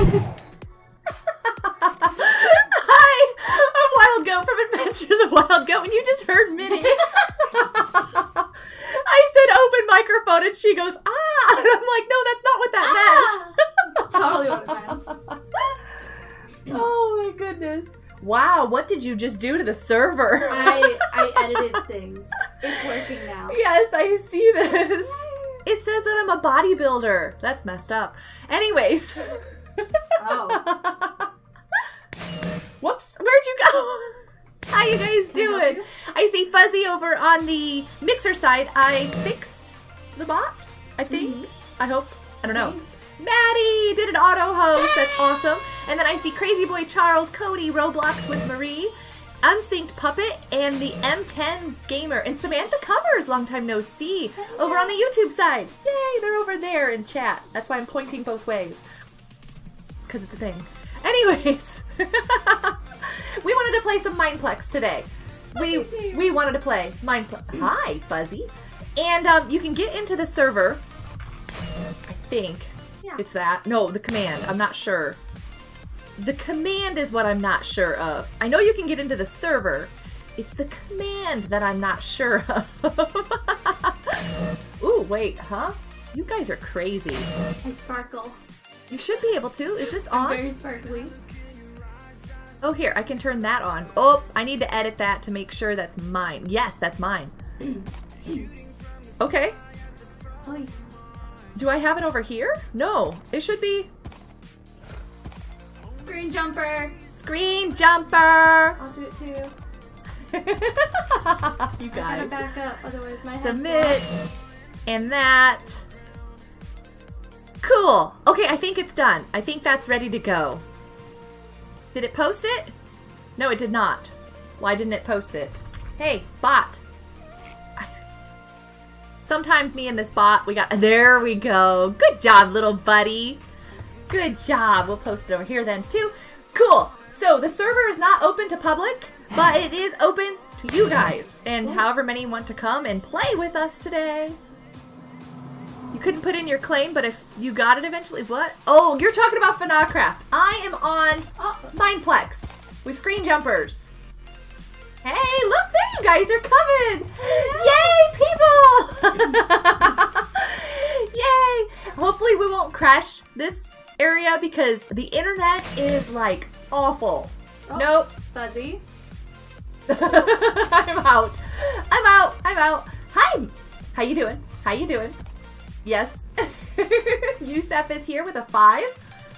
Hi, I'm Wild Goat from Adventures of Wild Goat, and you just heard Minnie. I said open microphone, and she goes, ah! And I'm like, no, that's not what that meant. That's totally what it meant. oh my goodness. Wow, what did you just do to the server? I I edited things. It's working now. yes, I see this. It says that I'm a bodybuilder. That's messed up. Anyways. Oh. Whoops, where'd you go? How you guys doing? you? I see Fuzzy over on the mixer side. I fixed the bot, I think. Mhm. I hope. I don't know. Maddie did an auto host. That's awesome. And then I see Crazy Boy Charles, Cody, Roblox with Marie, Unsynced Puppet, and the M10 Gamer, and Samantha Covers, long time no see, over on the YouTube side. Yay, they're over there in chat. That's why I'm pointing both ways. Because it's a thing. Anyways, we wanted to play some Mineplex today. We we wanted to play Mineplex. Hi, Fuzzy. And um, you can get into the server. I think Yeah. it's that. No, the command. I'm not sure. The command is what I'm not sure of. I know you can get into the server. It's the command that I'm not sure of. Ooh, wait, huh? You guys are crazy. I sparkle. You should be able to. Is this I'm on? very sparkly. Oh, here, I can turn that on. Oh, I need to edit that to make sure that's mine. Yes, that's mine. Okay. Oy. Do I have it over here? No, it should be Screen jumper. Screen jumper. I'll do it too. you I gotta back up, otherwise my head Submit. And that. Cool. Okay, I think it's done. I think that's ready to go. Did it post it? No, it did not. Why didn't it post it? Hey, bot. Sometimes me and this bot, we got. There we go. Good job, little buddy. Good job. We'll post it over here then, too. Cool. So the server is not open to public, but it is open to you guys and however many want to come and play with us today. You couldn't put in your claim, but if you got it eventually, what? Oh, you're talking about Fanacraft. I am on uh, Oh, Mineplex with screen jumpers. Hey, look, there you guys are coming! Yay, people! Yay! Hopefully, we won't crash this area because the internet is like awful. Oh. Nope. fuzzy. I'm out. I'm out. I'm out. Hi. How you doing? How you doing? Yes. Yusef is here with a five.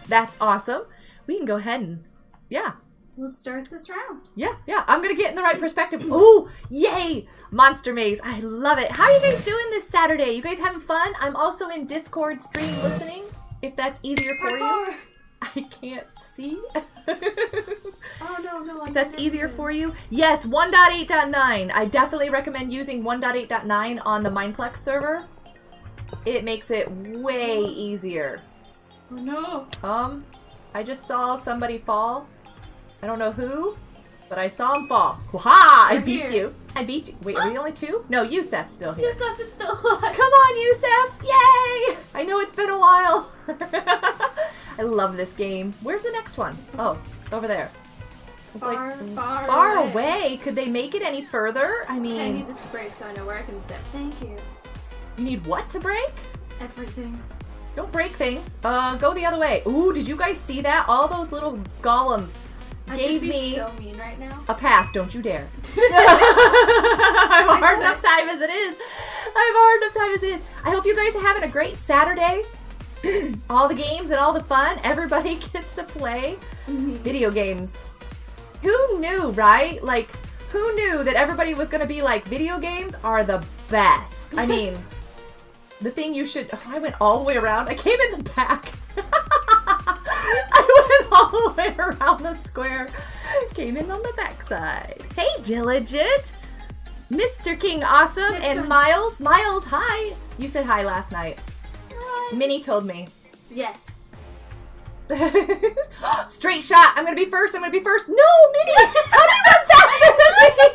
That's awesome. We can go ahead and yeah. Let's start this round. Yeah, yeah. I'm gonna get in the right perspective. Ooh, yay! Monster Maze. I love it. How are you guys doing this Saturday? You guys having fun? I'm also in Discord stream listening. If that's easier for you. I can't see. Oh no, no. If that's easier for you, yes, 1.8.9. I definitely recommend using 1.8.9 on the Mineplex server. It makes it way easier. Oh no. Um, I just saw somebody fall. I don't know who, but I saw him fall. Ha! I beat here. you. I beat you. Wait, are we only two? No, Yusef's still here. Yusuf is still alive. Come on, Yusef! Yay! I know it's been a while. I love this game. Where's the next one? Oh, over there. It's Far, like far, far away. away. Could they make it any further? I mean I need this break so I know where I can step. Thank you. You need what to break? Everything. Don't break things. Uh, go the other way. Ooh, did you guys see that? All those little golems I gave me so mean right now. a path. Don't you dare. I have a hard could. enough time as it is. I have a hard enough time as it is. I hope you guys are having a great Saturday. all the games and all the fun. Everybody gets to play video games. Who knew, right? Like, who knew that everybody was going to be like, video games are the best? I mean, the thing you should. Oh, I went all the way around. I came in the back. I went all the way around the square. Came in on the backside. Hey, Diligent. Mr. King Awesome Next and. Miles. Miles, hi. You said hi last night. Minnie told me. Yes. Straight shot. I'm gonna be first. I'm gonna be first. No, Minnie! How do you run faster than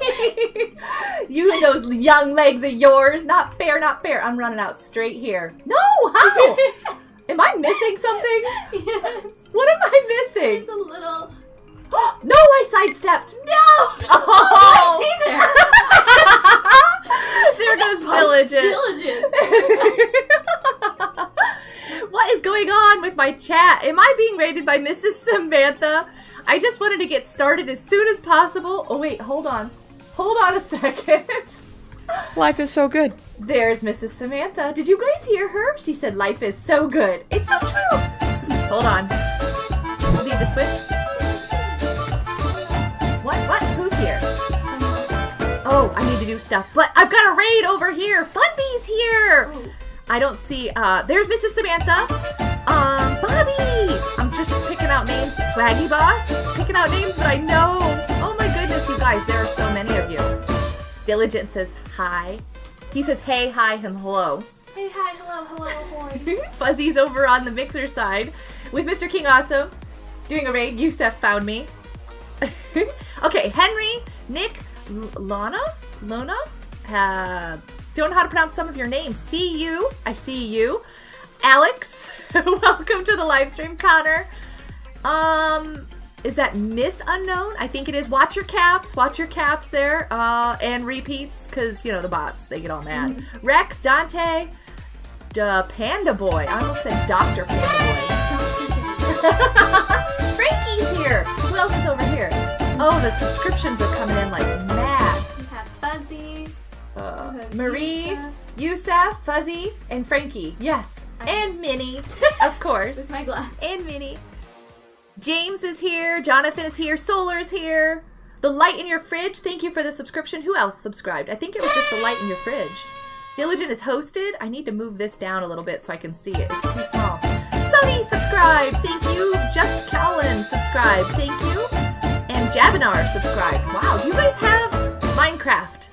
me? you and those young legs of yours. Not fair. Not fair. I'm running out straight here. No, how? Am I missing something? yes. What am I missing? There's a little. no, I sidestepped. No! Oh. I see oh. there. I there just goes punched diligent. On with my chat? Am I being rated by Mrs. Samantha? I just wanted to get started as soon as possible. Oh wait, hold on. Hold on a second. Life is so good. There's Mrs. Samantha. Did you guys hear her? She said life is so good. It's so true. Hold on. I need to switch. What? What? Who's here? Oh, I need to do stuff. But I've got a raid over here. Funbee's here. Oh. I don't see. Uh, there's Mrs. Samantha. Um, Bobby. I'm just picking out names. Swaggy Boss. Picking out names that I know. Oh my goodness, you guys. There are so many of you. Diligent says hi. He says hey, hi, and hello. Hey, hi, hello, hello, boy. Fuzzy's over on the mixer side with Mr. King Awesome doing a raid. Yusef found me. okay, Henry, Nick, L- Lana, Lona. Uh, don't know how to pronounce some of your names. See you. I see you. Alex, welcome to the live stream. Connor. Um, is that Miss Unknown? I think it is. Watch your caps. Watch your caps there. Uh, and repeats because you know the bots they get all mad. Rex, Dante, Duh, Panda Boy. I almost said Doctor Panda Boy. Frankie's here. Who else is over here? Oh, the subscriptions are coming in like mad. We have Fuzzy. Uh, Marie, Yusef, Fuzzy, and Frankie. Yes, Uh-huh. and Minnie, of course, With my glass. and Minnie. James is here. Jonathan is here. Solar's here. The light in your fridge. Thank you for the subscription. Who else subscribed? I think it was just the light in your fridge. Diligent is hosted. I need to move this down a little bit so I can see it. It's too small. Sunny subscribe. Thank you. Just Callan subscribe. Thank you. And Jabinar subscribe. Wow, do you guys have Minecraft?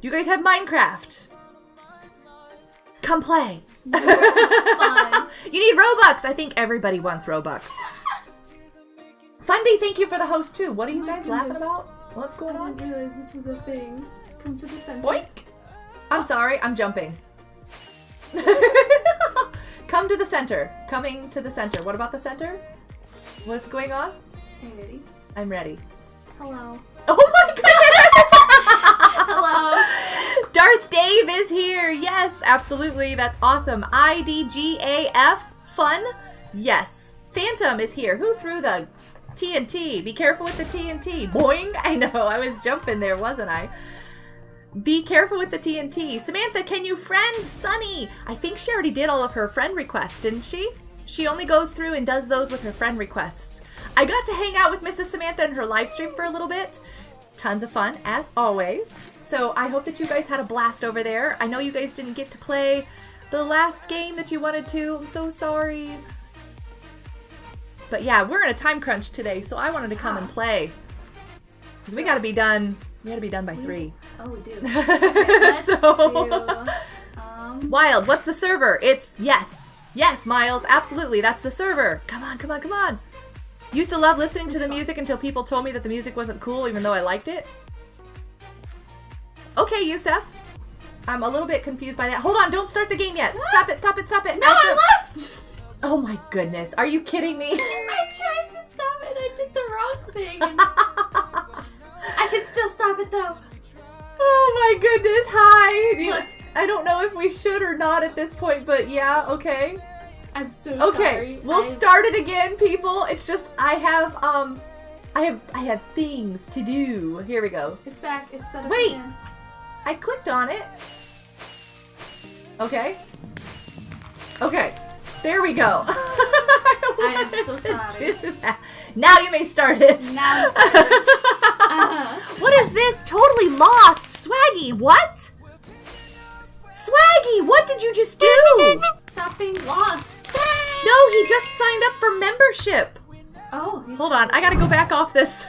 Do you guys have Minecraft? Come play. Fun. You need Robux. I think everybody wants Robux. Fundy, thank you for the host too. What are oh you Oh my guys laughing goodness. about? What's I going on? didn't realize this was a thing. Come to the center. Boink. I'm sorry, I'm jumping. Come to the center. Coming to the center. What about the center? What's going on? Hey, ready? I'm ready. Hello. Oh my goodness! Hello. Darth Dave is here. Yes, absolutely. That's awesome. IDGAF fun. Yes. Phantom is here. Who threw the TNT? Be careful with the TNT. Boing. I know. I was jumping there, wasn't I? Be careful with the TNT. Samantha, can you friend Sunny? I think she already did all of her friend requests, didn't she? She only goes through and does those with her friend requests. I got to hang out with Mrs. Samantha in her live stream for a little bit. Tons of fun, as always. So I hope that you guys had a blast over there. I know you guys didn't get to play the last game that you wanted to. I'm so sorry. But yeah, we're in a time crunch today, so I wanted to come and play. Because we gotta be done. We gotta be done by three. Oh, we do. Okay, So- do. Um, Wild, what's the server? It's yes. Yes, Miles, absolutely. That's the server. Come on, come on, come on. Used to love listening to the music until people told me that the music wasn't cool, even though I liked it. Okay, Yusef. I'm a little bit confused by that. Hold on, don't start the game yet. Stop it, stop it, stop it. no, have I left. Oh my goodness. Are you kidding me? I tried to stop it. I did the wrong thing. and I can still stop it though. oh my goodness. Hi. Look. I don't know if we should or not at this point, but yeah, okay. I'm so Okay, sorry. we'll I- start it again, people. It's just I have um I have I have things to do. Here we go. It's back. It's set up Wait. again. I clicked on it. Okay. Okay. There we go. I am so to sorry. do that. Now you may start it. Now Uh, what is this? Totally lost. Swaggy, what? Swaggy, what did you just do? stop being lost. No, he just signed up for membership. Oh, he's Hold on, I gotta go back off this.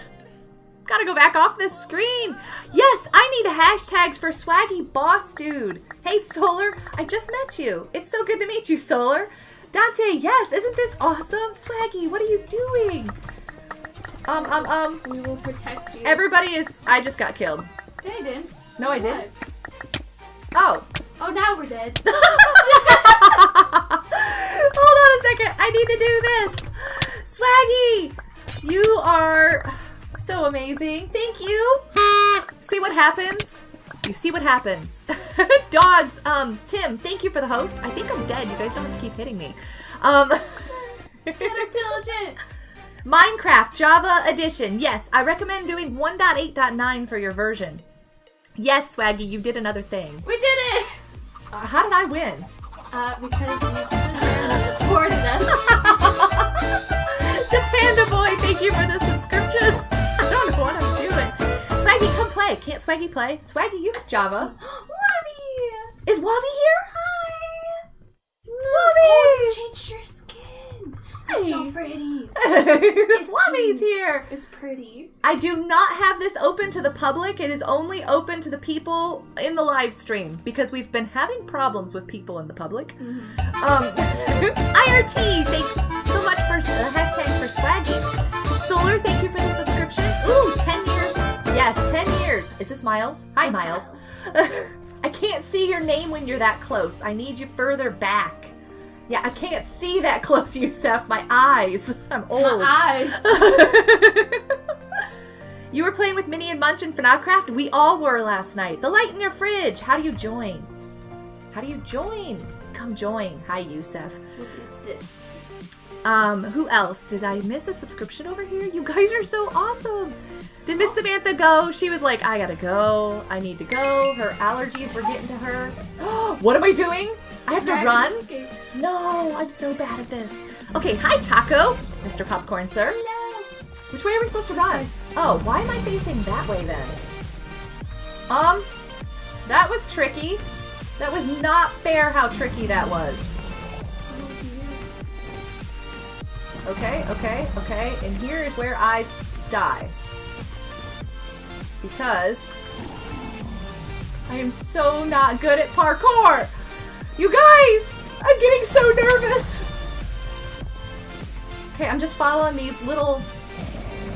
Gotta go back off this screen. Yes, I need hashtags for Swaggy Boss Dude. Hey, Solar, I just met you. It's so good to meet you, Solar. Dante, yes, isn't this awesome? Swaggy, what are you doing? Um, um, um, We will protect you. everybody is. I just got killed. No, I didn't. No, I didn't. Oh. Oh, now we're dead. Hold on a second. I need to do this. Swaggy, you are so amazing. Thank you. See what happens? You see what happens. Dogs, um, Tim, thank you for the host. I think I'm dead. You guys don't have to keep hitting me. Um, diligent. Minecraft Java Edition. Yes, I recommend doing 1.8.9 for your version. Yes, Swaggy, you did another thing. We did it. Uh, how did I win? Uh, because you stood there and supported us. to Panda Boy, thank you for the subscription. Don't know what I'm doing. Swaggy, come play. Can't Swaggy play? Swaggy, you have Java. Wabby. Is Wavi here? Hi. Wabi! Oh, you changed your skin. It's so pretty. Wavi's here. It's pretty. I do not have this open to the public. It is only open to the people in the live stream because we've been having problems with people in the public. Um, IRT, thanks so much for the hashtags for Swaggy. Solar, thank you for the subscription. Ooh, 10 years. Yes, 10 years. Is this Miles? Hi, It's Miles. Miles. I can't see your name when you're that close. I need you further back. Yeah, I can't see that close, Yusef. My eyes. I'm old. My eyes. you were playing with Minnie and Munch in Fanacraft? We all were last night. The light in your fridge. How do you join? How do you join? Come join. Hi, Yusef. We'll do this. Um, who else? Did I miss a subscription over here? You guys are so awesome. Did Miss Samantha go? She was like, I gotta go. I need to go. Her allergies were getting to her. what am I doing? I have to run? No, I'm so bad at this. Okay, hi Taco. Mr. Popcorn, sir. No. Which way are we supposed to run? Oh, why am I facing that way then? Um, that was tricky. That was not fair how tricky that was. Okay, okay, okay, and here is where I die. Because I am so not good at parkour! You guys! I'm getting so nervous! Okay, I'm just following these little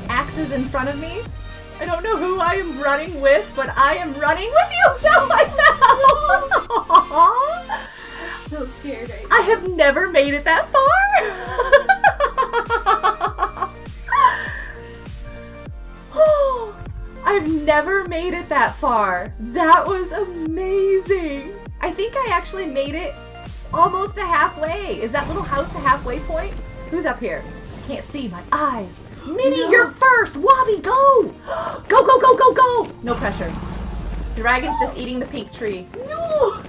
axes in front of me. I don't know who I am running with, but I am running with you! No, I fell! I'm so scared right I have never made it that far. I've never made it that far. That was amazing. I think I actually made it almost a halfway. Is that little house a halfway point? Who's up here? Can't see my eyes. Minnie, No. you're first. Wabi, go! Go, go, go, go, go! No pressure. Dragon's just eating the pink tree. No!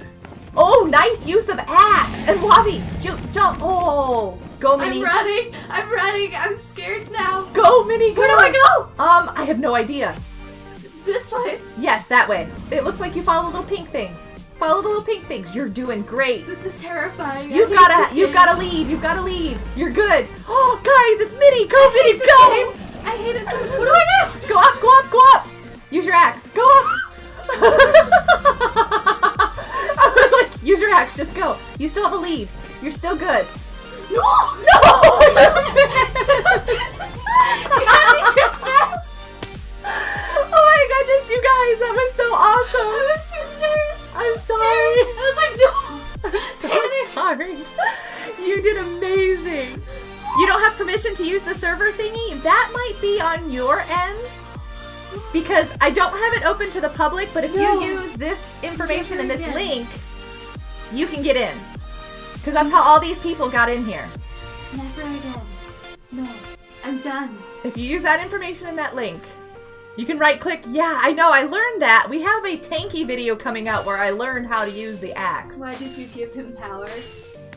Oh, nice use of axe! And Wabi, jump, jump! Oh, go mini! I'm running. I'm running. I'm scared now. Go Minnie, go! Where do I go? Um, I have no idea. This way. Yes, that way. It looks like you follow the little pink things. Follow the little pink things. You're doing great. This is terrifying. You've gotta, you've game. got to lead. You've got to lead. You're good. Oh, guys, it's Minnie. Go, I Minnie, go! game. I hate it so much. What do I do? Go up, go up, go up. Use your axe. Go up. Just go. You still have a lead. You're still good. No! No! You got too fast. Oh my goodness, you guys, that was so awesome. I was too serious. I'm sorry. I was like, no. I'm so sorry. You did amazing. You don't have permission to use the server thingy? That might be on your end. Because I don't have it open to the public, but if No. you use this information and this again. link, you can get in. Because that's how all these people got in here. Never again. No. I'm done. If you use that information in that link, you can right click. Yeah, I know, I learned that. We have a tanky video coming out where I learned how to use the axe. Why did you give him power?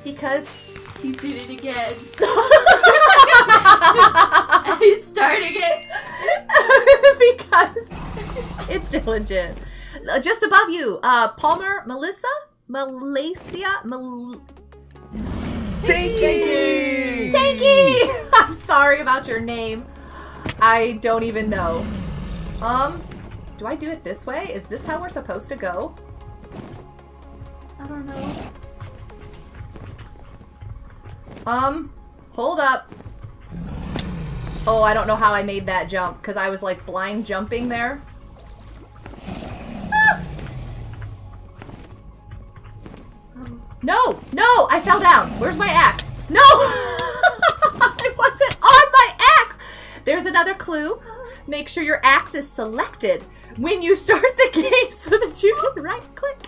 Because. He did it again. He's starting it. because it's diligent. Just above you, uh, Palmer, Melissa, Malaysia, Mal- Tinky! Tanky. I'm sorry about your name. I don't even know. Um, do I do it this way? Is this how we're supposed to go? I don't know. Um, hold up. Oh, I don't know how I made that jump because I was like blind jumping there. No, no, I fell down. Where's my axe? No! I wasn't on my axe! There's another clue. Make sure your axe is selected when you start the game so that you can right click.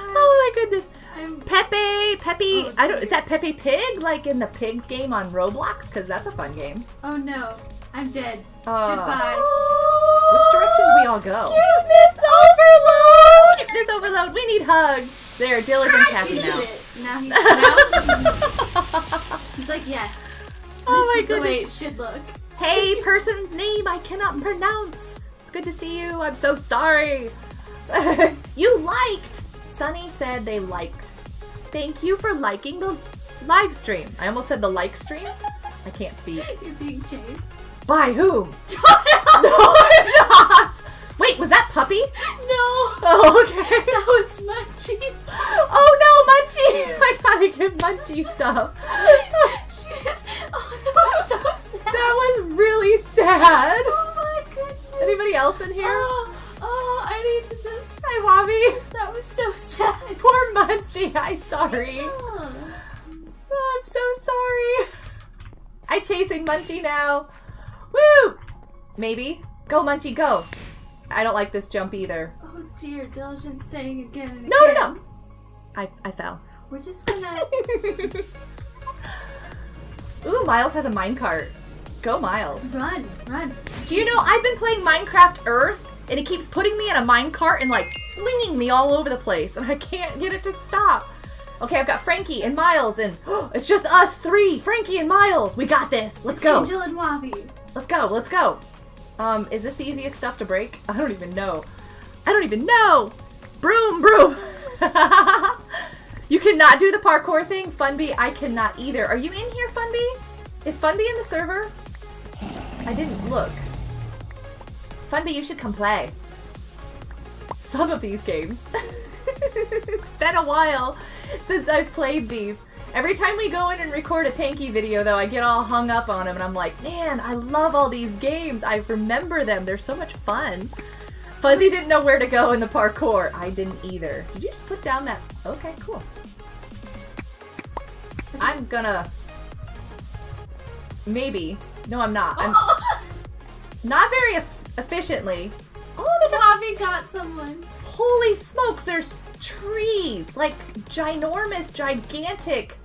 Oh my goodness. I'm. Pepe, Pepe, I don't, is that Pepe Pig like in the pig game on Roblox? Because that's a fun game. Oh no. I'm dead. Uh, Goodbye. Which direction do we all go? Cuteness overload! Cuteness overload. We need hugs. There, Diligent's happy now. it. Now he's, now he's like, yes. Oh this my is the way it should look. Hey, person's name I cannot pronounce. It's good to see you. I'm so sorry. you liked. Sunny said they liked. Thank you for liking the live stream. I almost said the like stream. I can't speak. You're being chased. By whom? no, I'm not. Wait, was that puppy? No! Oh, okay. That was Munchie. Oh no, Munchie! I gotta give Munchie stuff. She is. Oh, that was so sad. That was really sad. Oh my goodness. Anybody else in here? Oh, oh, I need to just. Hi, Wabi. That was so sad. Poor Munchie. I'm sorry. Oh, I'm so sorry. I'm chasing Munchie now. Woo! Maybe. Go, Munchie, go. I don't like this jump either. Oh dear, Diligent's saying again and No, no, again. no. I, I fell. We're just gonna. Ooh, Miles has a minecart. Go, Miles. run, run. Do you know I've been playing Minecraft Earth and it keeps putting me in a minecart and like flinging me all over the place and I can't get it to stop. Okay, I've got Frankie and Miles, and it's just us three. Frankie and Miles. We got this. Let's go. Angel and Wabi. Let's go. Let's go. Um, is this the easiest stuff to break? I don't even know. I don't even know. Broom, broom. you cannot do the parkour thing, Funby. I cannot either. Are you in here, Funby? Is Funby in the server? I didn't look. Funby, you should come play. Some of these games. it's been a while since I've played these. Every time we go in and record a Tanky video, though, I get all hung up on them, and I'm like, man, I love all these games. I remember them. They're so much fun. Fuzzy didn't know where to go in the parkour. I didn't either. Did you just put down that? Okay, cool. I'm gonna. Maybe. No, I'm not. I'm not very eff- efficiently. Oh, there's a. Wabi got someone. Holy smokes, there's trees. Like, ginormous, gigantic.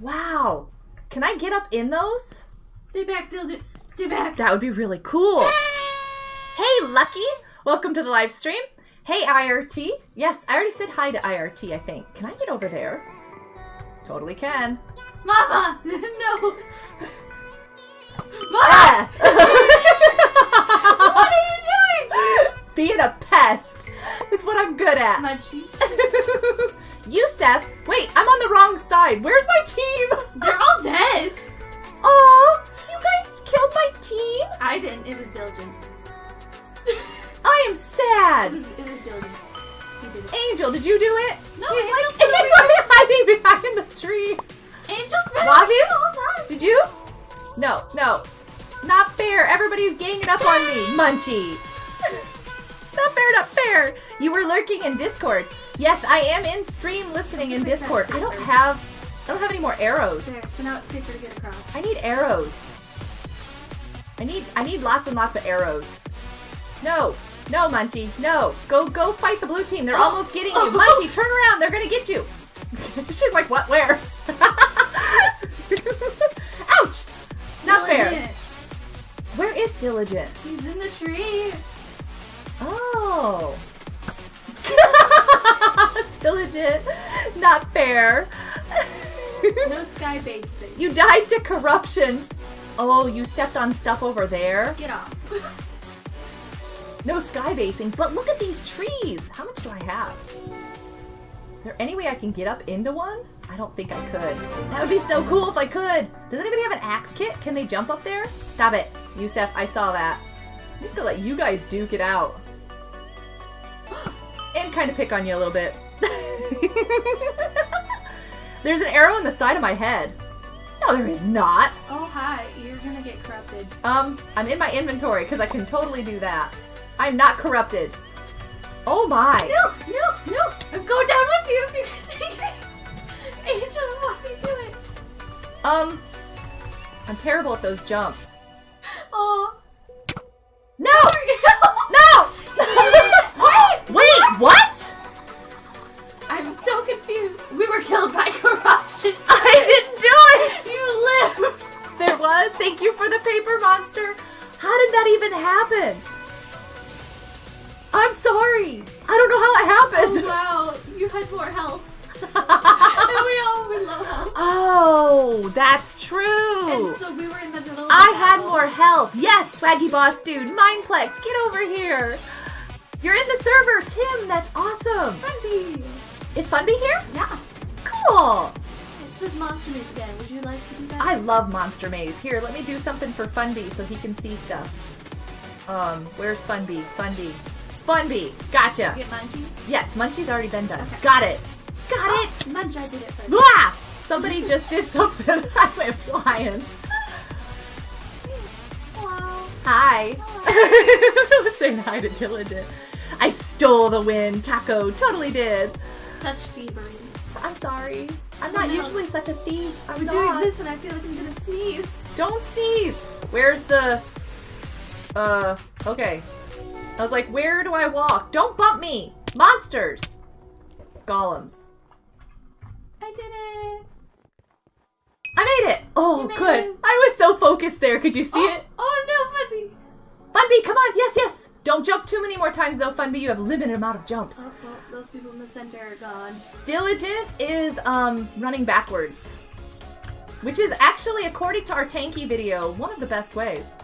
Wow. Can I get up in those? Stay back, Diligent. Stay back. That would be really cool. Hey, Lucky! Welcome to the live stream. Hey, IRT. Yes, I already said hi to IRT, I think. Can I get over there? Totally can. Mama! no! Mama! Ah! what are you doing? Being a pest. It's what I'm good at. Munchie. Yusef, wait, I'm on the wrong side. Where's my team? They're all dead. Oh, you guys killed my team? I didn't. It was Diligent. I am It sad. was, it was Diligent. Did it. Angel, did you do it? No, he's Angel's like, he's like hiding behind the tree. Angel's been time. Did you? No, no. Not fair. Everybody's ganging up on me. Munchie. not fair, not fair. You were lurking in Discord. Yes, I am in stream listening in Discord. I don't have I don't have any more arrows. There, so now it's safer to get across. I need arrows. I need I need lots and lots of arrows. No. No, Munchie. No. Go go fight the blue team. They're oh. almost getting you. Munchie, turn around. They're gonna get you. She's like, what? Where? Ouch! Not fair. Where is Diligent? He's in the tree. Oh. Diligent. Not fair. No sky base you died to corruption. Oh, you stepped on stuff over there. Get off. No sky basing, but look at these trees. How much do I have? Is there any way I can get up into one? I don't think I could. That would be so cool if I could. Does anybody have an axe kit? Can they jump up there? Stop it. Yusef, I saw that. I'm just gonna let you guys duke it out. And kind of pick on you a little bit. There's an arrow in the side of my head. No, there is not. Oh hi, you're gonna get corrupted. Um, I'm in my inventory because I can totally do that. I'm not corrupted. Oh my. No, no, no! I'm going down with you because Angel me to do it. Um, I'm terrible at those jumps. Oh. No! No! What? Wait, what? I'm so confused. We were killed by corruption. I didn't do it! You live. There was. Thank you for the paper monster. How did that even happen? I'm sorry. I don't know how it happened. Oh wow, you had more health. and we all were low health. oh, that's true. And so we were in the middle of I the had more health. Yes, Swaggy Boss Dude. Mineplex, get over here. You're in the server, Tim. That's awesome. Fundy. Is Funby here? Yeah. Cool. It says monster maze again. Would you like to do that? I love Monster Maze. Here, let me do something for Funby so he can see stuff. Um, where's Funby? Funby. Funby. Gotcha. Get Munchie. Yes, Munchie's already been done. Okay. Got it. Got it. Munch, I did it first. Blah! Somebody just did something. I went flying. Hello. Hi. Saying hi to Diligent. I stole the win. Taco totally did. Such thievery. I'm sorry. I'm not No. usually such a thief. I'm not. doing this and I feel like I'm gonna sneeze. Don't sneeze. Where's the? Uh. Okay. I was like, where do I walk? Don't bump me. Monsters. Golems. I did it. I made it. Oh, made good. it. I was so focused there. Could you see oh, it? Oh no, Fuzzy. Funby, come on. Yes, yes. Don't jump too many more times though, Funby. You have a limited amount of jumps. Oh, well, those people in the center are gone. Diligent is um running backwards. Which is actually, according to our tanky video, one of the best ways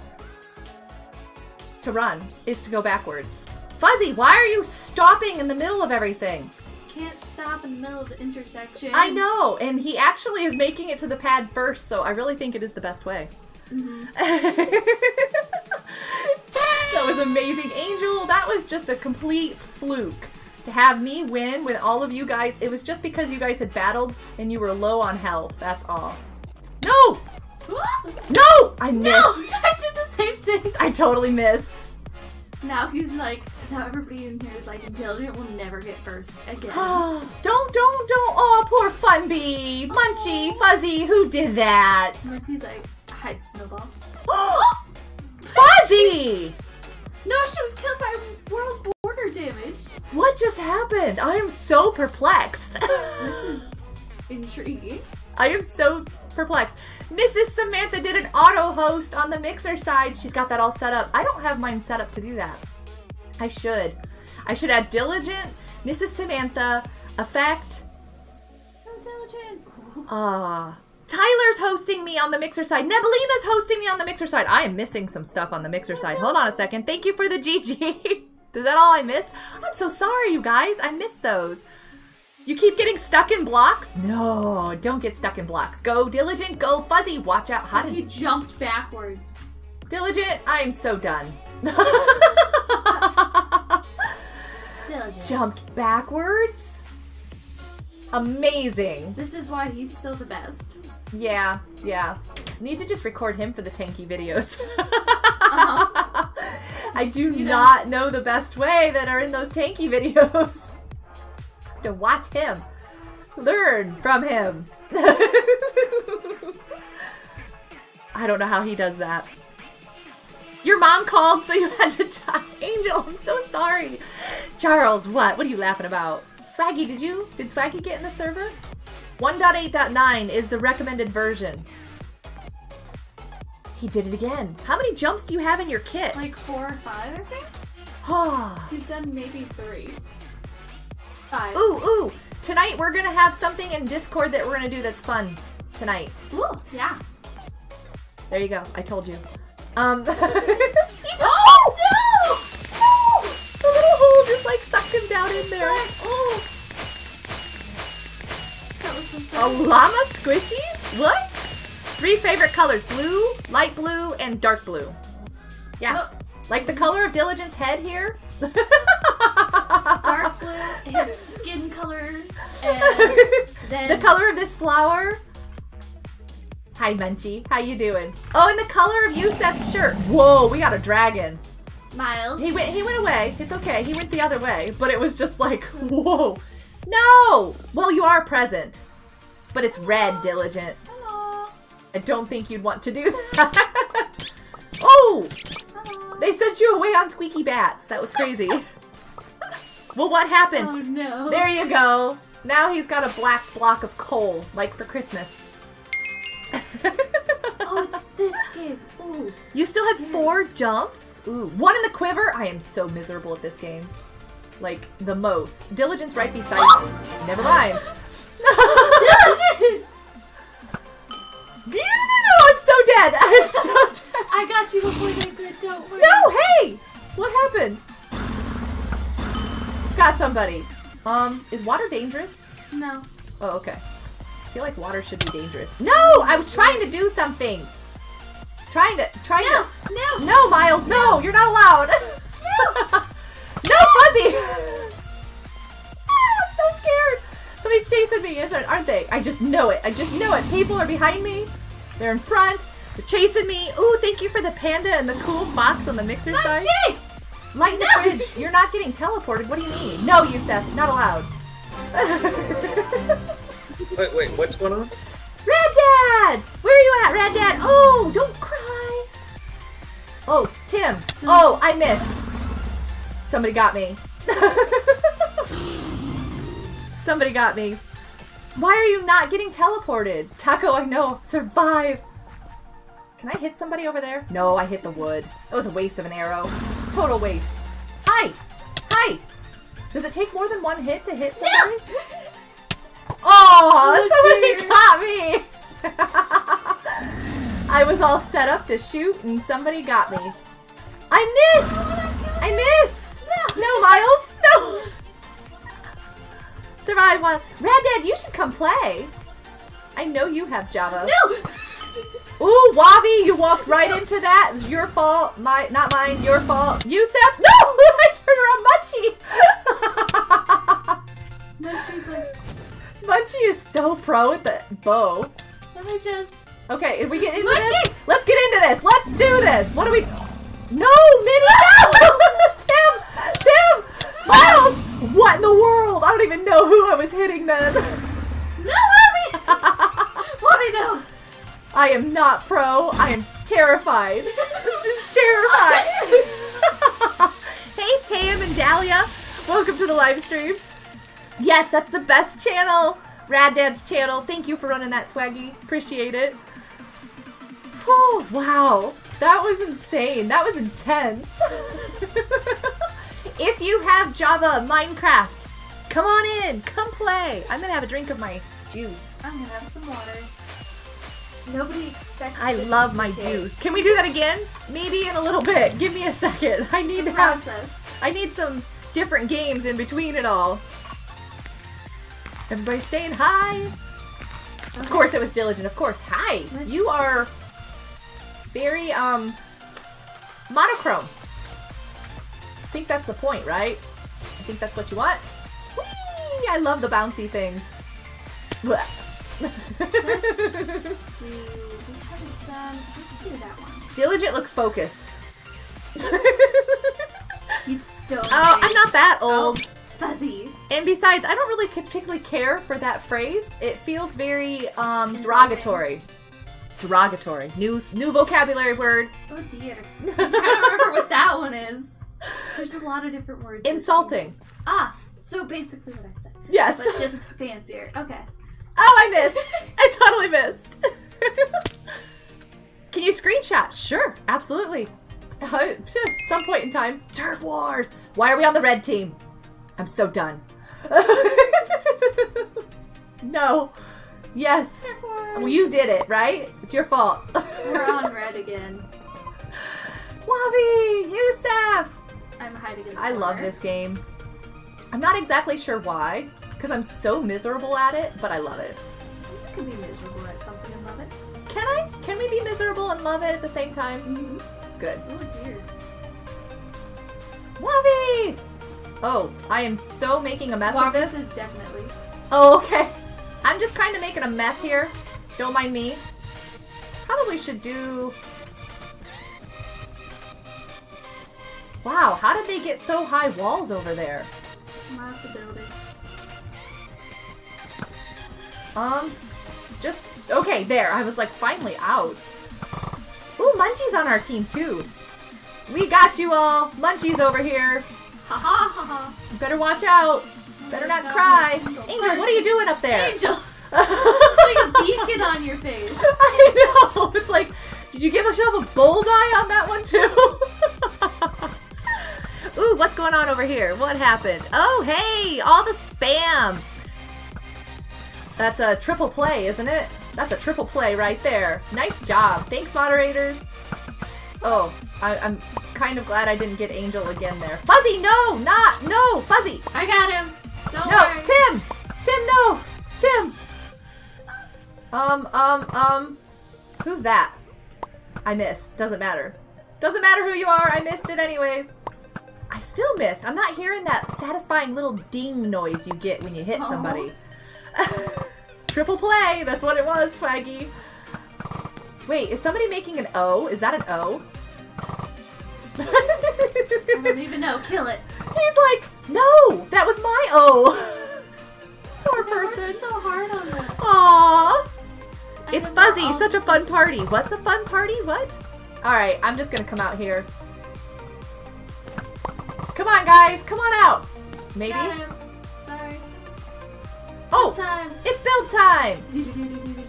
to run is to go backwards. Fuzzy, why are you stopping in the middle of everything? Can't stop in the middle of the intersection. I know, and he actually is making it to the pad first, so I really think it is the best way. Mhm. that was amazing. Angel, that was just a complete fluke. To have me win with all of you guys, it was just because you guys had battled and you were low on health. That's all. No! No! I missed. No! I did the same thing. I totally missed. Now he's like, now everybody in here is like, Diligent will never get first again. don't, don't, don't. Oh, poor Funby. Munchy, Fuzzy, who did that? Munchie's like, hide Snowball. Fuzzy! No, she was killed by world border damage. What just happened? I am so perplexed. This is intriguing. I am so perplexed. Mrs. Samantha did an auto host on the mixer side. She's got that all set up. I don't have mine set up to do that. I should. I should add Diligent, Mrs. Samantha, Effect. Oh, Diligent. Ah. Tyler's hosting me on the mixer side. Nebelina's hosting me on the mixer side. I am missing some stuff on the mixer side. Hold on a second. Thank you for the GG. Is that all I missed? I'm so sorry, you guys. I missed those. You keep getting stuck in blocks? No, don't get stuck in blocks. Go Diligent, go Fuzzy. Watch out. How did He he... jumped backwards. Diligent, I'm so done. Diligent. Jumped backwards? Amazing. This is why he's still the best. Yeah, yeah. Need to just record him for the tanky videos. Uh-huh. I do You not know the best way that are in those tanky videos. to watch him. Learn from him. I don't know how he does that. Your mom called, so you had to die. Angel, I'm so sorry. Charles, what? What are you laughing about? Swaggy, did you? Did Swaggy get in the server? 1.8.9 is the recommended version. He did it again. How many jumps do you have in your kit? Like four or five, I think. Ah. He's done maybe three. Five. ooh, ooh. Tonight we're gonna have something in Discord that we're gonna do that's fun. Tonight. Ooh, yeah. There you go. I told you. Um. Oh, no! No! The little hole just like sucked him down in there. Oh! That was some A llama squishy? What? Three favorite colors: blue, light blue, and dark blue. Yeah, like the mm-hmm. color of Diligent's head here. dark blue, his skin color, and then the color of this flower. Hi, Munchie. How you doing? Oh, and the color of Yusef's shirt. Whoa, we got a dragon. Miles. He went. He went away. It's okay. He went the other way. But it was just like, whoa. No. Well, you are present, but it's red, Diligent. Hello. I don't think you'd want to do that. oh, Hello. they sent you away on squeaky bats. That was crazy. well, what happened? Oh no. There you go. Now he's got a black block of coal, like for Christmas. Oh, it's this game. Ooh. you still had four jumps? Ooh, one in the quiver? I am so miserable at this game. Like, the most. Diligence right beside me. Never mind. No, I'm so dead. I'm so dead. I got you before they could. Don't worry. No, hey! What happened? Got somebody. Um, is water dangerous? No. Oh, okay. I feel like water should be dangerous. No! I was trying to do something! Trying to, trying No. to. No. No, Miles, no! You're not allowed! no, Fuzzy! Aren't they? I just know it. I just know it. People are behind me. They're in front. They're chasing me. Ooh, thank you for the panda and the cool fox on the mixer side. Munchie! Light the No. fridge. You're not getting teleported. What do you mean? No, Yusef. Not allowed. Wait, wait, what's going on? Red Dad! Where are you at, Red Dad? Oh, don't cry. Oh, Tim. Oh, I missed. Somebody got me. Somebody got me. Why are you not getting teleported? Taco, I know. Survive. Can I hit somebody over there? No, I hit the wood. It was a waste of an arrow. Total waste. Hi! Hi! Does it take more than one hit to hit somebody? Oh, Oh, somebody got me! I was all set up to shoot and somebody got me. I missed! I missed! No, Miles! No! Survive one. Rad Dad, you should come play. I know you have Java. No! Ooh, Wavi, you walked right into that. It's your fault. My, not mine. Your fault. Yusef, no! I turned around Munchie. She's like, Munchie is so pro at the bow. let me just. Okay, if we get into Munchie! this, let's get into this. Let's do this. What do we? No, Minnie, no! Tim, Tim, Miles. What in the world? I don't even know who I was hitting then. No, Mommy! Mommy, no! I am not pro. I am terrified. Just terrified. hey, Tam and Dahlia. Welcome to the live stream. Yes, that's the best channel. Rad Dad's channel. Thank you for running that, Swaggy. Appreciate it. Whew, wow. That was insane. That was intense. If you have Java Minecraft, come on in. Come play. I'm going to have a drink of my juice. I'm gonna have some water. Nobody expects I love my okay. juice. Can we do that again? Maybe in a little bit. Give me a second. I need to have Process. I need some different games in between it all. Everybody's saying hi. Of course it was diligent. Of course. Hi. Let's- You are very um monochrome. I think that's the point, right? I think that's what you want. Whee! I love the bouncy things. Blech. Let's do. We haven't. Let's do that one. Diligent looks focused. He's still. Oh, I'm not that old. Fuzzy. And besides, I don't really particularly care for that phrase. It feels very um, derogatory. Derogatory. New new vocabulary word. Oh dear. I can't remember what that one is. There's a lot of different words. Insulting. Ah, so basically what I said. Yes. But just fancier. Okay. oh, I missed. I totally missed. Can you screenshot? Sure, absolutely. Uh, Some point in time. Turf Wars. Why are we on the red team? I'm so done. no. Yes. Well, you did it, right? It's your fault. We're on red again. Wabi! Yusef! I'm hiding in the I love this game. I'm not exactly sure why, because I'm so miserable at it, but I love it. You can be miserable at something and love it. Can I? Can we be miserable and love it at the same time? Mm-hmm. Good. Oh dear. Wabi! Oh, I am so making a mess of this. is definitely. Oh, okay. I'm just kind of making a mess here. Don't mind me. Probably should do... Wow, how did they get so high walls over there? Lots of building. Um, just... Okay, there. I was like, finally out. Ooh, Munchie's on our team, too. We got you all. Munchie's over here. Ha ha ha ha. Better watch out. Better not cry. Angel, what are you doing up there? Angel! Putting a beacon on your face. I know. It's like, did you give yourself a bullseye on that one too? What's going on over here? What happened? Oh, hey, all the spam. That's a triple play, isn't it? That's a triple play right there. Nice job. Thanks, moderators. Oh, I, I'm kind of glad I didn't get Angel again there. Fuzzy, no, not, no, Fuzzy. I got him. Don't No, worry. Tim! Tim, no! Tim! Um, um, um. Who's that? I missed. Doesn't matter. Doesn't matter who you are, I missed it anyways. I still missed. I'm not hearing that satisfying little ding noise you get when you hit somebody. Triple play! That's what it was, Swaggy. Wait, is somebody making an O? Is that an O? I don't even know. Kill it. He's like, no, that was my O. Poor I person. so hard on that. Aww. I It's fuzzy. Such a fun party. What's a fun party? What? All right, I'm just gonna come out here. Come on, guys. Come on out. Maybe. Sorry. Oh, Time. it's build time.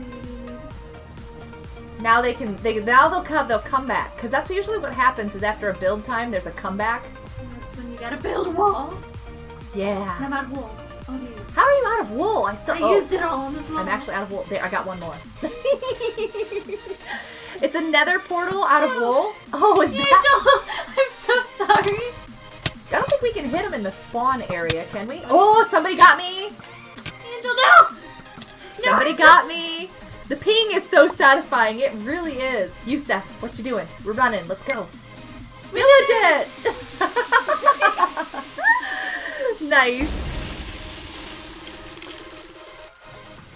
Now they can. They now they'll come. They'll come back because that's usually what happens. Is after a build time, there's a comeback. That's That's when you gotta build a wall. And Yeah. I'm out of wool. Oh. How are you out of wool? I still. I oh, used it all on this wall. I'm actually out of wool. There, I got one more. it's a nether portal out of wool. Oh, is Angel, that? I'm so sorry. I don't think we can hit him in the spawn area, can we? Oh, somebody got me. Angel, no! No, Somebody Angel. got me. The ping is so satisfying. It really is. Yusef, what you doing? We're running. Let's go. Diligent! nice.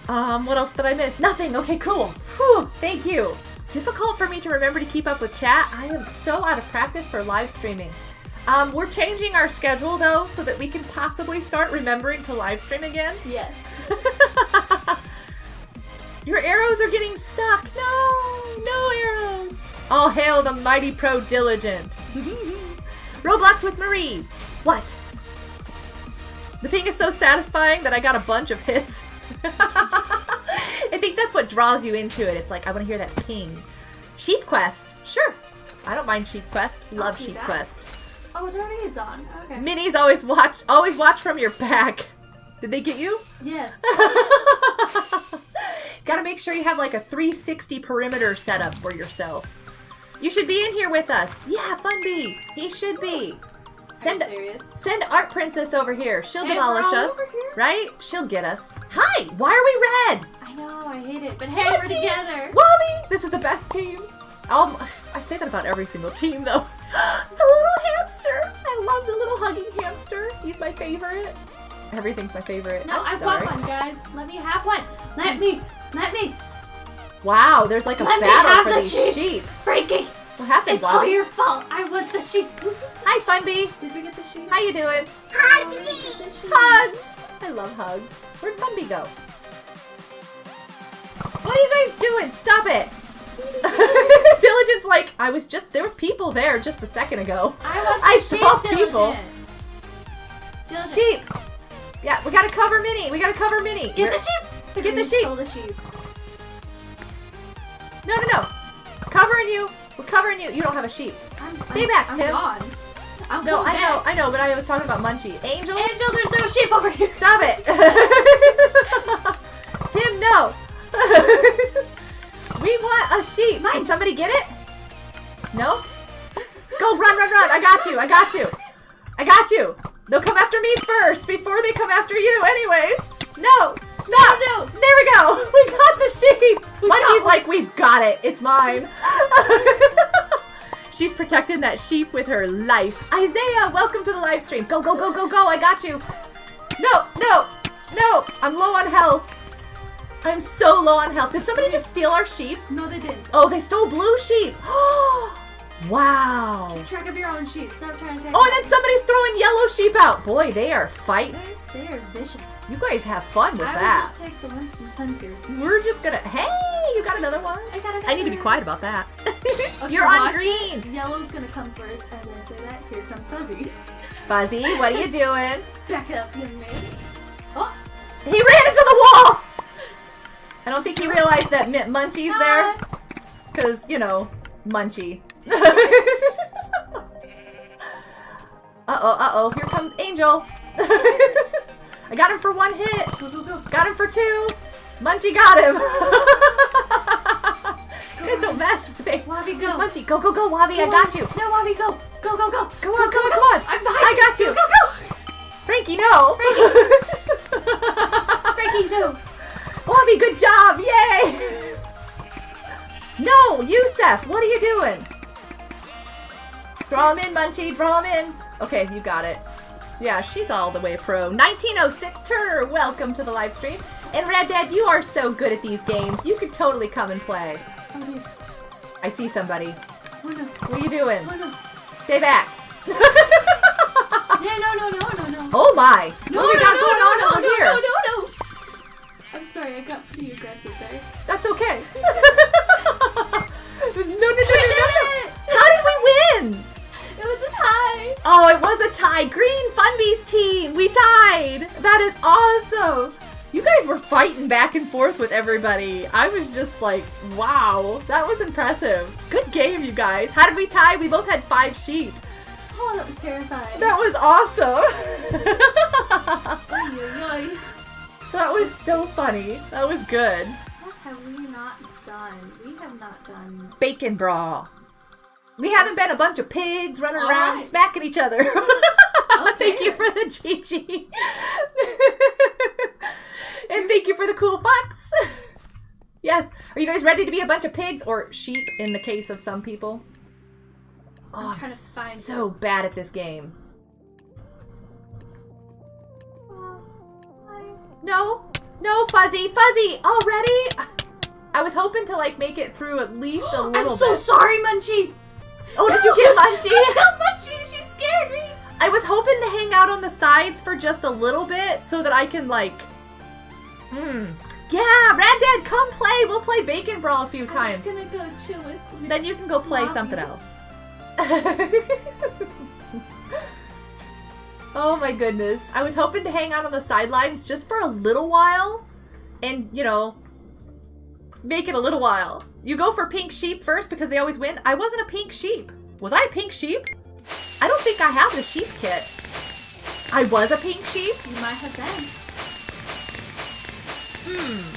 Um, what else did I miss? Nothing. Okay, cool. Whew, thank you. It's difficult for me to remember to keep up with chat. I am so out of practice for live streaming. Um, we're changing our schedule though, so that we can possibly start remembering to live stream again. Yes. Your arrows are getting stuck. No, no arrows. All hail the mighty pro diligent. Roblox with Marie. What? The ping is so satisfying that I got a bunch of hits. I think that's what draws you into it. It's like I want to hear that ping. Sheep Quest. Sure. I don't mind Sheep Quest. Love Sheep that. Quest. Oh, it is on. Okay. Minis always watch always watch from your back. Did they get you? yes. Gotta make sure you have like a 360 perimeter setup for yourself. You should be in here with us. Yeah, Funby. He should be. Send Are you serious? send Art Princess over here. She'll Hey, demolish us, right? She'll get us. Hi. Why are we red? I know, I hate it. But hey, we're together. Wobby. This is the best team. Um, I say that about every single team, though. the little hamster. I love the little hugging hamster. He's my favorite. Everything's my favorite. No, I'm I sorry. want one, guys. Let me have one. Let me. Let me. Wow, there's like a Let me battle for the these sheep. sheep. Frankie, What happened, it's all your fault. I want the sheep. Hi, Funby. Did we get the sheep? How you doing? Hi, did we the sheep? Hugs. I love hugs. Where'd Funby go? What are you guys doing? Stop it. Diligent's like, I was just, there was people there just a second ago. I want I saw Diligent. people. Diligent. Sheep. Yeah, we gotta cover Minnie. We gotta cover Minnie. Get the sheep. Get the sheep. The sheep. No, no, no. Covering you. We're covering you. You don't have a sheep. I'm, Stay I'm, back, I'm Tim. gone. I'm No, I know. I know, but I was talking about Munchie. Angel? Angel, there's no sheep over here. Stop it! Tim, no! we want a sheep! Can somebody get it? No? Go, run, run, run! I got you, I got you! I got you! They'll come after me first before they come after you, anyways! No! Stop! No, no. There we go! We got the sheep! Munchie's like, we've got it! It's mine! She's protecting that sheep with her life. Isaiah, welcome to the live stream. Go, go, go, go, go! I got you! No, no, no! I'm low on health. I'm so low on health. Did somebody just steal our sheep? No, they didn't. Oh, they stole blue sheep. wow. Keep track of your own sheep. Stop trying to Oh, and then somebody's throwing yellow sheep out. Boy, they are fighting. They are vicious. You guys have fun with I that. would just take the ones from Sunfield. We're just gonna. Hey, you got another one? I got another. I need to be quiet about that. Okay, You're on green. it. Yellow's gonna come first, and then say that. Here comes Fuzzy. Fuzzy, what are you doing? Back up, young man. Oh, He ran into the wall! I don't think he realized that Mi- Munchie's there. Because, you know, Munchie. uh-oh, uh-oh. Here comes Angel. I got him for one hit. Go, go, go. Got him for two. Munchie got him. you guys don't mess with me. Wabi, go. Munchie, go, go, go, Wabi. I got you. No, Wabi, go. Go, go, go. Come on, come on, come on. I'm behind I got you. Go, go, go. Frankie, no. Frankie, do. Wabi, good job. Yay. No, Yusef, what are you doing? Draw him in, Munchie. Draw him in. Okay, you got it. Yeah, she's all the way pro. 1906 Turner, welcome to the live stream. And Rad Dad, you are so good at these games. You could totally come and play. I see somebody. Oh, no. What are you doing? Oh, no. Stay back. Yeah, no, no, no, no, no. oh my. No, what we got no, going no, on no, over no, here? No, no, no. I'm sorry, I got pretty aggressive there. That's okay. no, no, no, no, no, no. How did we win? It was a tie. Oh, it was a tie. Green Funby's team. We tied. That is awesome. You guys were fighting back and forth with everybody. I was just like, wow, that was impressive. Good game, you guys. How did we tie? We both had five sheep. Oh, that was terrifying. That was awesome. That was so funny. That was good. What have we not done? We have not done. Bacon brawl. We haven't oh. been a bunch of pigs running All around right. smacking each other. thank you for the GG. and thank you for the cool fox. Yes. Are you guys ready to be a bunch of pigs or sheep in the case of some people? Oh, I'm trying to find so bad at this game. No, no, Fuzzy, Fuzzy, already? I was hoping to like make it through at least a little bit. I'm so bit. sorry, Munchie. oh, did you get Munchie? I Munchie. She scared me. I was hoping to hang out on the sides for just a little bit so that I can like. Hmm. Yeah, Rad Dad, come play. We'll play Bacon Brawl a few I times. was gonna go chill with. Then you can go play Lobby. something else. oh my goodness. I was hoping to hang out on the sidelines just for a little while and, you know, make it a little while. You go for pink sheep first because they always win. I wasn't a pink sheep. Was I a pink sheep? I don't think I have the sheep kit. I was a pink sheep? You might have been. Hmm.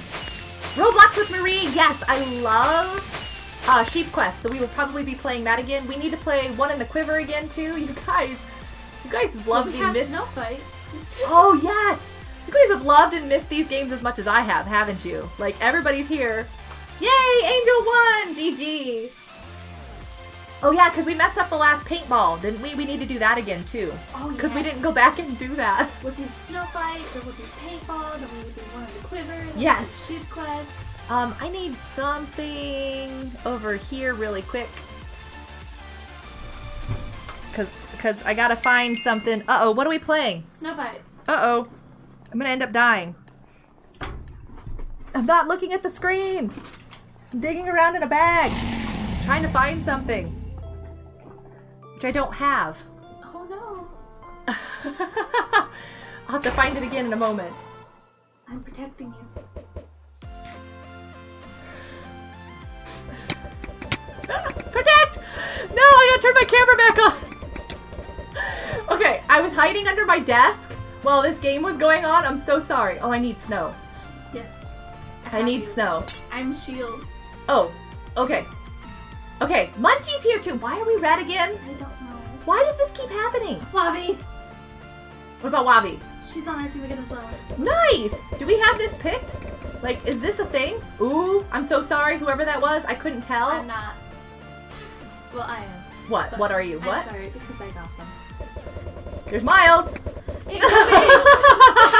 Roblox with Marie, yes, I love uh, Sheep Quest, so we will probably be playing that again. We need to play One in the Quiver again too. You guys, you guys have loved we and missed. Snow Fight. Oh yes, you guys have loved and missed these games as much as I have, haven't you? Like everybody's here. Yay, Angel won! GG. Oh yeah, because we messed up the last paintball, didn't we? We need to do that again too. Oh, Because we didn't go back and do that. We'll do Snow Fight, then we'll do Paintball, then we'll do One of the Quiver, Yes. we'll Sheep Quest. Um, I need something over here really quick. Cause, cause I gotta find something. Uh oh, what are we playing? Snow Fight. Uh oh, I'm gonna end up dying. I'm not looking at the screen. I'm digging around in a bag, trying to find something, which I don't have. Oh no. I'll have to find it again in a moment. I'm protecting you. Protect! No, I gotta turn my camera back on. okay, I was hiding under my desk while this game was going on. I'm so sorry. Oh, I need snow. Yes. I have need you. snow. I'm Shield. Oh, okay. Okay, Munchie's here too. Why are we red again? I don't know. Why does this keep happening? Wabi. What about Wabi? She's on our team again as well. Nice! Do we have this picked? Like, is this a thing? Ooh, I'm so sorry, whoever that was. I couldn't tell. I'm not. Well, I am. What? What are you? I'm What? sorry because I got them. There's Miles.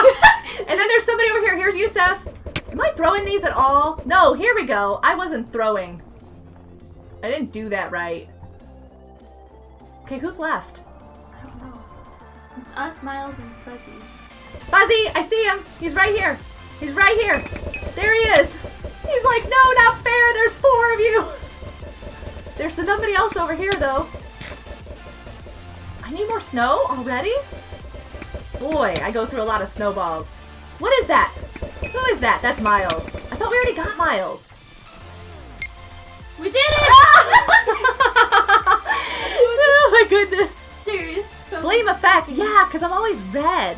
And then there's somebody over here. Here's Yusef. Am I throwing these at all? No, here we go. I wasn't throwing. I didn't do that right. Okay, who's left? I don't know. It's us, Miles, and Fuzzy. Fuzzy, I see him. He's right here. He's right here. There he is. He's like, no, not fair. There's four of you. There's somebody else over here, though. I need more snow already? Boy, I go through a lot of snowballs. What is that? Who is that? That's Miles. I thought we already got Miles. We did it! oh my goodness. Serious. focus. Blame effect. Yeah, because I'm always red.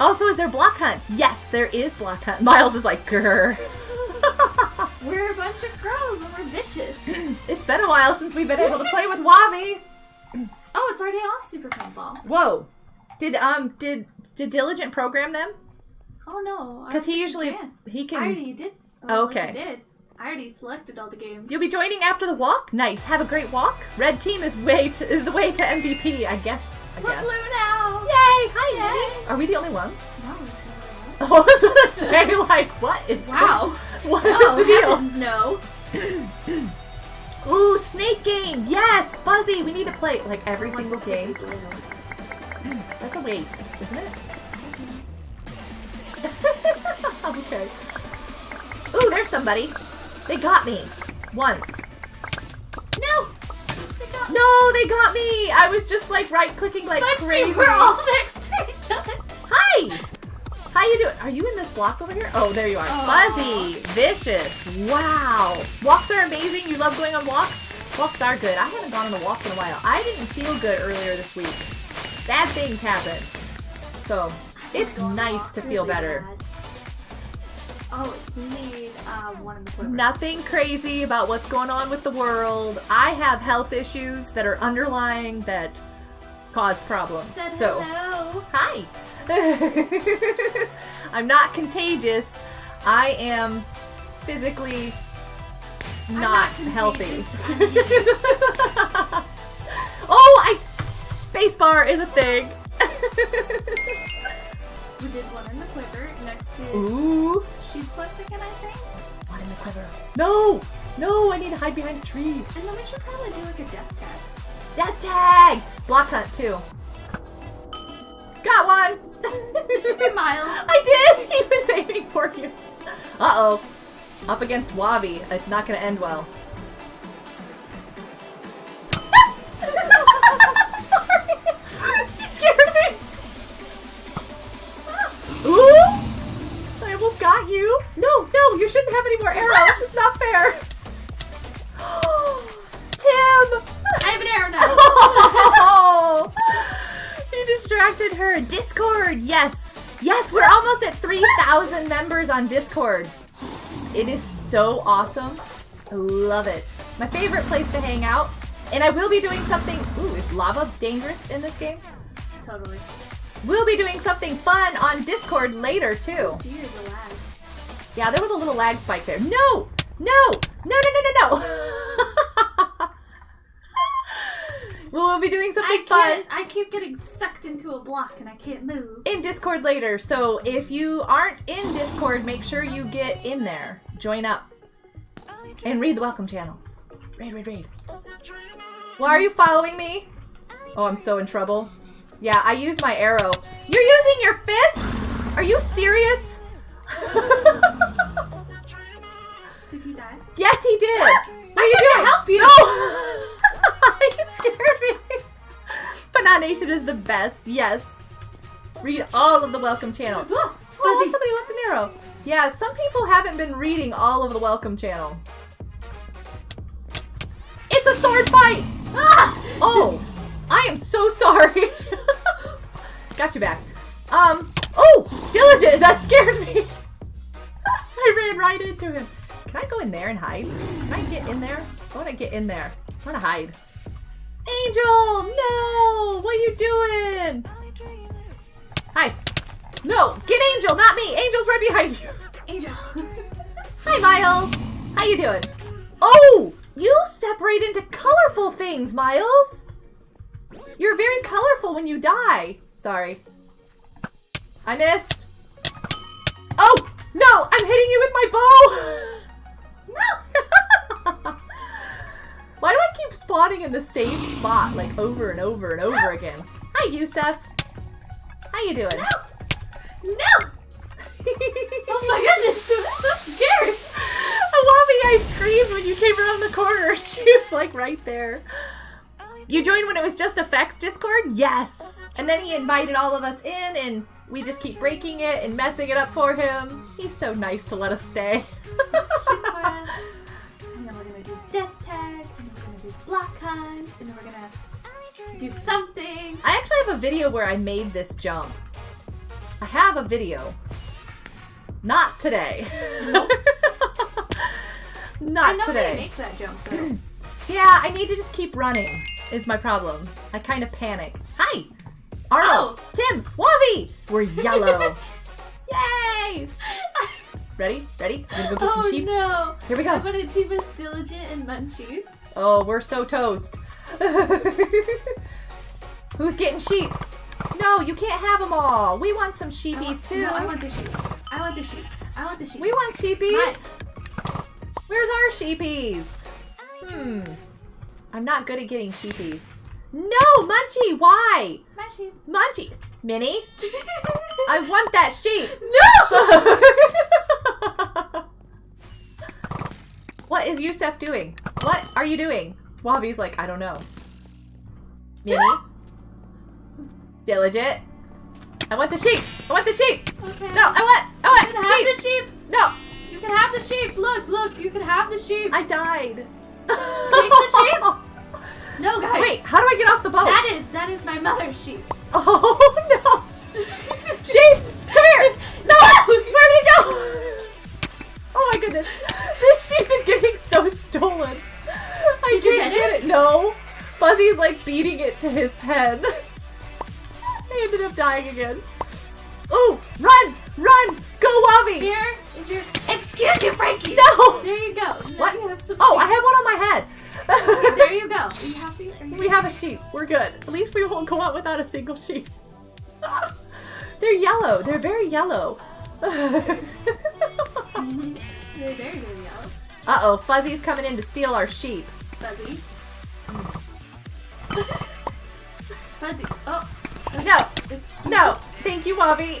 Also, is there block hunt? Yes, there is block hunt. Miles is like, grr. We're a bunch of girls and we're vicious. it's been a while since we've been able to play with Wabi. Oh, it's already on Super Paintball. Whoa. Did um did did Diligent program them? Oh no. Because he usually think he I can. already did. Oh, unless okay. I did. I already selected all the games. You'll be joining after the walk. Nice. Have a great walk. Red team is way to, is the way to MVP. I guess. I We're guess. blue now. Yay! Hi, Yay. Are we the only ones? No. I was gonna say like, what is Wow. What is Oh, the deal? heavens no. Ooh, snake game. Yes, Fuzzy. We need to play like every oh I single this to be game. blue. Hmm, that's a waste, isn't it? okay. Ooh, there's somebody. They got me. Once. No. They got No, they got me. I was just like right clicking like Munchie, crazy. We're all next to each other. Hi. How you doing? Are you in this block over here? Oh, there you are. Aw. Fuzzy. Vicious. Wow. Walks are amazing. You love going on walks. Walks are good. I haven't gone on a walk in a while. I didn't feel good earlier this week. Bad things happen. So, it's nice to feel really better. bad. Oh, we need uh, one in the quiver. Nothing crazy about what's going on with the world. I have health issues that are underlying that cause problems. Said so, hello. hi. I'm not contagious. I am physically not, not healthy. oh, I spacebar is a thing. We did one in the quiver. Next is Ooh. sheep plus again, I think. One in the quiver. No! No, I need to hide behind a tree. And then we should probably do like a death tag. Death tag! Block hunt too. Got one! It should be Miles. I did! He was aiming for you. Uh oh. Up against Wabi. It's not gonna end well. I'm sorry. She scared me. Ooh! I almost got you. No, no, you shouldn't have any more arrows. It's not fair. Tim! I have an arrow now. Distracted her. Discord, yes. Yes, we're almost at 3,000 members on Discord. It is so awesome. I love it. My favorite place to hang out. And I will be doing something. Ooh, is lava dangerous in this game? totally. We'll be doing something fun on Discord later, too. Dear the lag. Yeah, there was a little lag spike there. No! No! No, no, no, no, no! we'll be doing something I fun. I keep getting sucked into a block and I can't move. in Discord later. So if you aren't in Discord, make sure you get in there. Join up. And read the welcome channel. Read, read, read. Why are you following me? Oh, I'm so in trouble. Yeah, I use my arrow. You're using your fist? Are you serious? Did he die? yes, he did. What are you doing? help you. No! you scared me. Banana Nation is the best. Yes. Read all of the welcome channel. Oh, Fuzzy. somebody left an arrow. Yeah, some people haven't been reading all of the welcome channel. It's a sword fight! Ah! Oh, I am so sorry. Got you back. Um, oh, diligent, that scared me. I ran right into him. Can I go in there and hide? Can I get in there? I want to get in there. I want to hide. Angel, no! What are you doing? Hi. No, get Angel, not me. Angel's right behind you. Angel. Hi, Miles. How you doing? Oh, you separate into colorful things, Miles. You're very colorful when you die. Sorry. I missed. Oh, no, I'm hitting you with my bow. no. Why do I keep spawning in the same spot, like over and over and over again? Hi, Yusef. How you doing? No. No! oh my goodness, was so scary. Wabi, I screamed when you came around the corner. She was like right there. You joined when it was just effects Discord? Yes. And then he invited all of us in, and we just keep breaking it and messing it up for him. He's so nice to let us stay. block hunt, and then we're gonna do something. I actually have a video where I made this jump. I have a video. Not today. Nope. Not I today. to make that jump though. Yeah, I need to just keep running. Is my problem. I kind of panic. Hi, Arnold, oh. Tim, Wabi. We're yellow. Yay! Ready? Ready? I'm gonna go get oh some sheep. no! Here we I'm go. gonna team with Diligent and Munchie. Oh, we're so toast. Who's getting sheep? No, you can't have them all. We want some I sheepies want- too. No, I want the sheep. I want the sheep. I want the sheep. We want sheepies. Where's our sheepies? Hmm. I'm not good at getting sheepies. No, Munchie, why? My sheep. Munchie. Minnie? I want that sheep. No! what is Yusef doing? What are you doing? Wabi's like, I don't know. Minnie? Diligent? I want the sheep. I want the sheep. Okay. No, I want, I You can want have the sheep. No, You can have the sheep. Look, look. You can have the sheep. I died. Take the sheep? No, guys. Wait, how do I get off the boat? That is that is my mother's sheep. Oh no! Sheep, come here! No, beating it to his pen. I ended up dying again. Ooh, run, run, go Wabi! Here is your. Excuse you, Frankie. No! There you go. Now What? you have some. Oh, I have one on my head. There you go. Are you happy? Are you We have a sheep. We're good. At least we won't go out without a single sheep. They're yellow. They're very yellow. They're very, very yellow. oh, Fuzzy's coming in to steal our sheep. Fuzzy. Fuzzy. Oh. No, no. Thank you, Wobby.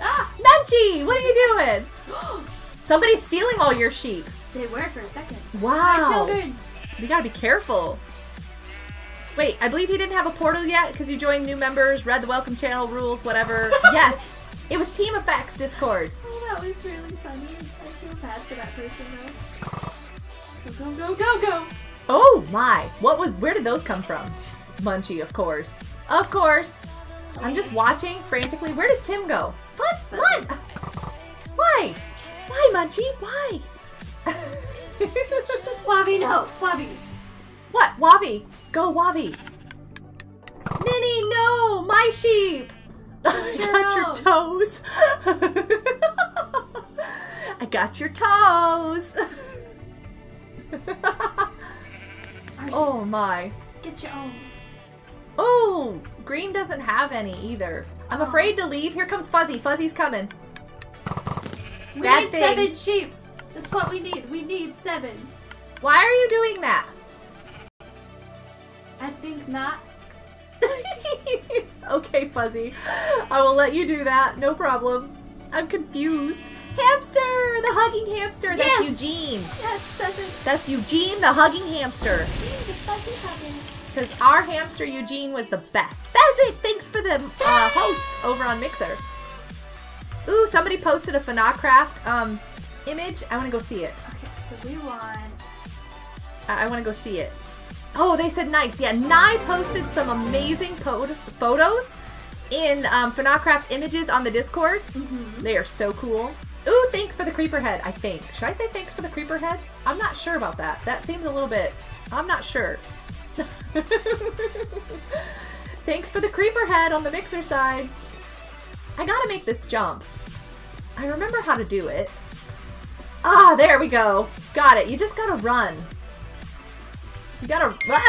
Ah! Munchie, what are you doing? Somebody's stealing all your sheep. they were for a second. Wow. My children. We gotta be careful. Wait, I believe he didn't have a portal yet because you joined new members, read the welcome channel rules, whatever. yes, it was Team Effects Discord. Oh, that was really funny. I feel bad for that person though. Go, go, go, go, go! Oh my! What was? Where did those come from? Munchie, of course. Of course. I'm just watching frantically. Where did Tim go? What? What? Why? Why, Munchie? Why? Bobby, no! Bobby! what? Wobby, go Wobby. Minnie, no! My sheep. I got your toes. I got your toes. Oh my. Get your own. Oh, green doesn't have any either. I'm Oh. afraid to leave. Here comes Fuzzy. Fuzzy's coming. We Bad need seven sheep. That's what we need. We need seven. Why are you doing that? I think not. okay, Fuzzy. I will let you do that. No problem. I'm confused. Hamster! The hugging hamster. That's Yes! Eugene. Yes, seven. That's Eugene, the hugging hamster. The fuzzy hugging. Because our hamster Eugene was the best. Pheasant, thanks for the uh, host over on Mixer. Ooh, somebody posted a Finocraft um, image. I want to go see it. Okay, so we want. I, I want to go see it. Oh, they said nice. Yeah, Nye posted some amazing photos, photos in um, Finocraft images on the Discord. Mhm. They are so cool. Ooh, thanks for the creeper head, I think. Should I say thanks for the creeper head? I'm not sure about that. That seems a little bit. I'm not sure. thanks for the creeper head on the mixer side. I gotta make this jump. I remember how to do it. Ah, there we go. Got it. You just gotta run. You gotta run,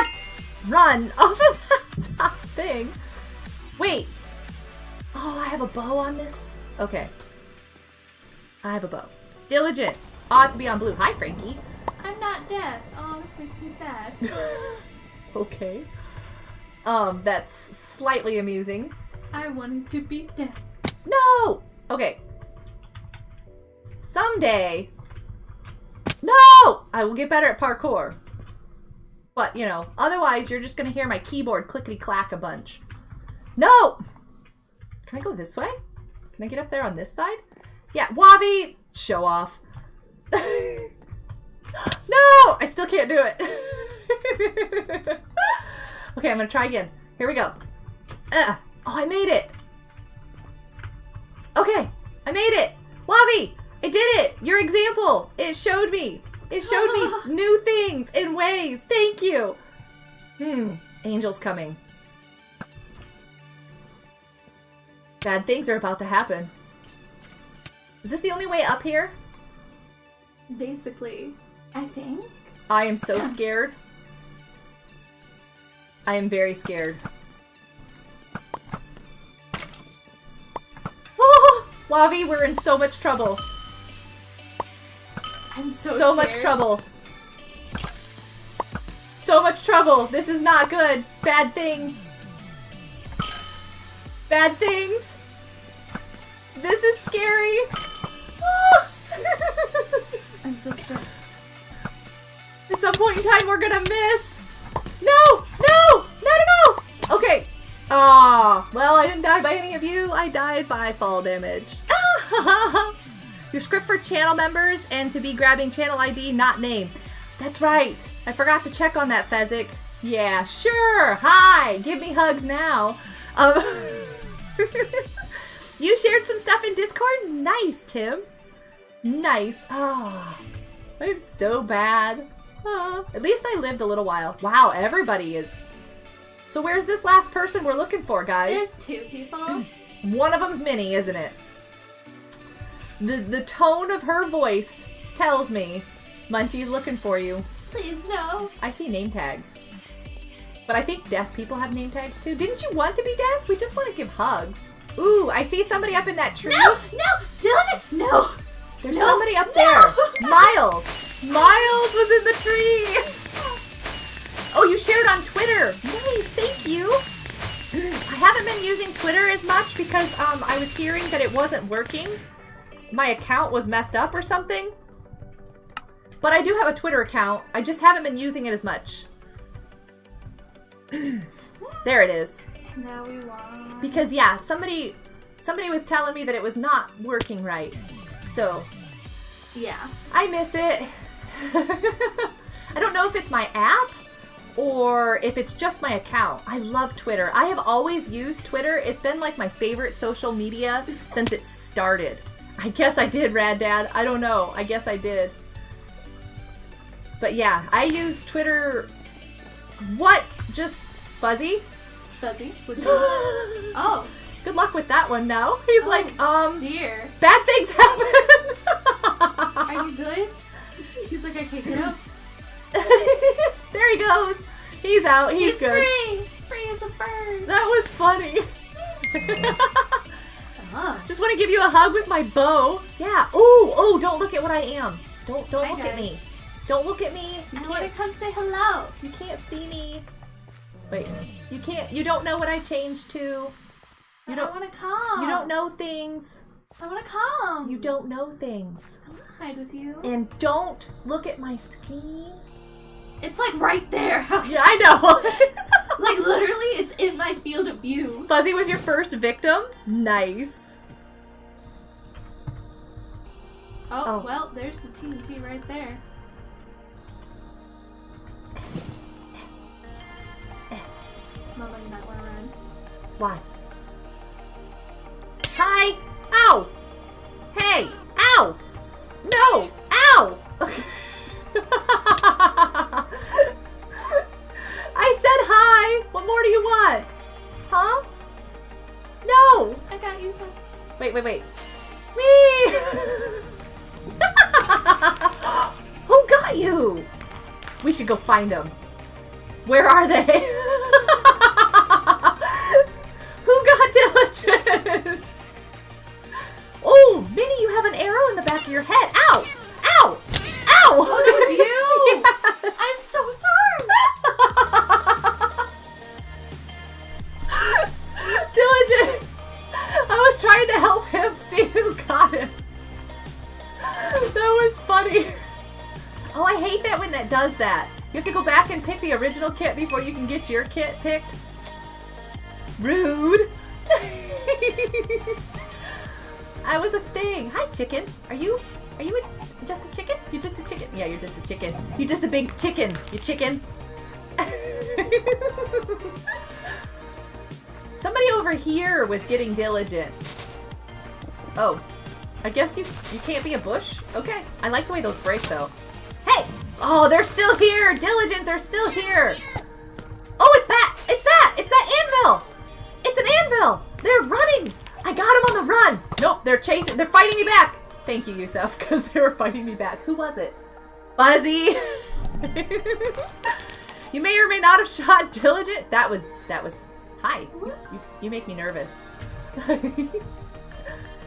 run off of that top thing. Wait. Oh, I have a bow on this? Okay. I have a bow. Diligent. Ought to be on blue. Hi, Frankie. I'm not deaf. Oh, this makes me sad. okay. Um, that's slightly amusing. I wanted to be deaf. No! Okay. Someday. No! I will get better at parkour. But, you know, otherwise you're just gonna hear my keyboard clickety clack a bunch. No! Can I go this way? Can I get up there on this side? Yeah, Wavi! Show off. no! I still can't do it. okay, I'm gonna try again. Here we go. Ugh. Oh, I made it! Okay, I made it. Wabi, I did it. Your example. It showed me. It showed me new things and ways. Thank you. Hmm. Angel's coming. Bad things are about to happen. Is this the only way up here? Basically, I think. I am so scared. I am very scared. Oh, Wavi, we're in so much trouble. I'm so so much trouble. So much trouble. This is not good. Bad things. Bad things. This is scary. Stressed. At some point in time, we're gonna miss. No, no, no, no, no. Okay. Ah, well, I didn't die by any of you. I died by fall damage. Your script for channel members and to be grabbing channel ID, not name. That's right. I forgot to check on that, Fezzik. Yeah, sure. Hi. Give me hugs now. Um, you shared some stuff in Discord? Nice, Tim. Nice. Ah, I'm so bad. Ah, at least I lived a little while. Wow, everybody is. So where's this last person we're looking for, guys? There's two people. One of them's Minnie, isn't it? The the tone of her voice tells me Munchie's looking for you. Please no. I see name tags. But I think deaf people have name tags too. Didn't you want to be deaf? We just want to give hugs. Ooh, I see somebody up in that tree. No, no, Diligent, no. There's no, somebody up no. there. Miles. Miles was in the tree. Oh, you shared on Twitter. Nice, thank you. I haven't been using Twitter as much because um, I was hearing that it wasn't working. My account was messed up or something. But I do have a Twitter account. I just haven't been using it as much. there it is. Now we want. Because yeah, somebody somebody was telling me that it was not working right. So Yeah. I miss it. I don't know if it's my app or if it's just my account. I love Twitter. I have always used Twitter. It's been like my favorite social media since it started. I guess I did, Rad Dad. I don't know. I guess I did. But yeah, I use Twitter. What? Just fuzzy? Fuzzy. Oh, Good luck with that one now. He's Oh. like, um, dear. bad things happen. Are you good? He's like, I can't get up. there he goes. He's out. He's, He's good. free. Free as a bird. That was funny. Ah. Just want to give you a hug with my bow. Yeah. Oh, oh, don't look at what I am. Don't don't Hi, look at me. Don't look at me. You I want to can't come say hello. you can't see me. Wait. You can't you don't know what I changed to. You I don't want to come. you don't know things. I want to come. You don't know things. I want to hide with you. And don't look at my screen. It's like right there. Yeah, I know. like literally, it's in my field of view. Fuzzy was your first victim. Nice. Oh, Oh. well, there's the TNT right there. Mama, you might want to run. Why? Hi! Ow! Hey! Ow! No! Ow! I said hi! What more do you want? Huh? No! I got you some. Wait, wait, wait. Whee! Who got you? We should go find them. Where are they? Who got diligent? Oh, Minnie, you have an arrow in the back of your head. Ow! Ow! Ow! Oh, that was you? Yes. I'm so sorry. Diligent! I was trying to help him see who got him. That was funny. Oh, I hate that when that does that. You have to go back and pick the original kit before you can get your kit picked. Rude. I was a thing. Hi, chicken. Are you? Are you a, just a chicken? You're just a chicken. Yeah, you're just a chicken. You're just a big chicken. You chicken. Somebody over here was getting diligent. Oh, I guess you you can't be a bush. Okay, I like the way those break though. Hey, oh, they're still here. Diligent, they're still here. Oh, it's that! It's that! It's that anvil! It's an anvil! They're running! I got them on the run! Nope, they're chasing. They're fighting me back. Thank you, Yusef, because they were fighting me back. Who was it? Buzzy. you may or may not have shot diligent. That was that was. Hi. You, you, you make me nervous.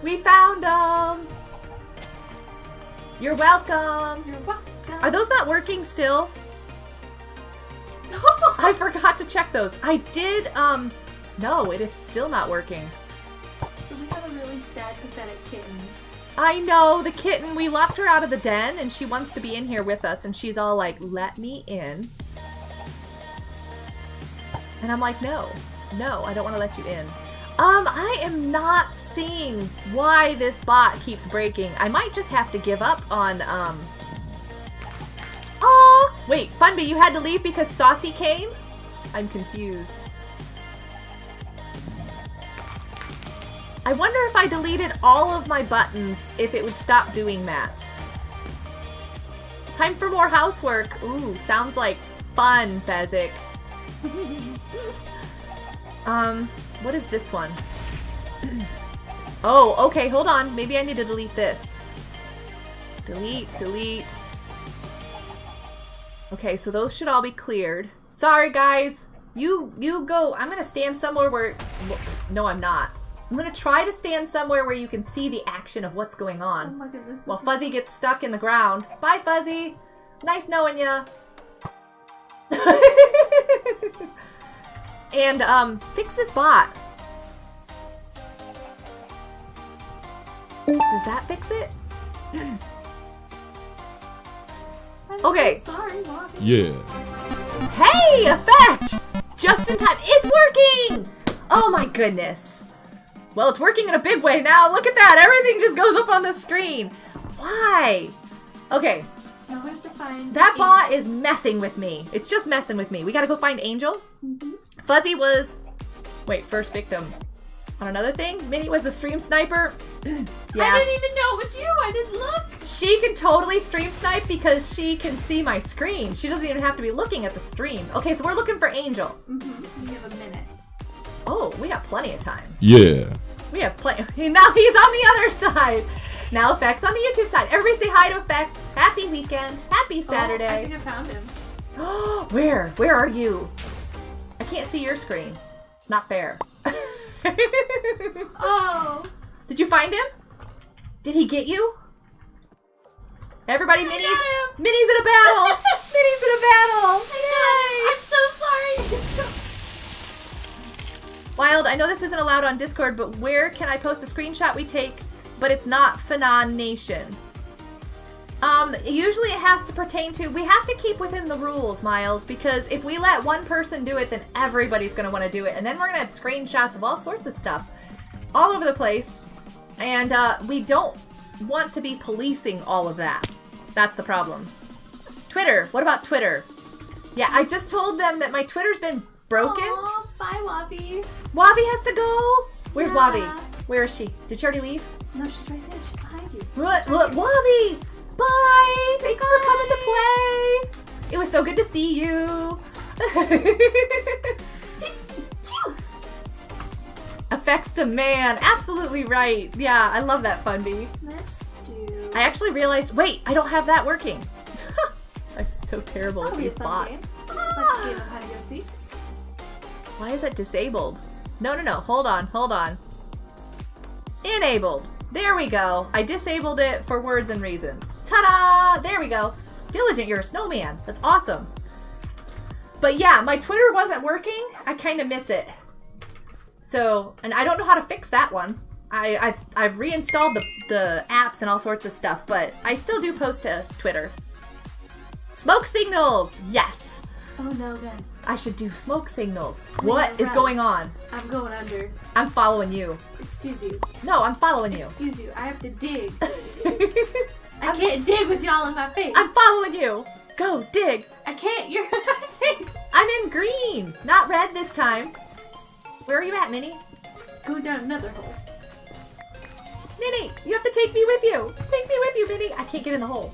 we found them. You're welcome. You're welcome. Are those not working still? I forgot to check those. I did, um, no, it is still not working. So we have a really sad, pathetic kitten. I know, the kitten, we locked her out of the den and she wants to be in here with us and she's all like, let me in. And I'm like, no, no, I don't want to let you in. Um, I am not seeing why this bot keeps breaking. I might just have to give up on, um... Oh, wait, Funby, you had to leave because Saucy came? I'm confused. I wonder if I deleted all of my buttons, if it would stop doing that. Time for more housework. Ooh, sounds like fun, Fezzik. um, what is this one? oh, okay, hold on. Maybe I need to delete this. Delete, delete. Okay, so those should all be cleared. Sorry, guys. You you go. I'm gonna stand somewhere where. No, I'm not. I'm gonna try to stand somewhere where you can see the action of what's going Oh on. my goodness. While this is- Fuzzy gets stuck in the ground. Bye, Fuzzy. Nice knowing ya. and um, fix this bot. Does that fix it? I'm okay. So sorry, Bobby. Yeah. Hey, effect! Just in time. It's working! Oh my goodness. Well, it's working in a big way now. Look at that. Everything just goes up on the screen. Why? Okay, Now we have to find that bot is messing with me. It's just messing with me. We gotta go find Angel. Mhm. Fuzzy was. Wait, first victim. On another thing, Minnie was the stream sniper. yeah. I didn't even know it was you. I didn't look. She can totally stream snipe because she can see my screen. She doesn't even have to be looking at the stream. Okay, so we're looking for Angel. Mm-hmm. We have a minute. Oh, we got plenty of time. Yeah. We have plenty. Now he's on the other side. Now Effect's on the YouTube side. Everybody say hi to Effect. Happy weekend. Happy Saturday. Oh, I Saturday. think I found him. Where? Where are you? I can't see your screen. It's not fair. Oh. Did you find him? Did he get you? Everybody, Minnie's. Minnie's in a battle. Minnie's in a battle. Yay. I'm so sorry. Wild, I know this isn't allowed on Discord, but where can I post a screenshot we take, but it's not Fanon Nation? Um, usually it has to pertain to, we have to keep within the rules, Miles, because if we let one person do it, then everybody's gonna wanna do it, and then we're gonna have screenshots of all sorts of stuff all over the place, and uh, we don't want to be policing all of that. That's the problem. Twitter, what about Twitter? Yeah, I just told them that my Twitter's been broken. Aw, bye, Wabi. Wabi has to go. Where's Yeah. Wabi? Where is she? Did she already leave? No, she's right there. She's behind you. What? What? Wabi! Bye. Thanks for coming to play. It was so good to see you. Effects to man. Absolutely right. Yeah, I love that Funby. Let's do. I actually realized. Wait, I don't have that working. I'm so terrible That'll with these bots. is like Why is that disabled? No, no, no. Hold on, hold on. Enabled. There we go. I disabled it for words and reasons. Ta-da! There we go. Diligent, you're a snowman. That's awesome. But yeah, my Twitter wasn't working. I kind of miss it. So, and I don't know how to fix that one. I, I've, I've reinstalled the, the apps and all sorts of stuff, but I still do post to Twitter. Smoke signals! Yes! Oh no, guys. I should do smoke signals. We What is right. going on? I'm going under. I'm following you. Excuse you. No, I'm following you. Excuse you. I have to dig. I can't dig with y'all in my face. I'm following you. Go, dig. I can't. You're in my face. I'm in green, not red this time. Where are you at, Minnie? Go down another hole. Minnie, you have to take me with you. Take me with you, Minnie. I can't get in the hole.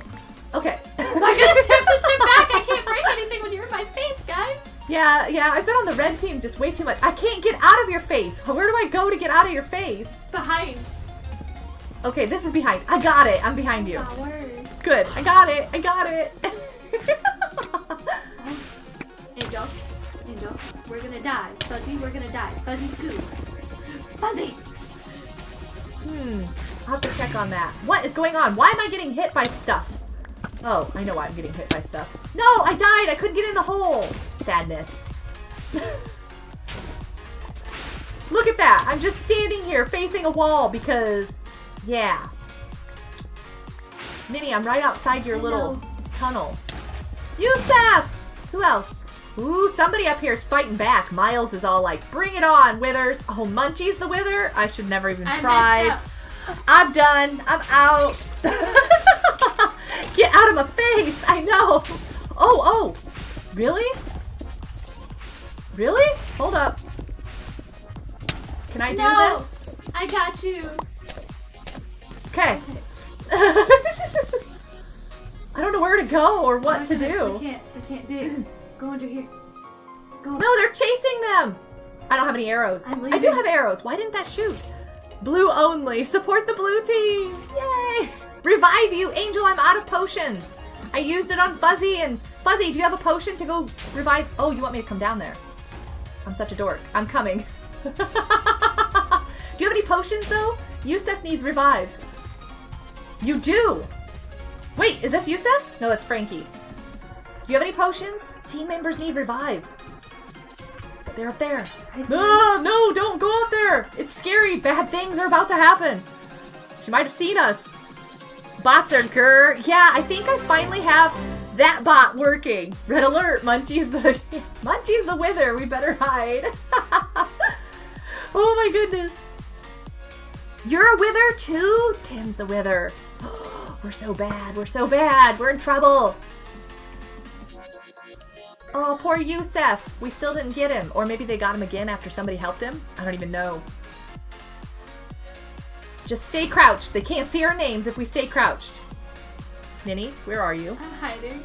Okay. I gotta have to step back. I can't break anything when you're in my face, guys. Yeah, yeah, I've been on the red team just way too much. I can't get out of your face. Where do I go to get out of your face? Behind. Okay, this is behind. I got it. I'm behind you. Flowers. Good. I got it. I got it. Angel. Angel. We're gonna die. Fuzzy, we're gonna die. Fuzzy scoop. Fuzzy! Hmm. I'll have to check on that. What is going on? Why am I getting hit by stuff? Oh, I know why I'm getting hit by stuff. No, I died. I couldn't get in the hole. Sadness. Look at that. I'm just standing here facing a wall because, yeah. Minnie, I'm right outside your I little know. tunnel. Yusef! Who else? Ooh, somebody up here is fighting back. Miles is all like, bring it on, Withers. Oh, Munchie's the Wither? I should never even I up. I'm done. I'm out. Get out of my face. I know. Oh, oh. Really? Really? Hold up. Can I do No. this? I got you. Okay. I don't know where to go or what Oh to goodness, do. We can't. We can't dig. Go under here. Go. No, they're chasing them. I don't have any arrows. I do have arrows. Why didn't that shoot? Blue only. Support the blue team. Yay. Revive you. Angel, I'm out of potions. I used it on Fuzzy and Fuzzy, do you have a potion to go revive? Oh, you want me to come down there? I'm such a dork. I'm coming. do you have any potions though? Yusef needs revived. You do. Wait, is this Yusef? No, that's Frankie. Do you have any potions? Team members need revived. They're up there. No, no, don't go up there. It's scary. Bad things are about to happen. She might have seen us. Bots are grr. Yeah, I think I finally have that bot working. Red alert, Munchie's the Munchie's the wither. We better hide. oh my goodness. You're a wither too? Tim's the wither. We're so bad. We're so bad. We're in trouble. Oh, poor Yusef. We still didn't get him. Or maybe they got him again after somebody helped him. I don't even know. Just stay crouched. They can't see our names if we stay crouched. Minnie, where are you? I'm hiding.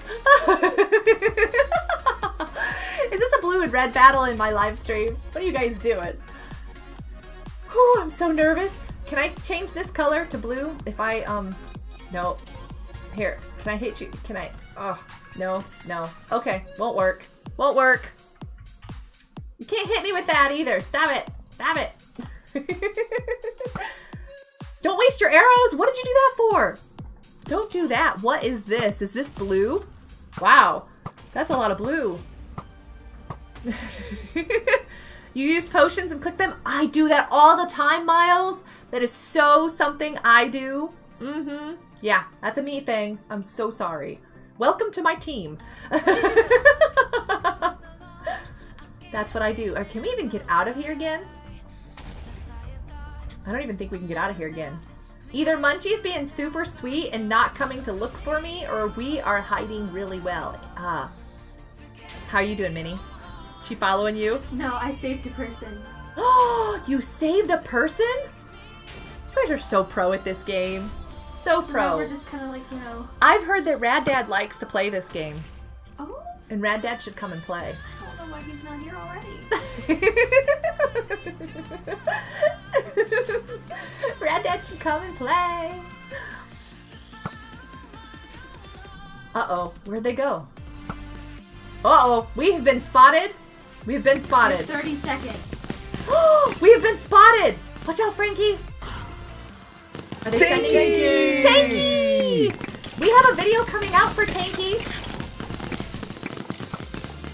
Is this a blue and red battle in my live stream? What are you guys doing? Whew, I'm so nervous. Can I change this color to blue if I, um, no. Here, can I hit you? Can I, oh, no, no. Okay, won't work. Won't work. You can't hit me with that either. Stop it. Stop it. Don't waste your arrows. What did you do that for? Don't do that. What is this? Is this blue? Wow. That's a lot of blue. you use potions and click them? I do that all the time, Miles. That is so something I do. Mm-hmm. Yeah, that's a me thing. I'm so sorry. Welcome to my team. that's what I do. Uh, Can we even get out of here again? I don't even think we can get out of here again. Either Munchie's being super sweet and not coming to look for me, or we are hiding really well. Ah. How are you doing, Minnie? She following you? No, I saved a person. Oh, you saved a person? You guys are so pro at this game. So So pro. we're just kind of like you know. I've heard that Rad Dad likes to play this game, Oh, and Rad Dad should come and play. I don't know why he's not here already. Rad Dad should come and play. Uh oh, where'd they go? Uh oh, we have been spotted. We have been There's spotted. 30 seconds. we have been spotted. Watch out, Frankie. Are they sending Tanky! Tanky? We have a video coming out for Tanky.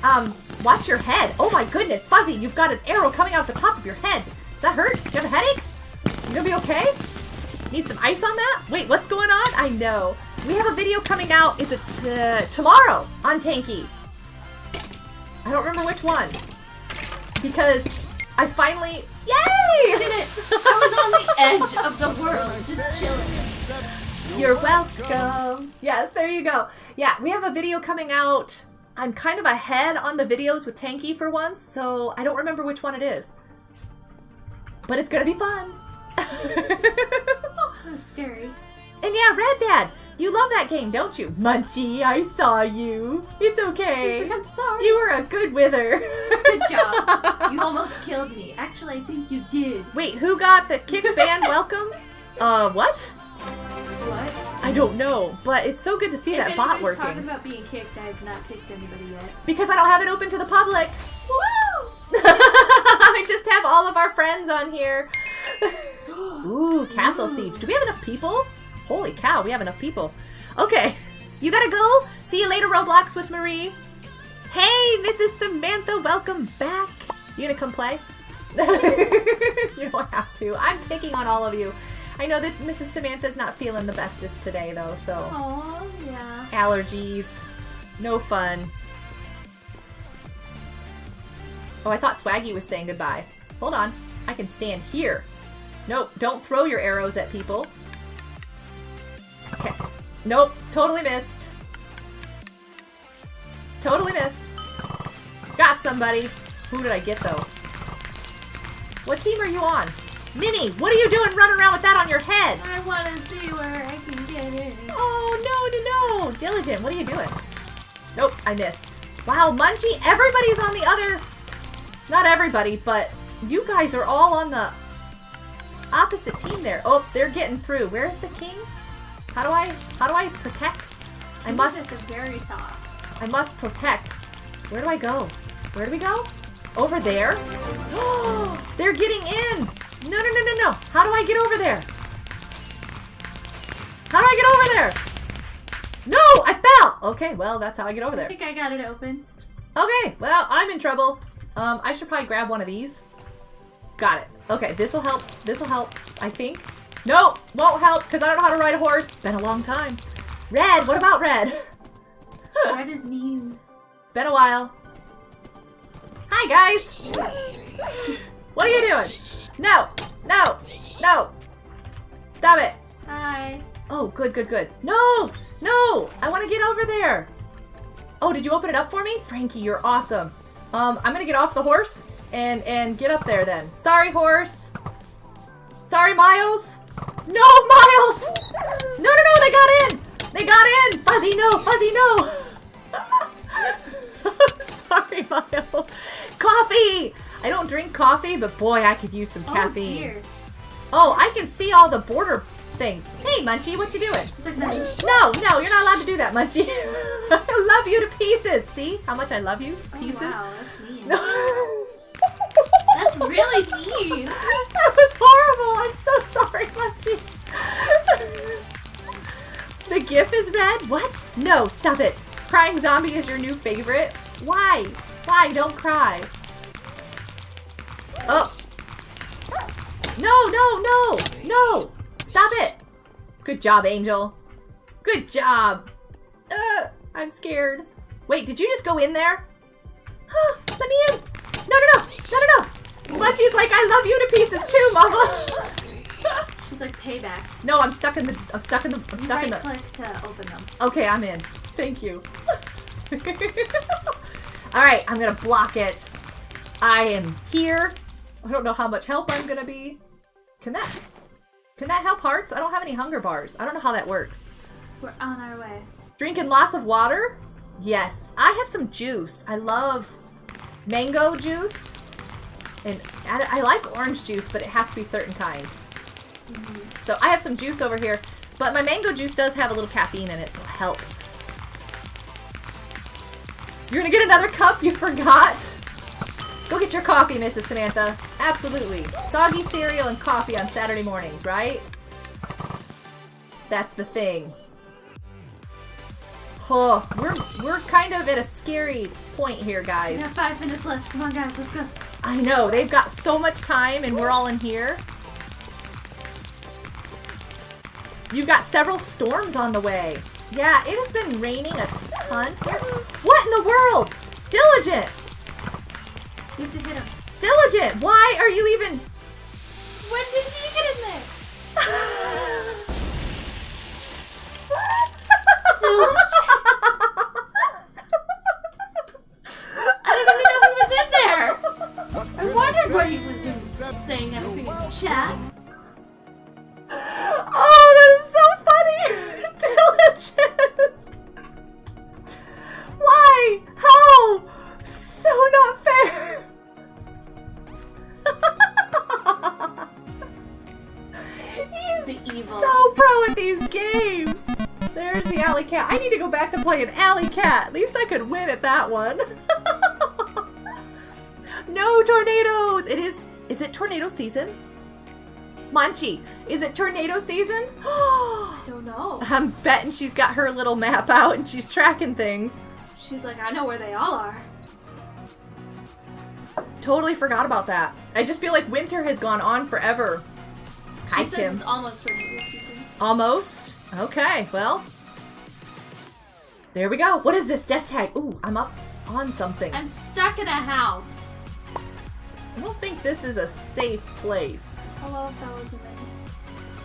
Um, watch your head. Oh my goodness, Fuzzy, you've got an arrow coming out the top of your head. Does that hurt? Do you have a headache? You gonna be okay? Need some ice on that? Wait, what's going on? I know. We have a video coming out. Is it tomorrow on Tanky? I don't remember which one because I finally yay I Did it? I was on the edge of the world, just chilling. You're welcome. Yes, there you go. Yeah, we have a video coming out. I'm kind of ahead on the videos with Tanky for once, so I don't remember which one it is. But it's gonna be fun. That was scary. and yeah, Rad Dad, you love that game, don't you? Munchie, I saw you. It's okay. I'm sorry. You were a good wither. Good job. You almost killed me. Actually, I think you did. Wait, who got the kick ban welcome? Uh, what? What? I don't know, but it's so good to see that if bot anybody's talking working. about being kicked, I have not kicked anybody yet. Because I don't have it open to the public. Woo! I just have all of our friends on here. Ooh, Castle Siege. Do we have enough people? Holy cow, we have enough people. Okay, you gotta go. See you later, Roblox with Marie. Hey, Mrs. Samantha, welcome back. You gonna come play? you don't have to. I'm picking on all of you. I know that Mrs. Samantha's not feeling the bestest today, though, so Oh, yeah. allergies, no fun. Oh, I thought Swaggy was saying goodbye. Hold on. I can stand here. Nope, don't throw your arrows at people. Okay. Nope, totally missed. Totally missed. Got somebody. Who did I get though? What team are you on? Minnie, what are you doing running around with that on your head? I want to see where I can get it. Oh, no, no, no. Diligent, what are you doing? Nope, I missed. Wow, Munchie, everybody's on the other... Not everybody, but you guys are all on the opposite team there. Oh, they're getting through. Where's the king? How do I, how do I protect? I must, at the very top. I must protect. Where do I go? Where do we go? Over there? Oh, they're getting in. No, no, no, no, no. How do I get over there? How do I get over there? No, I fell. Okay, well, that's how I get over there. I think I got it open. Okay, well, I'm in trouble. Um, I should probably grab one of these. Got it. Okay, this'll help. This'll help, I think. No, won't help, because I don't know how to ride a horse. It's been a long time. Red, what about red? Red is mean. It's been a while. Hi, guys. What are you doing? No, no, no. Stop it. Hi. Oh, good, good, good. No, no, I want to get over there. Oh, did you open it up for me? Frankie, you're awesome. Um, I'm gonna get off the horse and and get up there then. Sorry, horse. Sorry, Miles. No, Miles. No, no, no, they got in. They got in. Fuzzy, no, Fuzzy, no. Sorry, Miles. Coffee. I don't drink coffee, but boy, I could use some Oh caffeine. dear. Oh, I can see all the border things. Hey, Munchie, what you doing? She's like that. No, no, you're not allowed to do that, Munchie. I love you to pieces. See how much I love you to Oh, wow, that's mean. That's really mean. That was horrible. I'm so sorry, Munchie. the GIF is red? What? No, stop it. Crying zombie is your new favorite? Why? Why? Don't cry. Oh. No, no, no, no. Stop it. Good job, Angel. Good job. Uh, I'm scared. Wait, did you just go in there? Huh, let me in. No, no, no, no, no, no. Munchie's like, I love you to pieces too, Mama. She's like payback. no, I'm stuck in the. I'm stuck in the. I'm stuck in the. click to open them. Okay, I'm in. Thank you. All right, I'm gonna block it. I am here. I don't know how much help I'm gonna be. Can that? Can that help hearts? I don't have any hunger bars. I don't know how that works. We're on our way. Drinking lots of water? Yes. I have some juice. I love mango juice. And I, I like orange juice, but it has to be certain kind. Mm-hmm. So I have some juice over here. But my mango juice does have a little caffeine in it, so it helps. You're gonna get another cup? You forgot? Go get your coffee, Mrs. Samantha. Absolutely. Soggy cereal and coffee on Saturday mornings, right? That's the thing. Oh, we're we're kind of at a scary point here, guys. We have five minutes left. Come on, guys, let's go. I know, they've got so much time and we're all in here. You've got several storms on the way. Yeah, it has been raining a ton. What in the world? Diligent! You have to hit him. Diligent! Why are you even... When did he get in there? I don't even know who was in there. I wondered what he was in- saying everything in the chat. Oh, that is so funny! Diligent! Why? How? So not fair! He's so pro at these games! There's the alley cat. I need to go back to playing alley cat. At least I could win at that one. no tornadoes! It is. Is it tornado season? Munchie, is it tornado season? I don't know. I'm betting she's got her little map out and she's tracking things. She's like, I know where they all are. Totally forgot about that. I just feel like winter has gone on forever. She Hi, says Tim. it's almost season. Almost. Okay, well. There we go. What is this? Death tag. Ooh, I'm up on something. I'm stuck in a house. I don't think this is a safe place. Hello, fellow humans.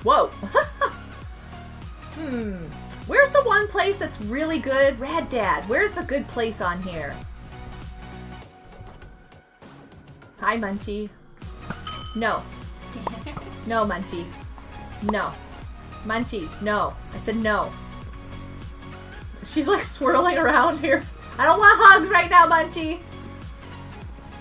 Whoa. hmm. Where's the one place that's really good? Rad Dad, where's the good place on here? Hi, Munchie. No. No, Munchie. No. Munchie, no. I said no. She's like swirling around here. I don't want hugs right now, Munchie.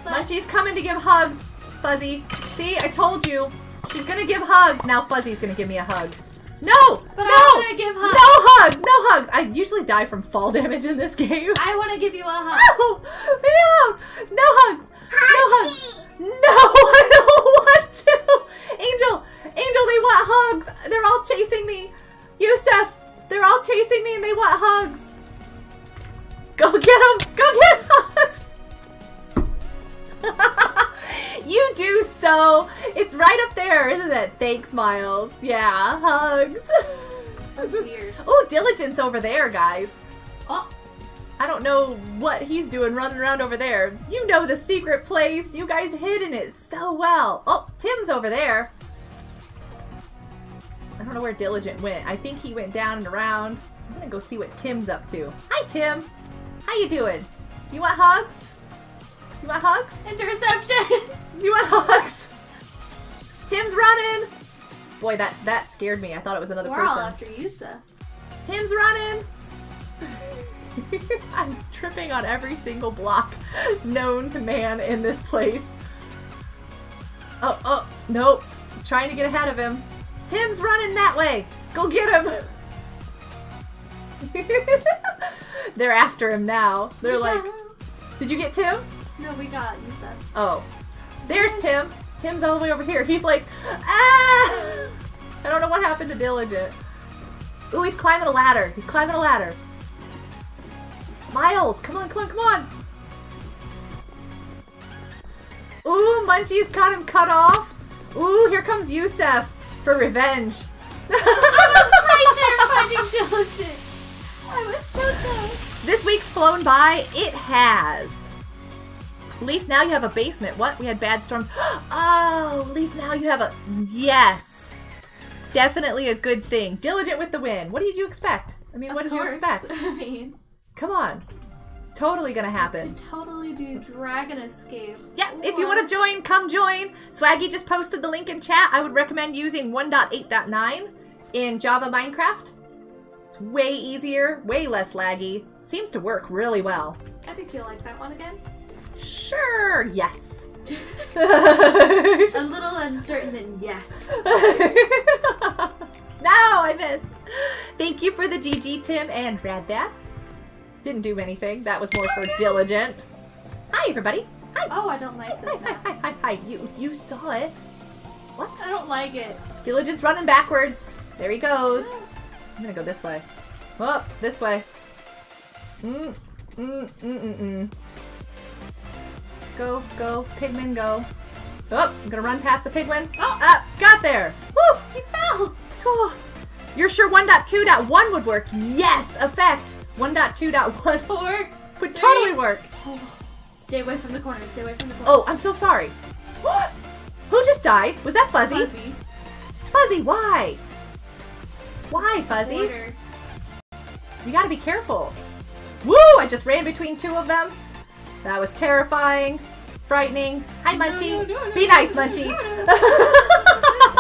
But- Munchie's coming to give hugs, Fuzzy. See, I told you. She's gonna give hugs. Now Fuzzy's gonna give me a hug. No! But no! I wanna give hugs. No hugs! No hugs! I usually die from fall damage in this game. I want to give you a hug. No! Leave me alone! No hugs! No hugs! No! I don't want to! Angel! Angel, they want hugs! They're all chasing me! Yusef! They're all chasing me and they want hugs! Go get them! Go get hugs! you do so! It's right up there, isn't it? Thanks, Miles. Yeah, hugs. Oh, Diligence over there, guys. I don't know what he's doing running around over there. You know the secret place. You guys hidden it so well. Oh, Tim's over there. I don't know where Diligent went. I think he went down and around. I'm gonna go see what Tim's up to. Hi, Tim. How you doing? Do you want hugs? You want hugs? interception. You want hugs? Tim's running. Boy, that that scared me. I thought it was another We're person. all after Yusa. Tim's running! I'm tripping on every single block known to man in this place. Oh, oh, nope. Trying to get ahead of him. Tim's running that way! Go get him! They're after him now. They're like, did you get Tim? No, we got Yusa. Oh. There's Tim. Tim's all the way over here. He's like, ah! I don't know what happened to Diligent. Ooh, he's climbing a ladder. He's climbing a ladder. Miles, come on, come on, come on. Ooh, Munchie's got him cut off. Ooh, here comes Yusef for revenge. I was right there finding diligent. I was so close. This week's flown by. It has. At least now you have a basement. What? We had bad storms. Oh, at least now you have a. Yes. Definitely a good thing. Diligent with the win. What did you expect? I mean, what Of did you expect? I mean, Come on. Totally gonna happen. totally do dragon escape. Yeah, if you want to join, come join. Swaggy just posted the link in chat. I would recommend using 1.8.9 in Java Minecraft. It's way easier, way less laggy. Seems to work really well. I think you'll like that one again. Sure, yes. A little uncertain than yes. no, I missed. Thank you for the GG, Tim and Rad Dad. Didn't do anything. That was more for diligent. Hi, everybody. Hi. Oh, I don't like this Hi, hi, hi, hi, hi. You, you saw it. What? I don't like it. Diligent's running backwards. There he goes. I'm gonna go this way. Oh, this way. Mm, mm, mm, mm, mm. Go, go, pigman, go. Oh, I'm gonna run past the pigman. Oh, ah, got there. Woo, he fell. Oh. You're sure 1.2.1 would work? Yes, effect. 1.2.1 Four. would totally work. Oh, stay away from the corner. Stay away from the corner. Oh, I'm so sorry. Who just died? Was that Fuzzy? Fuzzy. Fuzzy, why? Why, Fuzzy? You gotta be careful. Woo! I just ran between two of them. That was terrifying, frightening. Hi, Munchie. no, no, no, be nice, Munchie.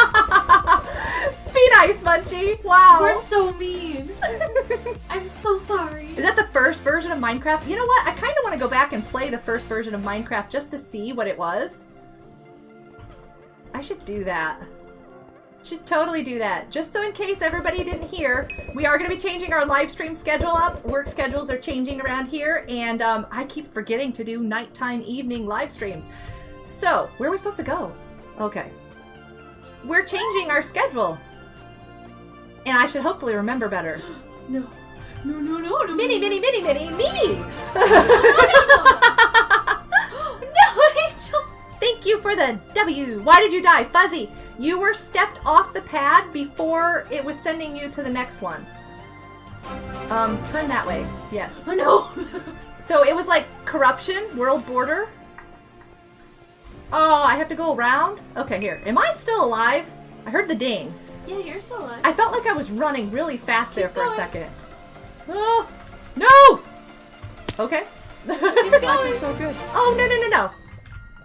be nice, Munchie. Wow. We're so mean. I'm so sorry. Is that the first version of Minecraft? You know what? I kind of want to go back and play the first version of Minecraft just to see what it was. I should do that. Should totally do that. Just so in case everybody didn't hear, we are going to be changing our live stream schedule up. Work schedules are changing around here, and um, I keep forgetting to do nighttime, evening live streams. So, where are we supposed to go? Okay. We're changing our schedule. And I should hopefully remember better. No. No, no, no, no. Mini, mini, mini, mini, me! no, Angel. Thank you for the W. Why did you die? Fuzzy, you were stepped off the pad before it was sending you to the next one. Um, turn that way. Yes. Oh no. So it was like corruption, world border. Oh, I have to go around? Okay, here. Am I still alive? I heard the ding. Yeah, you're still alive. I felt like I was running really fast there Keep for a second. Oh, no! Okay. Keep Life going. is so good. Oh, no, no, no, no.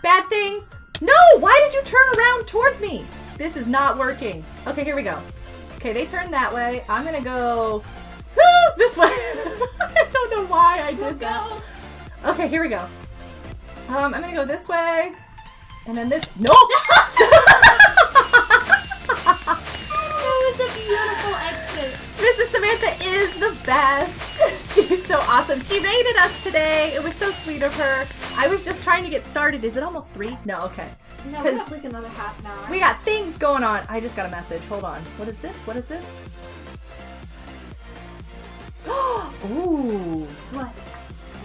Bad things. No, why did you turn around towards me? This is not working. Okay, here we go. Okay, they turned that way. I'm gonna go ah, this way. I don't know why I Go, did that. go. Okay, here we go. Um, I'm gonna go this way. And then this. Nope! Beautiful exit. Mrs. Samantha is the best. She's so awesome. She rated us today. It was so sweet of her. I was just trying to get started. Is it almost three? No, okay. No, we have like another half an hour. We got things going on. I just got a message. Hold on. What is this? What is this? Ooh. What?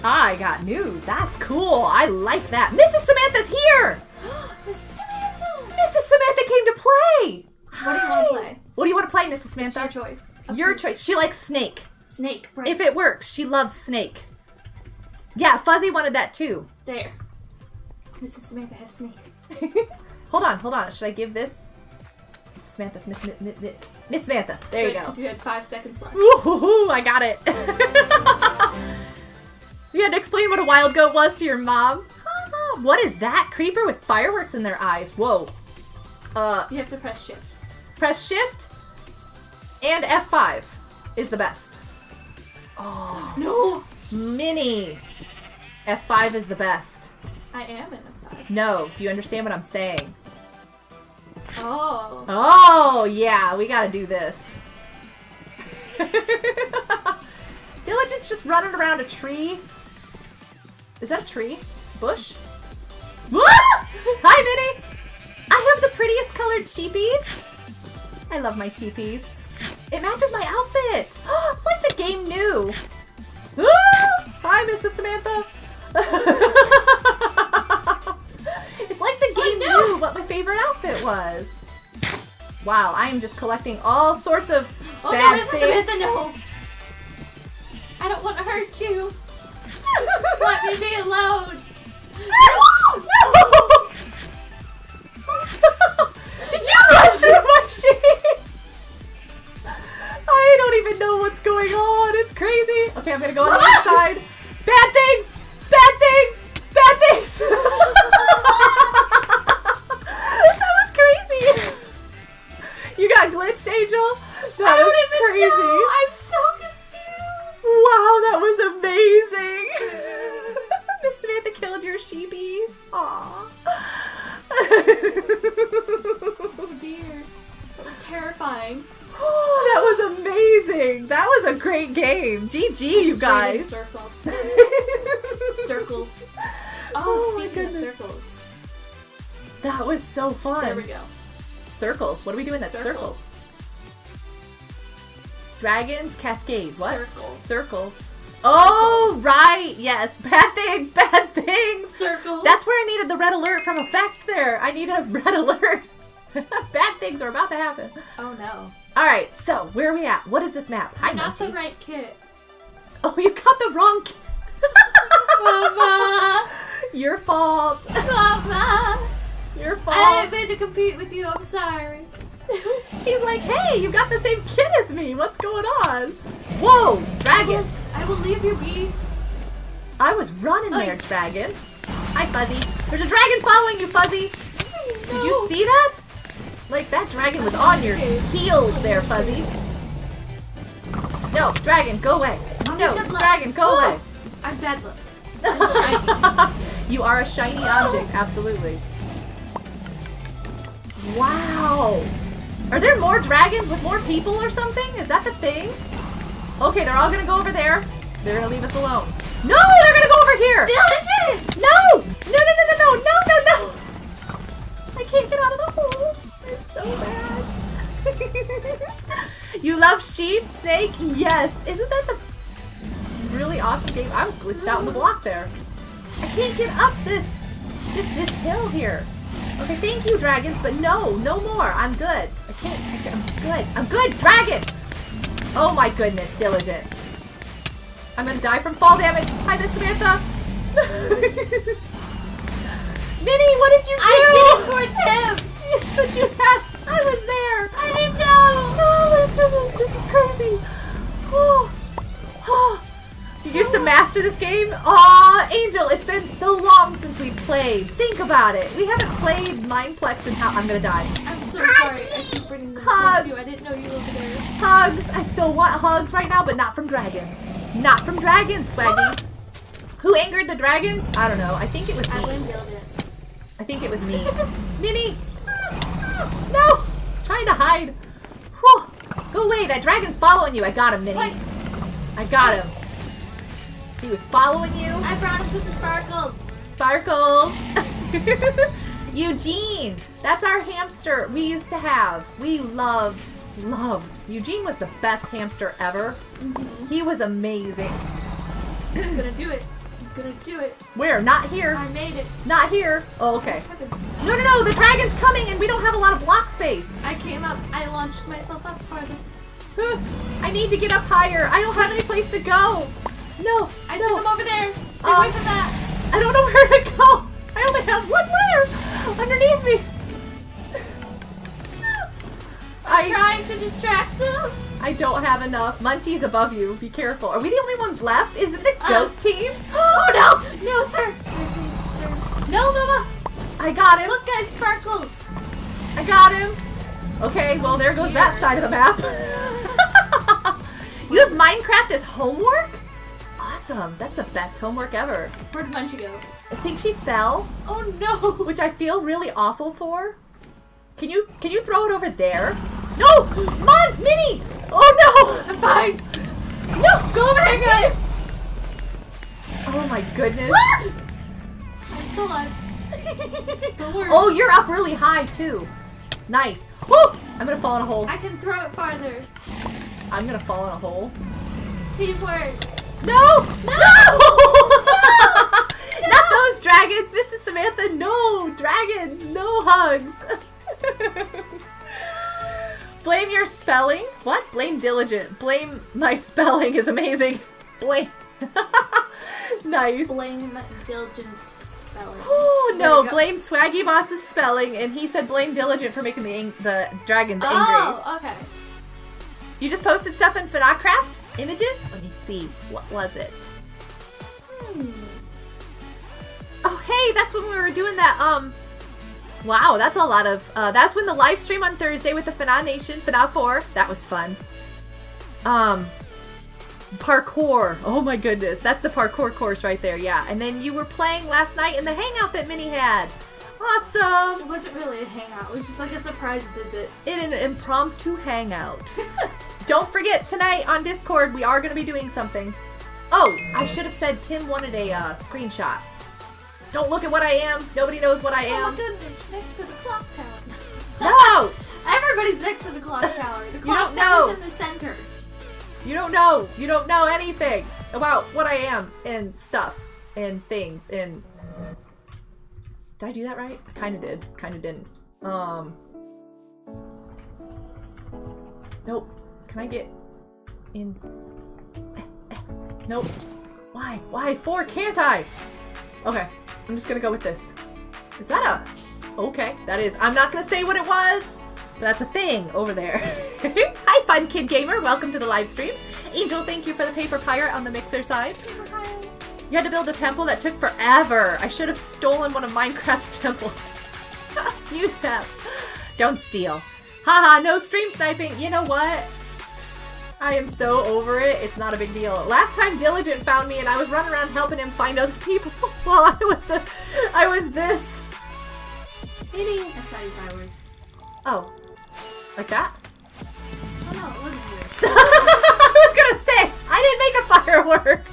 I got news. That's cool. I like that. Mrs. Samantha's here. Miss Samantha! Mrs. Samantha came to play. What do you want to play? What do you want to play, Mrs. It's Samantha? your choice. Up Your choice. She likes Snake. Snake, right If it works, she loves Snake. Yeah, Fuzzy wanted that too. there. Mrs. Samantha has snake. hold on, hold on. Should I give this? Mrs. Samantha, Smith, Miss, Miss, Miss, Samantha. There you go. Because you had five seconds left. Ooh, I got it. you had to explain what a wild goat was to your mom. what is that? Creeper with fireworks in their eyes. Whoa. Uh, You have to press shift. Press shift and F5 is the best. Oh, No! mini. F5 is the best. I am in F5. No, do you understand what I'm saying? Oh. Oh, yeah, we gotta do this. Diligent's just running around a tree. Is that a tree? Bush? Hi, Minnie! I have the prettiest colored sheepies. I love my sheepies. It matches my outfit. it's like the game new. Ah! Hi, Mrs. Samantha. it's like the game no. knew what my favorite outfit was. Wow, I am just collecting all sorts of Oh bad no, Mrs. things. Samantha, no! I don't want to hurt you. Let me be alone. Did you run through my sheet? I don't even know what's going on. It's crazy. Okay, I'm gonna go on the inside. Bad things! Bad things! Bad things! that was crazy. You got glitched, Angel? That I don't was even crazy. know. I'm so confused. Wow, that was amazing! Miss Samantha killed your sheepies. Aww. Oh dear. That was terrifying. Oh, that was amazing! That was a great game. GG, you Just right in guys. Circles. Circles. Oh, Oh my goodness. circles. That was so fun. There we go. Circles. What are we doing at circles? Dragons, cascades. What? Circles. Circles. Oh, right. Yes. Bad things. Bad things. Circles. That's where I needed the red alert from effect there. I need a red alert. Bad things are about to happen. Oh no. All right. So where are we at? What is this map? Hi, Not the right kit. Oh, you got the wrong. ki- Mama! Your fault. Mama! Your fault. I didn't mean to compete with you, I'm sorry. He's like, hey, you got the same kid as me. What's going on? Whoa, dragon. I will leave you be. I was running there, dragon. Hi, Fuzzy. There's a dragon following you, Fuzzy. Did you see that? Like, that dragon was on your heels there, Fuzzy. No, dragon, go away. No, good luck. dragon, go Oh, away. I'm bad luck. I'm you are a shiny oh. object, absolutely. Wow. Are there more dragons with more people or something? Is that the thing? Okay, they're all gonna go over there. They're gonna leave us alone. No, they're gonna go over here. Diligent! No! No, no, no, no, no, no, no, no! I can't get out of the hole. It's so bad. you love sheep, snake? Yes. Isn't that the really awesome game? I'm glitched out in the block there. I can't get up this this this hill here. Okay, thank you, dragons, but no, no more. I'm good. I can't. I can't I'm good. I'm good, dragon. Oh my goodness, diligent. I'm gonna die from fall damage. Hi, Miss Samantha. Minnie, what did you do? I did it towards him. That's what you had. I was there. I didn't know. Oh my goodness, this is crazy. Oh. Oh. You used to master this game? Aw, Angel, it's been so long since we played. Think about it. We haven't played Mineplex in how I'm gonna die. I'm so sorry. I keep bringing Hugs. you. I didn't know you were there. Hugs! I so want hugs right now, but not from dragons. Not from dragons, Swaggy. Who angered the dragons? I don't know. I think it was I me. Diligent. I think it was me. Minnie! No! Trying to hide. Whew. Go away, that dragon's following you. I got him, Minnie. What? I got him. He was following you. I brought him to the sparkles. Sparkles. Eugene. That's our hamster we used to have. We loved, loved. Eugene was the best hamster ever. He was amazing. I'm gonna do it. I'm gonna do it. Where? Not here. I made it. Not here. Oh, okay. Heavens. No, no, no. The dragon's coming and we don't have a lot of block space. I came up. I launched myself up farther. I need to get up higher. I don't have any place to go. No, I no. took him over there. Stay Um, away from that. I don't know where to go. I only have one layer underneath me. I'm I trying to distract them. I don't have enough. Munchie's above you. Be careful. Are we the only ones left? Is it the Uh, ghost team? Oh no! No, sir! Sir, please, sir. No, Mama! I got him. Look, guys, sparkles! I got him. Okay, well there goes that side of the map. you have Minecraft as homework? Awesome. That's the best homework ever. Where did Munchie go? I think she fell, Oh no! which I feel really awful for. Can you can you throw it over there? No! Mon! Minnie! Oh no! I'm fine! no! No! Go over there, guys! Oh my goodness. Ah! I'm still alive. Oh, you're up really high too. Nice. Woo! I'm gonna fall in a hole. I can throw it farther. I'm gonna fall in a hole. Teamwork. No! No! Not those dragons, Mrs. Samantha. No, dragon. No hugs. Blame your spelling. What? Blame diligent. Blame my spelling is amazing. Blame. nice. Blame diligence spelling. Oh no! Blame Swaggy Boss's spelling, and he said blame diligent for making the the dragons angry. Oh, okay. You just posted stuff in Finocraft images. Let me see. What was it? Hmm. Oh, hey, that's when we were doing that. Um, wow, that's a lot of. Uh, that's when the live stream on Thursday with the Fana Nation, Fana Four. That was fun. Um, parkour. Oh my goodness, that's the parkour course right there. Yeah, and then you were playing last night in the hangout that Minnie had. Awesome. It wasn't really a hangout. It was just like a surprise visit. In an impromptu hangout. Don't forget tonight on Discord we are going to be doing something. Oh, I should have said Tim wanted a uh, screenshot. Don't look at what I am. Nobody knows what I am. you're next to the clock tower. No, Everybody's next to the clock tower. The clock don't tower's know. in the center. you don't know. You don't know anything about what I am and stuff and things and. Did I do that right? I kind of did. Kind of didn't. Um. Nope. Can I get in? Nope. Why? Why? Four can't I? Okay. I'm just gonna go with this. Is that a? Okay, that is. I'm not gonna say what it was, but that's a thing over there. Hi, Fun Kid Gamer. Welcome to the live stream. Angel, thank you for the paper pirate on the mixer side. You had to build a temple that took forever. I should have stolen one of Minecraft's temples. you Seth. Don't steal. Haha, no stream sniping. You know what? I am so over it. It's not a big deal. Last time Diligent found me and I was running around helping him find other people while I was the, I was this. Minnie. I saw you firework. Oh. Like that? Oh no, it wasn't yours. I was gonna say, I didn't make a firework.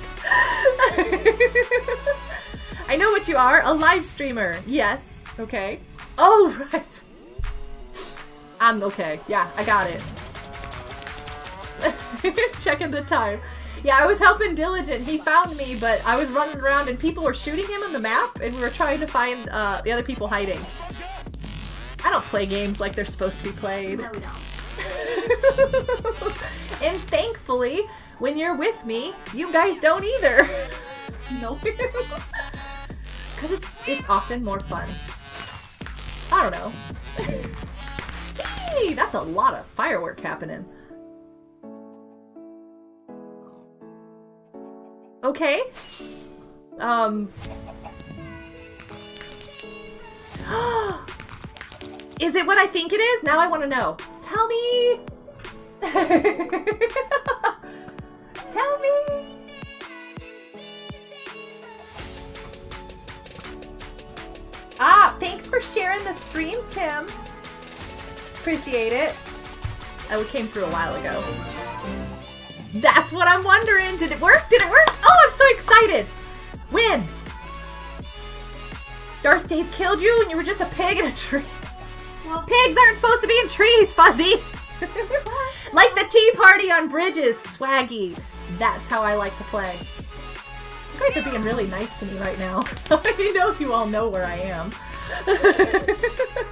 I know what you are, a live streamer. Yes. Okay. Oh, right. I'm okay. Yeah, I got it. Just checking the time. Yeah, I was helping Diligent. He found me, but I was running around and people were shooting him on the map, and we were trying to find uh, the other people hiding. I don't play games like they're supposed to be played. No, we don't. and thankfully, when you're with me, you guys don't either. Nope. Because it's, it's often more fun. I don't know. hey, that's a lot of firework happening. Okay. Um. is it what I think it is? Now I want to know. Tell me. Tell me. Ah, thanks for sharing the stream, Tim. Appreciate it. Oh, it came through a while ago. That's what I'm wondering. Did it work? Did it work? Oh, I'm so excited. Win. Darth Dave killed you and you were just a pig in a tree. Well, Pigs aren't supposed to be in trees, Fuzzy. like the tea party on bridges, swaggy. That's how I like to play. You guys are being really nice to me right now. I know if you all know where I am.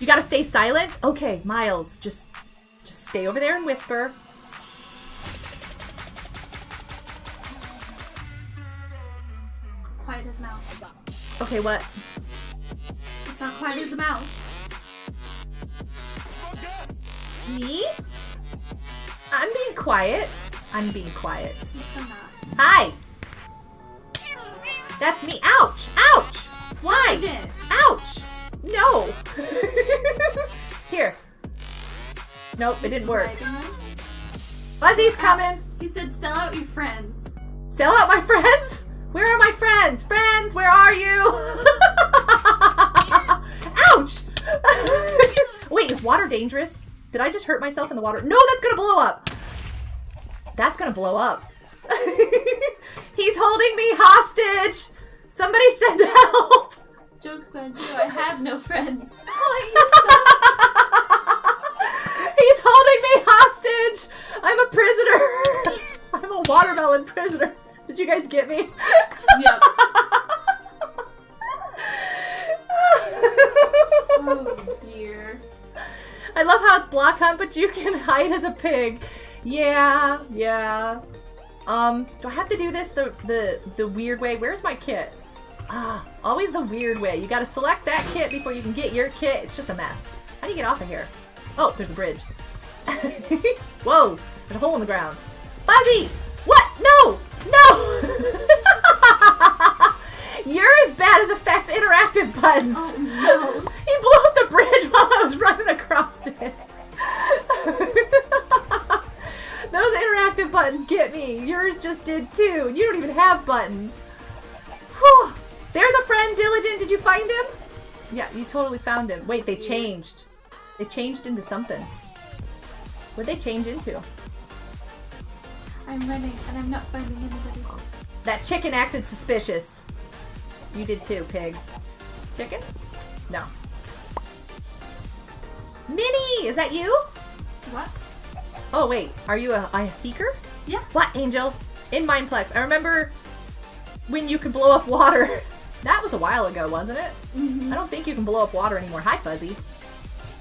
you gotta stay silent? Okay, Miles, just just stay over there and whisper. Quiet as a mouse. Okay, what? It's not quiet as a mouse. Me? I'm being quiet. I'm being quiet. Hi! That's me. Ouch! Ouch! Why? Ouch! No! Here. Nope, it didn't work. Fuzzy's coming! He said, "Sell out your friends." Sell out my friends? Where are my friends? Friends, where are you? Ouch! Wait, is water dangerous? Did I just hurt myself in the water? No, that's gonna blow up! That's gonna blow up. He's holding me hostage! Somebody send help! Jokes on you. I have no friends. Oh, He's holding me hostage! I'm a prisoner! I'm a watermelon prisoner. Did you guys get me? yep. Oh dear. I love how it's block hunt, but you can hide as a pig. Yeah, yeah. Um, do I have to do this the the the weird way? Where's my kit? Ah, always the weird way. You gotta select that kit before you can get your kit. It's just a mess. How do you get off of here? Oh, there's a bridge. Whoa, there's a hole in the ground. Fuzzy! What? No! No! You're as bad as Effect's interactive buttons. Oh no. He blew up the bridge while I was running across it. Those interactive buttons get me. Yours just did too. You don't even have buttons. Whew. There's a friend, Diligent. Did you find him? Yeah, you totally found him. Wait, they changed. They changed into something. What'd they change into? I'm running and I'm not finding anybody. That chicken acted suspicious. You did too, pig. Chicken? No. Minnie! Is that you? What? Oh wait, are you a, a seeker? Yeah. What, Angel? In Mineplex. I remember when you could blow up water. that was a while ago, wasn't it? Mhm. I don't think you can blow up water anymore. Hi, Fuzzy.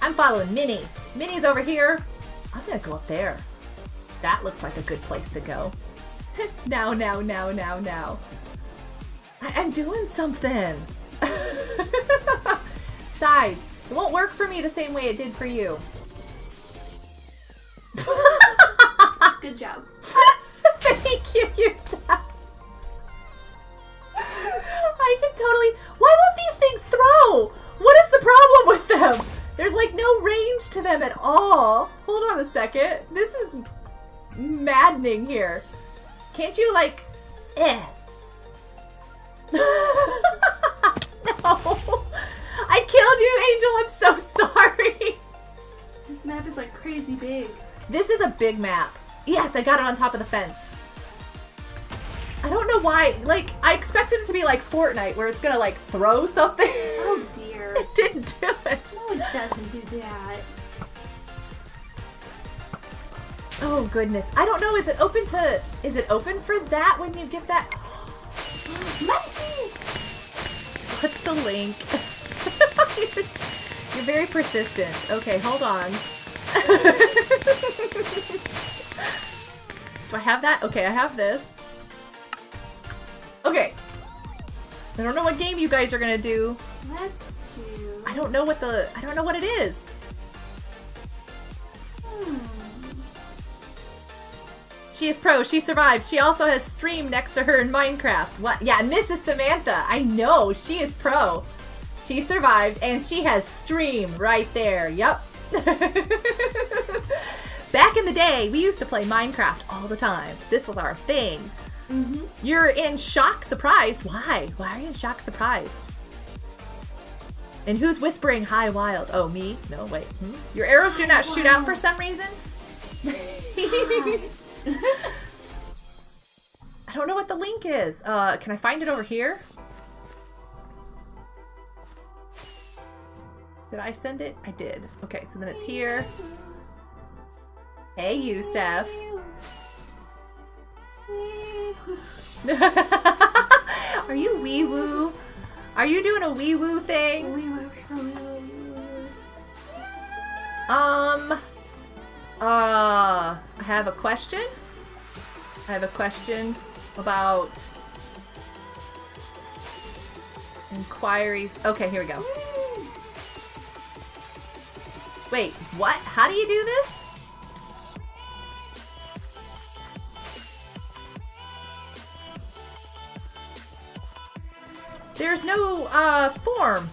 I'm following Minnie. Minnie's over here. I'm gonna go up there. That looks like a good place to go. now, now, now, now, now. I- I'm doing something. Besides, it won't work for me the same way it did for you. Good job. Thank you, you I can totally. Why won't these things throw? What is the problem with them? There's like no range to them at all. Hold on a second. This is maddening here. Can't you like. Eh. no. I killed you, Angel. I'm so sorry. This map is like crazy big. This is a big map. Yes, I got it on top of the fence. I don't know why. Like, I expected it to be like Fortnite, where it's gonna like throw something. Oh dear. it didn't do it. No, it doesn't do that. Oh goodness. I don't know. Is it open to? Is it open for that when you get that? Munchie! What's the link? You're very persistent. Okay, hold on. Do I have that? Okay, I have this. Okay. I don't know what game you guys are gonna do. Let's do. I don't know what the I don't know what it is. Hmm. She is pro. She survived. She also has stream next to her in Minecraft. What? Yeah, Mrs. Samantha. I know. She is pro. She survived and she has stream right there. Yep. Back in the day, we used to play Minecraft all the time. This was our thing. Mm-hmm. You're in shock surprised. Why? Why are you in shock surprised? And who's whispering hi wild? Oh, me? No, wait. Hmm? Your arrows do not shoot out for some reason? I don't know what the link is. Uh, can I find it over here? Did I send it? I did. Okay, so then it's here. Hey, Yusef. Are you wee woo? Are you doing a wee woo thing? Um, uh, I have a question. I have a question about inquiries. Okay, here we go. Wait, what? How do you do this? There's no uh, form.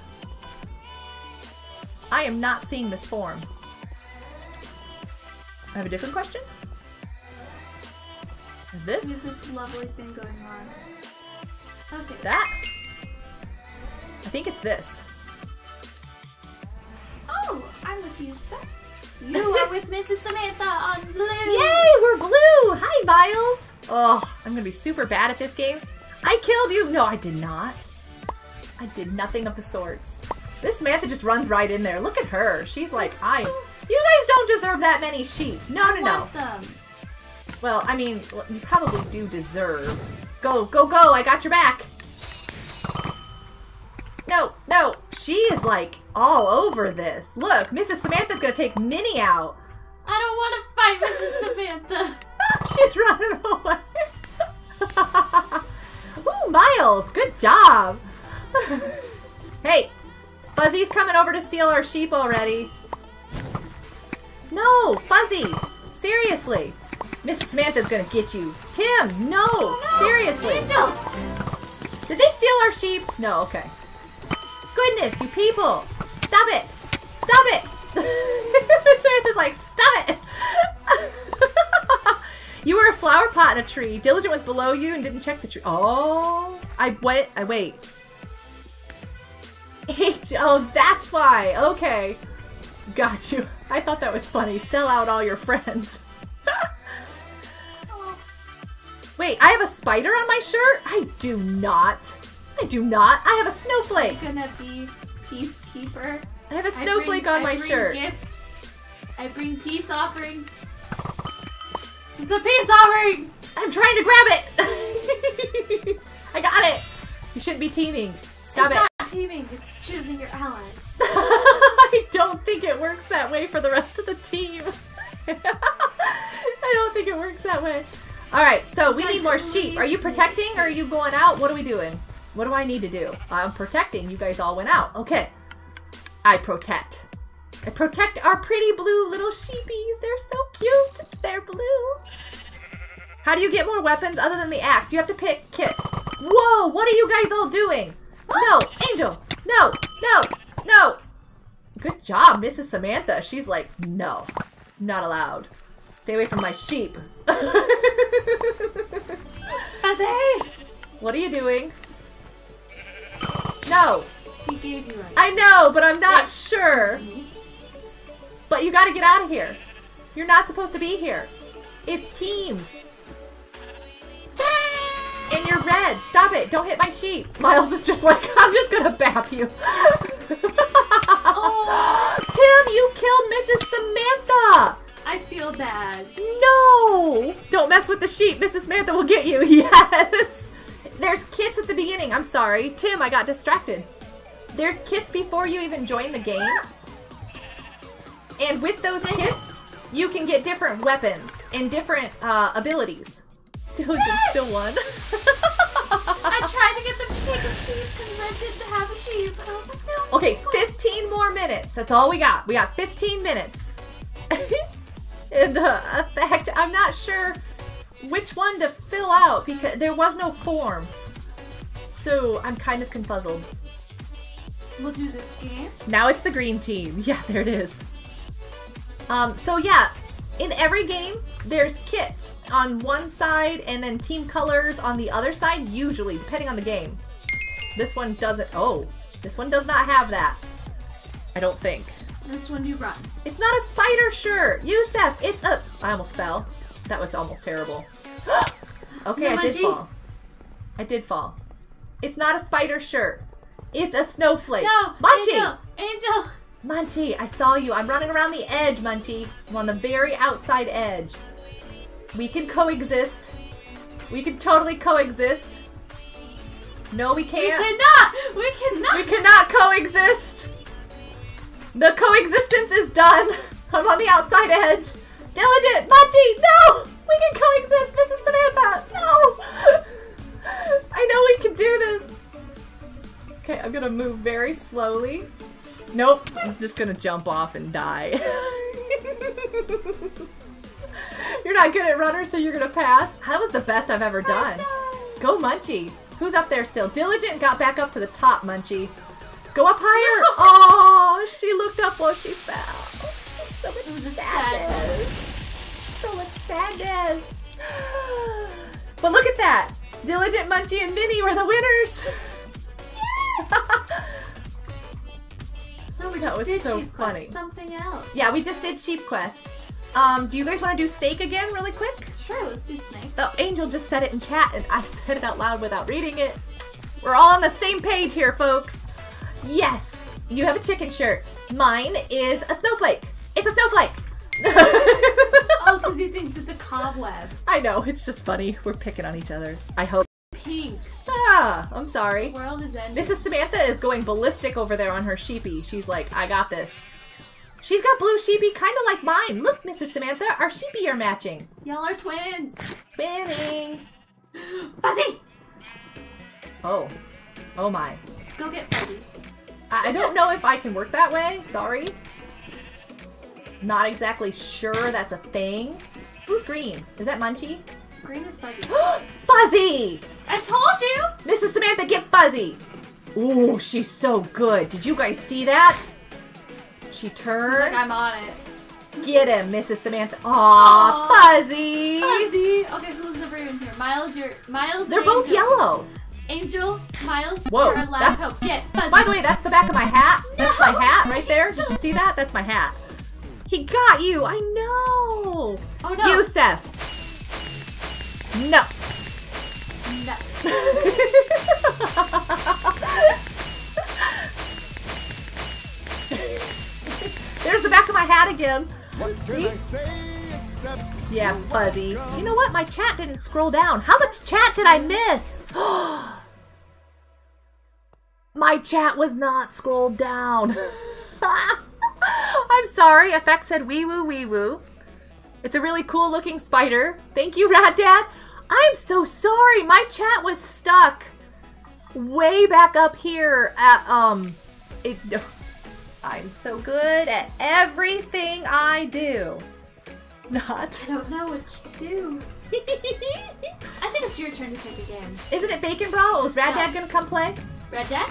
I am not seeing this form. I have a different question. There's This? this lovely thing going on. Okay. That? I think it's this. Oh, I'm with you, sir. You are with Mrs. Samantha on blue. Yay, we're blue! Hi, Miles! Oh, I'm gonna be super bad at this game. I killed you! No, I did not. I did nothing of the sorts. This Samantha just runs right in there. Look at her. She's like, I. You guys don't deserve that many sheep. No, I no, no. them. Well, I mean, you probably do deserve. Go, go, go! I got your back. No, no, she is like all over this. Look, Mrs. Samantha's gonna take Minnie out. I don't want to fight Mrs. Samantha. She's running away. Ooh, Miles, good job. hey, Fuzzy's coming over to steal our sheep already. No, Fuzzy, seriously. Mrs. Samantha's gonna get you. Tim, oh, no, seriously. Angel! Did they steal our sheep? No, okay. Goodness, you people! Stop it! Stop it! Miss Samantha's like, stop it! you were a flower pot in a tree. Diligent was below you and didn't check the tree. Oh, I wait. I wait. H- oh, that's why. Okay, got you. I thought that was funny. Sell out all your friends. Wait, I have a spider on my shirt? I do not. I do not. I have a snowflake. I'm gonna be peacekeeper. I have a snowflake bring- on my I bring shirt. Gift. I bring peace offering. The peace offering! I'm trying to grab it. I got it. You shouldn't be teaming. Stop it's it. Teaming, it's choosing your allies. I don't think it works that way for the rest of the team. I don't think it works that way. All right, so we Guys, need more sheep. Are you protecting or are you going out? What are we doing? What do I need to do? I'm protecting. You guys all went out. Okay. I protect. I protect our pretty blue little sheepies. They're so cute. They're blue. How do you get more weapons other than the axe? You have to pick kits. Whoa, what are you guys all doing? No, Angel. No, no, no. Good job, Mrs. Samantha. She's like, no, not allowed. Stay away from my sheep. Fuzzy! what are you doing? No, He gave you. I know, but I'm not sure. But you gotta get out of here. You're not supposed to be here. It's teams. And you're red. Stop it. Don't hit my sheep. Miles is just like, I'm just gonna bap you. Tim, you killed Mrs. Samantha. I feel bad. No! Don't mess with the sheep. Mrs. Samantha will get you. Yes. There's kits at the beginning. I'm sorry. Tim, I got distracted. There's kits before you even join the game. And with those kits, you can get different weapons and different uh, abilities. Diligent still won. I tried to get them to take a sheep because Red didn't have a sheep, and I was like, no. Okay, 15 more minutes. That's all we got. We got 15 minutes. In the effect, I'm not sure which one to fill out because there was no form. So I'm kind of confuzzled. We'll do this game. Now it's the green team. Yeah, there it is. Um, so yeah, in every game, there's kits on one side and then team colors on the other side, usually, depending on the game. This one doesn't. Oh, this one does not have that. I don't think. This one you run. It's not a spider shirt! Yusef, it's a. I almost fell. That was almost terrible. okay, No, I did fall. I did fall. It's not a spider shirt. It's a snowflake. No, Munchie! Angel, Angel. Munchie, I saw you. I'm running around the edge, Munchie. I'm on the very outside edge. We can coexist. We can totally coexist. No, we can't. We cannot. We cannot. We cannot coexist. The coexistence is done. I'm on the outside edge. Diligent, Munchie, no! We can coexist, Mrs. Samantha. No! I know we can do this. Okay, I'm gonna move very slowly. Nope, I'm just gonna jump off and die. you're not good at runner, so you're gonna pass. That was the best I've ever done. Go Munchie. Who's up there still? Diligent got back up to the top, Munchie. Go up higher. Oh, she looked up while she fell. So much a sadness. So much sadness. But look at that. Diligent, Munchie, and Minnie were the winners. No, we That just was did so Sheep Quest, funny. Something else. yeah, we just did Sheep Quest. Um, do you guys want to do steak again really quick? Sure, let's do Snake. Oh, Angel just said it in chat, and I said it out loud without reading it. We're all on the same page here, folks. Yes, you have a chicken shirt. Mine is a snowflake. It's a snowflake. Oh, because he thinks it's a cobweb. I know, it's just funny. We're picking on each other. I hope. Pink. Ah, I'm sorry. World is ending. Mrs. Samantha is going ballistic over there on her sheepy. She's like, I got this. She's got blue sheepy, kind of like mine. Look, Mrs. Samantha, our sheepy are matching. Y'all are twins. Winning. Fuzzy! Oh. Oh my. Go get Fuzzy. I I don't know if I can work that way. Sorry. Not exactly sure that's a thing. Who's green? Is that Munchie? Green is Fuzzy. Fuzzy! I told you! Mrs. Samantha, get Fuzzy! Ooh, she's so good. Did you guys see that? She She's turned. like, I'm on it. Get him, Mrs. Samantha. Aw. Fuzzy! Fuzzy! Okay, who's the in here? Miles, you're Miles. They're both Angel. yellow. Angel, Miles, Whoa, you're a that's- hope. Get Fuzzy. By the way, that's the back of my hat. That's my hat right there. Did you see that? That's my hat. He got you. I know. Oh no. Yusef. No. There's the back of my hat again. See? I say except Yeah, Fuzzy. You know what? My chat didn't scroll down. How much chat did I miss? My chat was not scrolled down. I'm sorry. Effect said wee woo wee woo. It's a really cool looking spider. Thank you, Rad Dad. I'm so sorry. My chat was stuck way back up here at um it I'm so good at everything I do. Not. I don't know what to do. I think it's your turn to pick again. Isn't it Bacon Brawl? Was Rad No. Dad gonna come play? Rad Dad?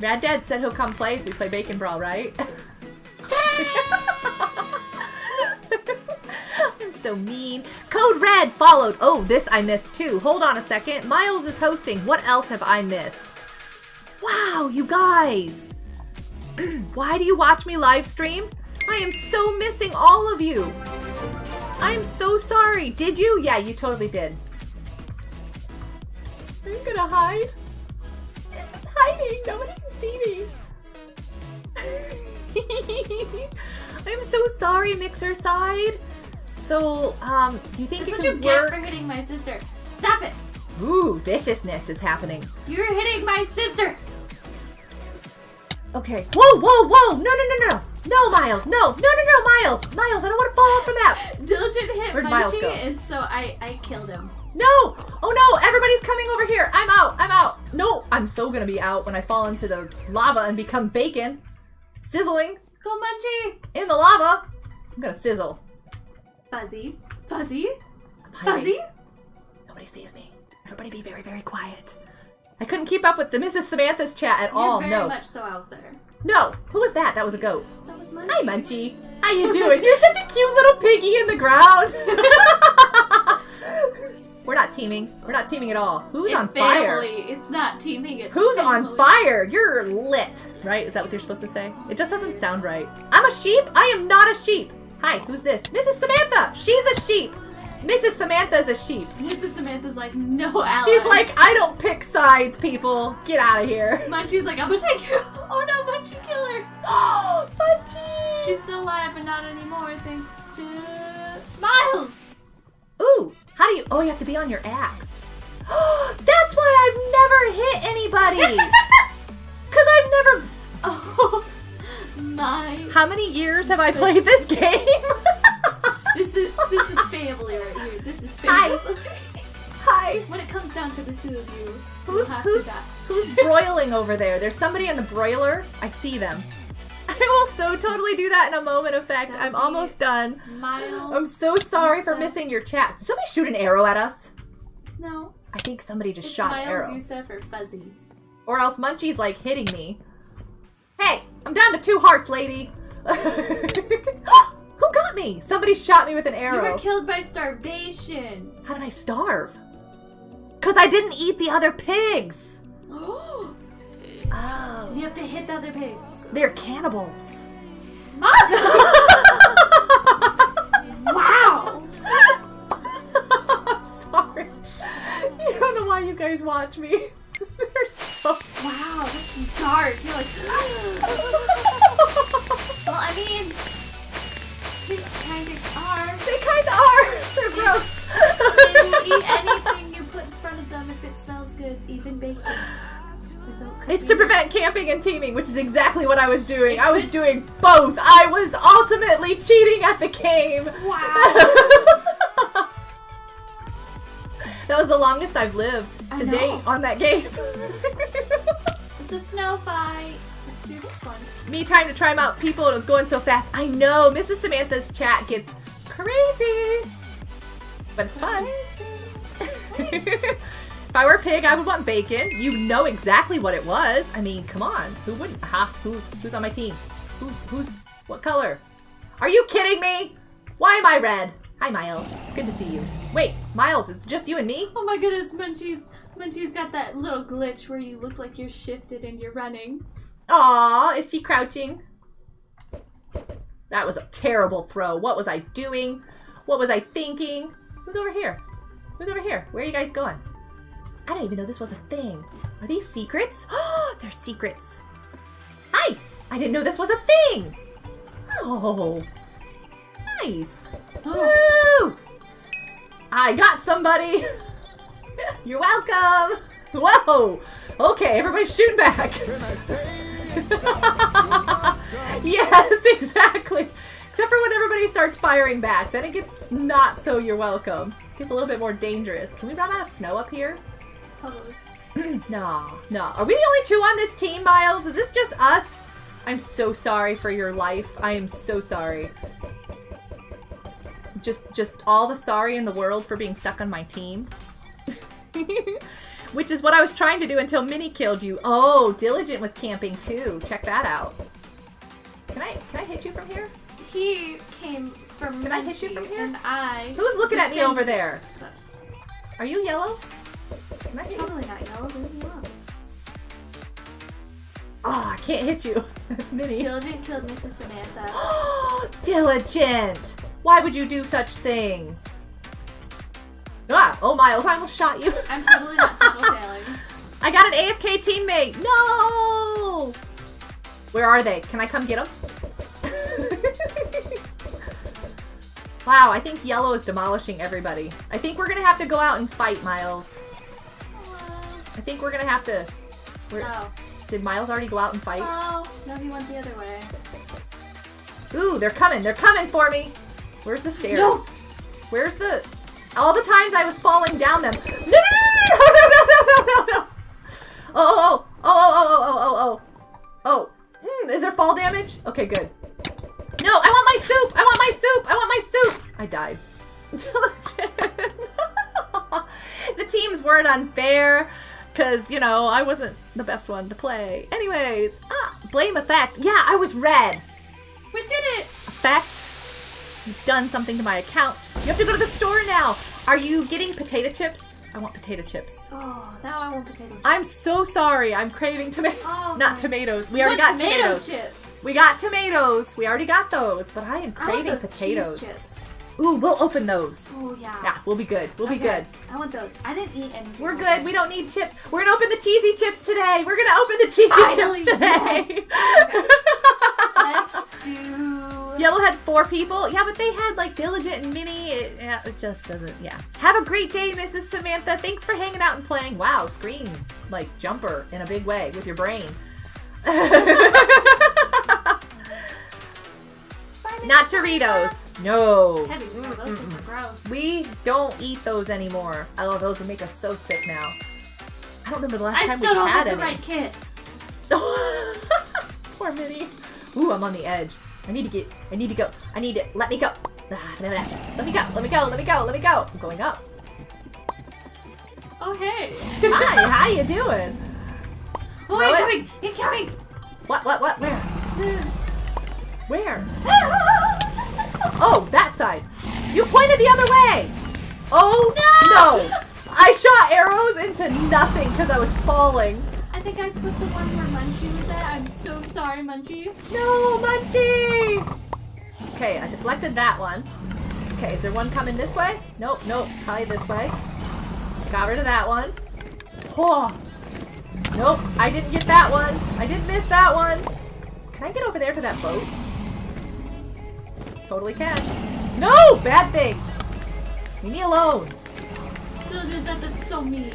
Rad Dad said he'll come play if we play Bacon Brawl, right? So mean. Code Red followed. Oh, this I missed too. Hold on a second. Miles is hosting. What else have I missed? Wow, you guys. Why do you watch me live stream? I am so missing all of you. I am so sorry. Did you? Yeah, you totally did. Are you gonna hide? It's just hiding. Nobody can see me. I'm so sorry, Mixer Side. So, um, do you think That's it what you could get for hitting my sister. Stop it! Ooh, viciousness is happening. You're hitting my sister! Okay. Whoa, whoa, whoa! No, no, no, no, no, Miles! No, no, no, no, Miles! Miles, I don't want to fall off the map. Diligent hit Where'd Munchie, and so I, I killed him. No! Oh no! Everybody's coming over here! I'm out! I'm out! No! I'm so gonna be out when I fall into the lava and become bacon. Sizzling Go Munchie! in the lava. I'm gonna sizzle. Fuzzy. Fuzzy? Fuzzy? Nobody sees me. Everybody be very, very quiet. I couldn't keep up with the Mrs. Samantha's chat at You're all. very No. much so out there. No. Who was that? That was a goat. That was Munchie. Hi, Munchie. How you doing? You're such a cute little piggy in the ground. We're not teaming. We're not teaming at all. Who's It's on fire? family. It's not teaming. It's Who's on fire? You're lit, right? Is that what you're supposed to say? It just doesn't sound right. I'm a sheep? I am not a sheep. Hi, who's this? Mrs. Samantha. She's a sheep. Mrs. Samantha's a sheep. Mrs. Samantha's like, no allies. She's like, I don't pick sides, people. Get out of here. Munchie's like, I'm gonna take you. Oh no, Munchie kill her. Oh, Munchie. She's still alive, but not anymore thanks to Miles. Ooh, how do you? Oh, you have to be on your axe. That's why I've never hit anybody. Cause I've never. Oh How many years have I played this game? This is this is family right here. This is family. Hi. Hi. When it comes down to the two of you, Who's- who's-. Who's broiling over there? There's somebody in the broiler. I see them. I will so totally do that in a moment effect. That'd I'm almost done. Miles. I'm so sorry for missing your chat. Did somebody shoot an arrow at us? No, I think somebody just it's shot Miles, an arrow. Miles, Yusef, or Fuzzy. Or else Munchie's like hitting me. Hey, I'm down to two hearts, lady. Who got me? Somebody shot me with an arrow. You were killed by starvation. How did I starve? Because I didn't eat the other pigs. oh. you have to hit the other pigs. They're cannibals. Ah! wow! I'm sorry. You don't know why you guys watch me. They're so. Wow, that's dark. You're like, well, I mean, pigs kind of are. They kind of are. They're gross. They will eat anything you put in front of them if it smells good, even bacon. It's to prevent camping and teaming, which is exactly what I was doing. I was doing both. I was ultimately cheating at the game. Wow. That was the longest I've lived to date on that game. It's a snow fight. Let's do this one. Me trying to try them out, people, it was going so fast. I know, Mrs. Samantha's chat gets crazy. But it's fun. if I were a pig, I would want bacon. You know exactly what it was. I mean, come on. Who wouldn't? Ha, who's who's on my team? Who who's what color? Are you kidding me? Why am I red? Hi, Miles. It's good to see you. Wait, Miles, it's just you and me? Oh my goodness, Munchie's Munchie's got that little glitch where you look like you're shifted and you're running. Aw, is she crouching? That was a terrible throw. What was I doing? What was I thinking? Who's over here? Who's over here? Where are you guys going? I didn't even know this was a thing. Are these secrets? Oh, they're secrets. Hi! I didn't know this was a thing! Oh, nice. Oh, Woo! I got somebody! You're welcome! Whoa! Okay, everybody's shooting back. yes, exactly. Except for when everybody starts firing back. Then it gets not so you're welcome. It gets a little bit more dangerous. Can we run out of snow up here? totally. No, no. Are we the only two on this team, Miles? Is this just us? I'm so sorry for your life. I am so sorry. Just just all the sorry in the world for being stuck on my team. Which is what I was trying to do until Minnie killed you. Oh, Diligent was camping too. Check that out. Can I can I hit you from here? He came from Can I hit you from here? And I. Who's looking at me over there? Are you yellow? Can I hit you? Totally not yellow. Me. Oh, I can't hit you. That's Minnie. Diligent killed Mrs. Samantha. Diligent! Why would you do such things? Ah! Oh, Miles, I almost shot you. I'm totally not total failing. I got an AFK teammate! No! Where are they? Can I come get them? wow, I think yellow is demolishing everybody. I think we're gonna have to go out and fight, Miles. I think we're gonna have to... Where, Oh. Did Miles already go out and fight? Oh, no, he went the other way. Ooh, they're coming. They're coming for me. Where's the stairs? No. Where's the... All the times I was falling down them. No, no, no, no, no, no, no, no, no. Oh, oh, oh, oh, oh, oh, oh, oh, oh. Oh. Mm, is there fall damage? Okay, good. No, I want my soup! I want my soup! I want my soup! I died. the teams weren't unfair because, you know, I wasn't the best one to play. Anyways, ah, blame effect. Yeah, I was red. We did it! Effect. You've done something to my account. You have to go to the store now. Are you getting potato chips? I want potato chips. Oh, now I want potato chips. I'm so sorry. I'm craving tomato. Oh, Not tomatoes. We I already got tomato tomatoes. chips. We got tomatoes. We already got those, but I am I craving those potatoes. chips. Ooh, we'll open those. Oh yeah. Yeah, we'll be good. We'll be good. I want those. I didn't eat any. We're good. We don't need chips. We're gonna open the cheesy chips today. We're gonna open the cheesy Finally, chips today. Let's do. Yellow had four people. Yeah, but they had like Diligent and Minnie. It, yeah, it just doesn't. Yeah. Have a great day, Mrs. Samantha. Thanks for hanging out and playing. Wow, screen like jumper in a big way with your brain. Not Doritos. No. Heavy stuff. Those things are gross. We don't eat those anymore. Oh, those would make us so sick now. I don't remember the last I time we had them. I still don't have the right kit. Poor Minnie. Ooh, I'm on the edge. I need to get. I need to go. I need to. Let me go. Ah, Let me go. Let me go. Let me go. Let me go. I'm going up. Oh hey. Hi. how you doing? Oh, Throw it. incoming! Incoming! What? What? What? Where? Where? Oh, that side. You pointed the other way. Oh No! no! I shot arrows into nothing because I was falling. I think I put the one where Munchie was at. I'm so sorry, Munchie. No, Munchie! Okay, I deflected that one. Okay, is there one coming this way? Nope, nope, probably this way. Got rid of that one. Oh. Nope, I didn't get that one. I didn't miss that one. Can I get over there to that boat? Totally can. No! Bad things! Leave me alone. That, that's so mean.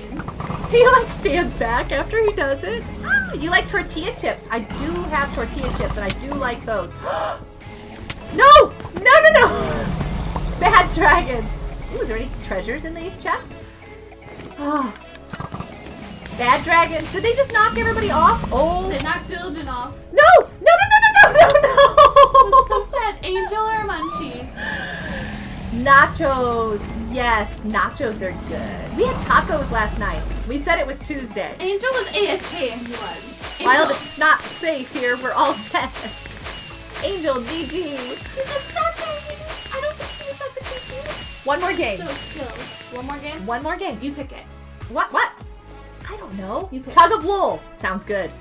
He like stands back after he does it. Ah, you like tortilla chips. I do have tortilla chips and I do like those. no! No, no, no! Bad dragons. Ooh, is there any treasures in these chests? Oh. Bad dragons. Did they just knock everybody off? Oh. They knocked Diligent off. No! No, no, no, no, no, no, no! That's so sad. Angel or Munchie? Nachos. Yes, nachos are good. We had tacos last night. We said it was Tuesday. Angel was AFK and he won. While it's not safe here, we're all dead. Angel, GG. He's a second. I don't think was at the. One more game. So skilled. One more game? One more game. You pick it. What? What? I don't know. You pick. Tug of wool. Sounds good.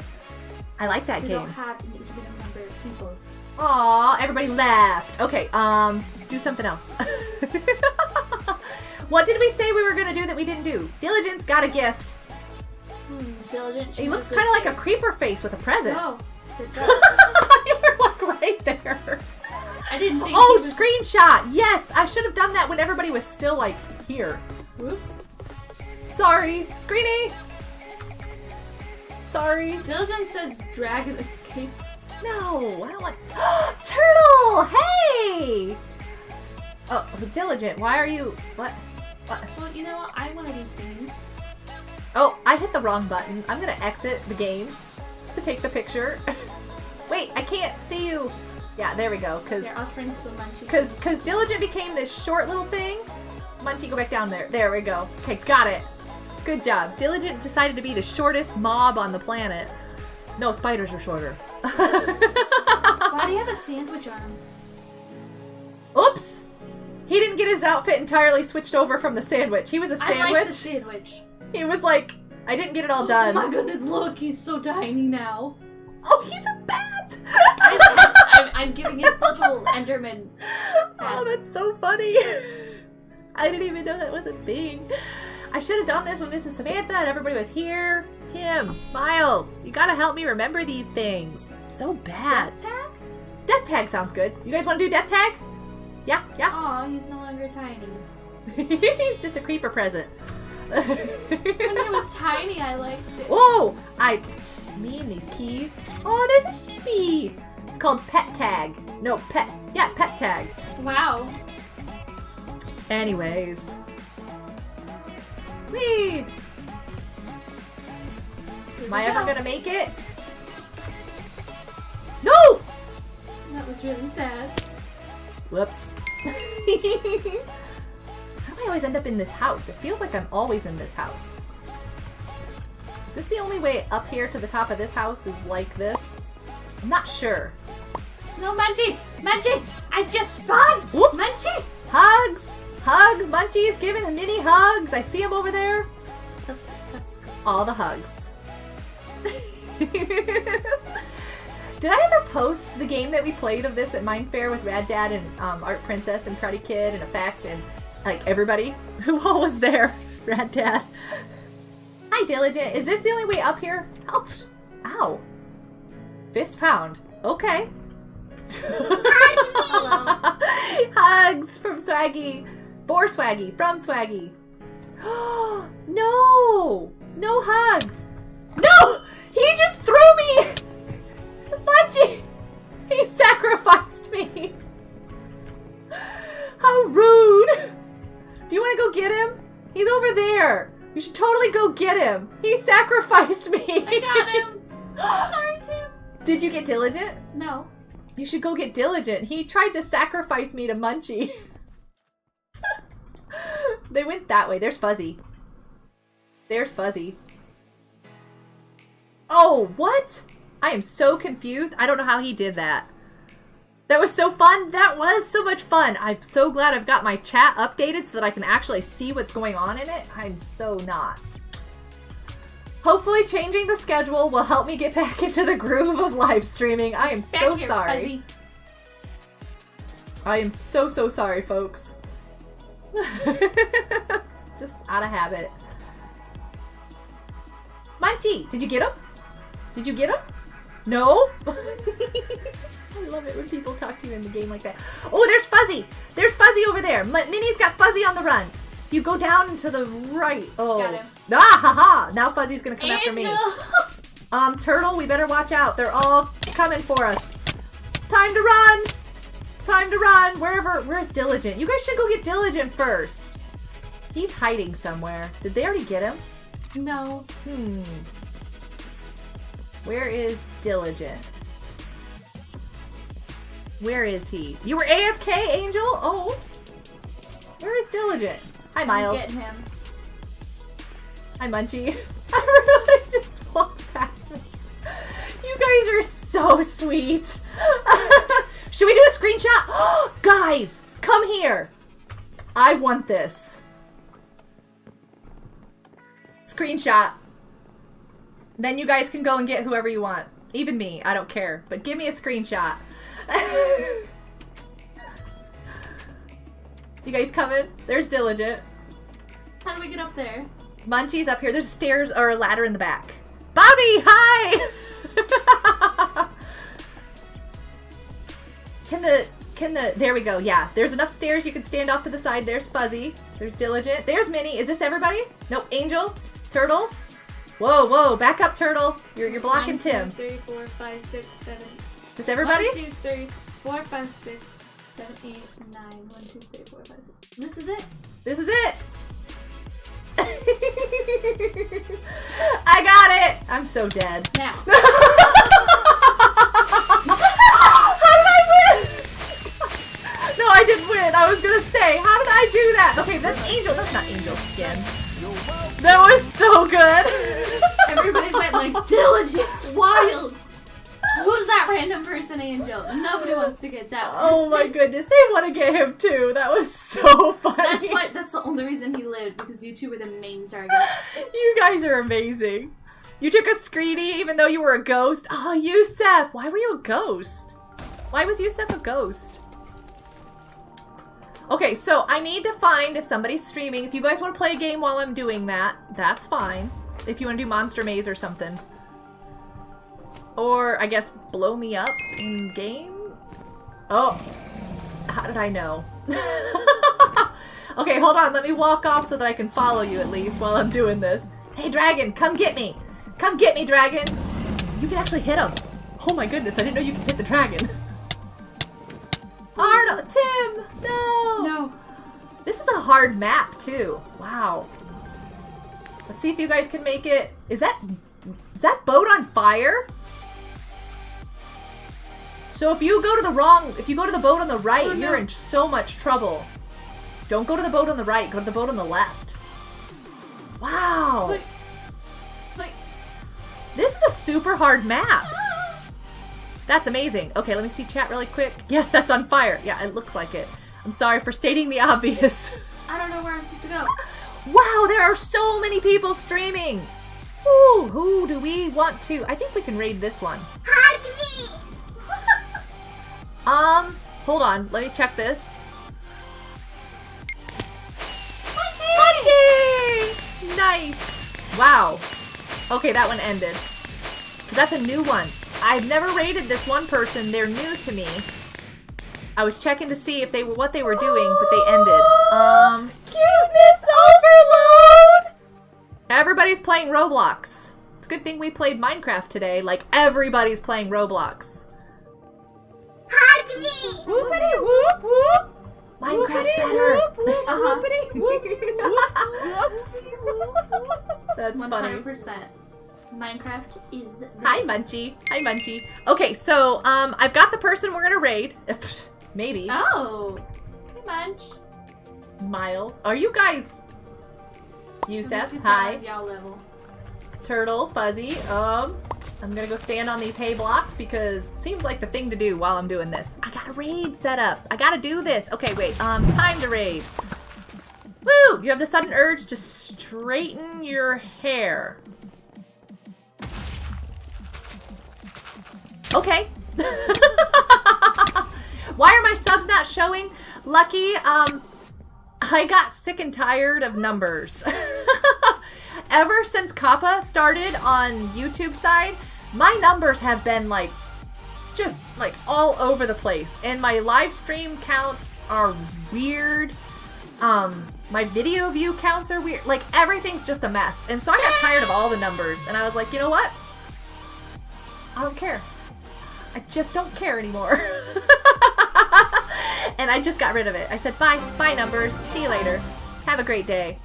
I like that We game. don't have number of people. Aw, everybody left. Okay, um, do something else. what did we say we were gonna do that we didn't do? Diligence got a gift. Hmm, diligent. He looks kind of like a creeper face with a present. It does. you were like right there. I didn't think Oh, was... screenshot! Yes, I should have done that when everybody was still like here. Whoops. Sorry, Screeny. Sorry. Diligent says dragon escape. No, I don't want. Turtle! Hey! Oh, diligent. Why are you? What? What? Well, you know what? I want to be seen. Oh, I hit the wrong button. I'm gonna exit the game to take the picture. Wait, I can't see you. Yeah, there we go. Cause, Here, I'll shrink so Munchie. cause, cause diligent became this short little thing. Munchie, go back down there. There we go. Okay, got it. Good job. Diligent decided to be the shortest mob on the planet. No, spiders are shorter. Why do you have a sandwich arm? Oops! He didn't get his outfit entirely switched over from the sandwich. He was a I like the sandwich. sandwich. he was like, I didn't get it all Oh done. my goodness, look, he's so tiny now. Oh, he's a bat! I'm, I'm, I'm giving him little Enderman. oh, that's so funny. I didn't even know that was a thing. I should have done this when Mrs. Samantha and everybody was here. Tim, Miles, you gotta help me remember these things. So bad. Death tag? Death tag sounds good. You guys want to do death tag? Yeah, yeah. Aw, he's no longer tiny. He's just a creeper present. When he was tiny, I liked it. Whoa! I, me and these keys. Oh, there's a sheepy. It's called pet tag. No, pet. Yeah, pet tag. Wow. Anyways, Whee! Am I we ever gonna make it? No! That was really sad. Whoops. How do I always end up in this house? It feels like I'm always in this house. Is this the only way up here to the top of this house is like this? I'm not sure. No, Munchie! Munchie! I just spawned! Whoops. Munchie! Hugs! Hugs! Munchie's giving mini hugs! I see him over there. Tusk, tusk. All the hugs. Did I ever post the game that we played of this at MineFaire with Rad Dad and um, Art Princess and Cruddy Kid and Effect and like everybody who all was there? Rad Dad. Hi, Diligent. Is this the only way up here? Oh, ow. Fist pound. Okay. Hugs from Swaggy. For Swaggy. From Swaggy. no! No hugs! No! He just threw me! Munchie! He sacrificed me! How rude! Do you want to go get him? He's over there! You should totally go get him! He sacrificed me! I got him! Sorry, Tim. Did you get Diligent? No. You should go get Diligent. He tried to sacrifice me to Munchie. they went that way. There's Fuzzy. There's Fuzzy. Oh, what? I am so confused. I don't know how he did that. That was so fun. That was so much fun. I'm so glad I've got my chat updated so that I can actually see what's going on in it. I'm so not. Hopefully changing the schedule will help me get back into the groove of live streaming. I am Back so here, sorry. Fuzzy. I am so, so sorry, folks. Just out of habit. Munchie, did you get him? Did you get him? No? I love it when people talk to you in the game like that. Oh, there's Fuzzy! There's Fuzzy over there! M- Minnie's got Fuzzy on the run! You go down to the right. Oh. Got him. Ah, ha, ha! Now Fuzzy's gonna come after me. Um, Turtle, we better watch out. They're all coming for us. Time to run! Time to run! Wherever. Where's Diligent? You guys should go get Diligent first. He's hiding somewhere. Did they already get him? no. Hmm. Where is Diligent? Where is he? You were AFK, Angel? Oh. Where is Diligent? Hi, Miles. Get him. Hi, Munchie. Everybody just walked past me. You guys are so sweet. Should we do a screenshot? guys, come here. I want this. Screenshot. Then you guys can go and get whoever you want. Even me, I don't care. But give me a screenshot. you guys coming? There's Diligent. How do we get up there? Munchie's up here. There's stairs or a ladder in the back. Bobby, hi! can the can the there we go, yeah. There's enough stairs you can stand off to the side. There's Fuzzy. There's Diligent. There's Minnie. Is this everybody? Nope. Angel. Turtle. Whoa, whoa, back up, Turtle. You're you're blocking One, two, Tim. three, four, five, six, seven. Is this everybody? One, two, three, four, five, six, seven, eight, nine. One, two, three, four, five, six. This is it. This is it. I got it. I'm so dead. Now. How did I win? no, I didn't win. I was gonna say, how did I do that? Okay, that's Angel. That's not Angel skin. That was so good. Everybody went like diligent, wild. Who's that random person, Angel? Nobody wants to get that. Oh my goodness, they want to get him too. That was so funny. That's what. That's the only reason he lived because you two were the main target. You guys are amazing. You took a screeny even though you were a ghost. Oh, Yusef, why were you a ghost? Why was Yusef a ghost? Okay, so I need to find if somebody's streaming. If you guys want to play a game while I'm doing that, that's fine. If you want to do Monster Maze or something. Or, I guess, blow me up in game? Oh, how did I know? okay, hold on. Let me walk off so that I can follow you at least while I'm doing this. Hey, Dragon, come get me. Come get me, Dragon. You can actually hit him. Oh my goodness, I didn't know you could hit the dragon. Arnold, Tim, no. No. This is a hard map too. Wow. Let's see if you guys can make it. Is that is that boat on fire? So if you go to the wrong, if you go to the boat on the right, Oh, no. you're in so much trouble. Don't go to the boat on the right. Go to the boat on the left. Wow. Wait. Wait. This is a super hard map. That's amazing. Okay, let me see chat really quick. Yes, that's on fire. Yeah, it looks like it. I'm sorry for stating the obvious. I don't know where I'm supposed to go. Wow, there are so many people streaming. Ooh, who do we want to? I think we can raid this one. Um, hold on. Let me check this. Munchie! Nice. Wow. Okay, that one ended. That's a new one. I've never raided this one person. They're new to me. I was checking to see if they were what they were doing, but they ended. Um, cuteness overload. Everybody's playing Roblox. It's a good thing we played Minecraft today. Like everybody's playing Roblox. Whoopity whoop whoop. Minecraft's better. Uh-huh. That's funny. 100%. Minecraft is Hi. Munchie. Hi, Munchie. Okay, so um, I've got the person we're gonna raid. Maybe Oh. Hey, Munch. Miles. Are you guys? Yusef. Hi. Y'all level. Turtle. Fuzzy. Um, I'm gonna go stand on these hay blocks because seems like the thing to do while I'm doing this. I got a raid set up. I gotta do this. Okay, wait. Um, time to raid. Woo! You have the sudden urge to straighten your hair. Okay. Why are my subs not showing? Lucky, um, I got sick and tired of numbers. Ever since Kappa started on YouTube side, my numbers have been like just like all over the place. And my live stream counts are weird. Um, my video view counts are weird. Like everything's just a mess. And so I got tired of all the numbers and I was like, you know what? I don't care. I just don't care anymore. and I just got rid of it. I said, bye, bye numbers. See you later. Have a great day.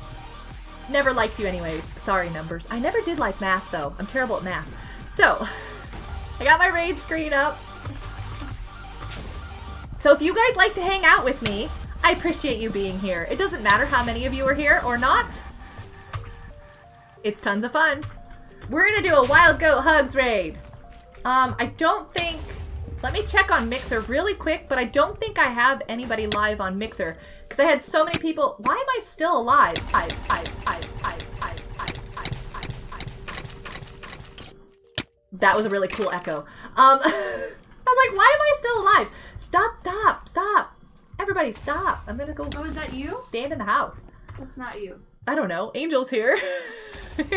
Never liked you anyways. Sorry, numbers. I never did like math though. I'm terrible at math. So, I got my raid screen up. So if you guys like to hang out with me, I appreciate you being here. It doesn't matter how many of you are here or not. It's tons of fun. We're gonna do a Wild Goat Hugs raid. Um, I don't think. Let me check on Mixer really quick, but I don't think I have anybody live on Mixer because I had so many people. Why am I still alive? I, I, I, I, I, I, I, I, I. That was a really cool echo. Um, I was like, why am I still alive? Stop! Stop! Stop! Everybody, stop! I'm gonna go Oh, is that you? stand in the house. That's not you. I don't know. Angel's here.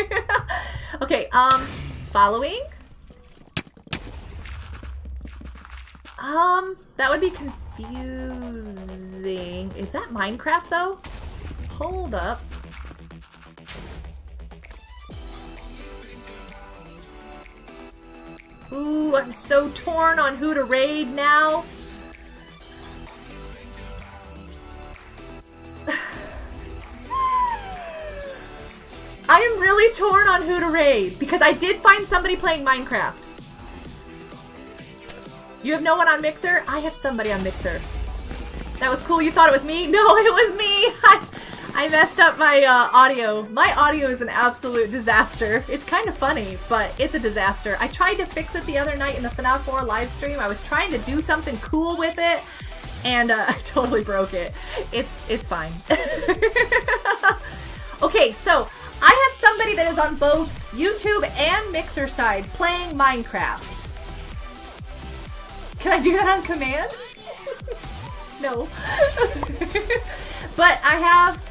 okay, um, following. Um, that would be confusing. Is that Minecraft though? Hold up. Ooh, I'm so torn on who to raid now. I am really torn on who to raid because I did find somebody playing Minecraft. You have no one on Mixer? I have somebody on Mixer. That was cool. You thought it was me? No, it was me. I, I messed up my uh, audio. My audio is an absolute disaster. It's kind of funny, but it's a disaster. I tried to fix it the other night in the FNAF 4 live stream. I was trying to do something cool with it, and uh, I totally broke it. It's it's fine. okay, so I have somebody that is on both YouTube and Mixer side playing Minecraft. Can I do that on command? no. but I have.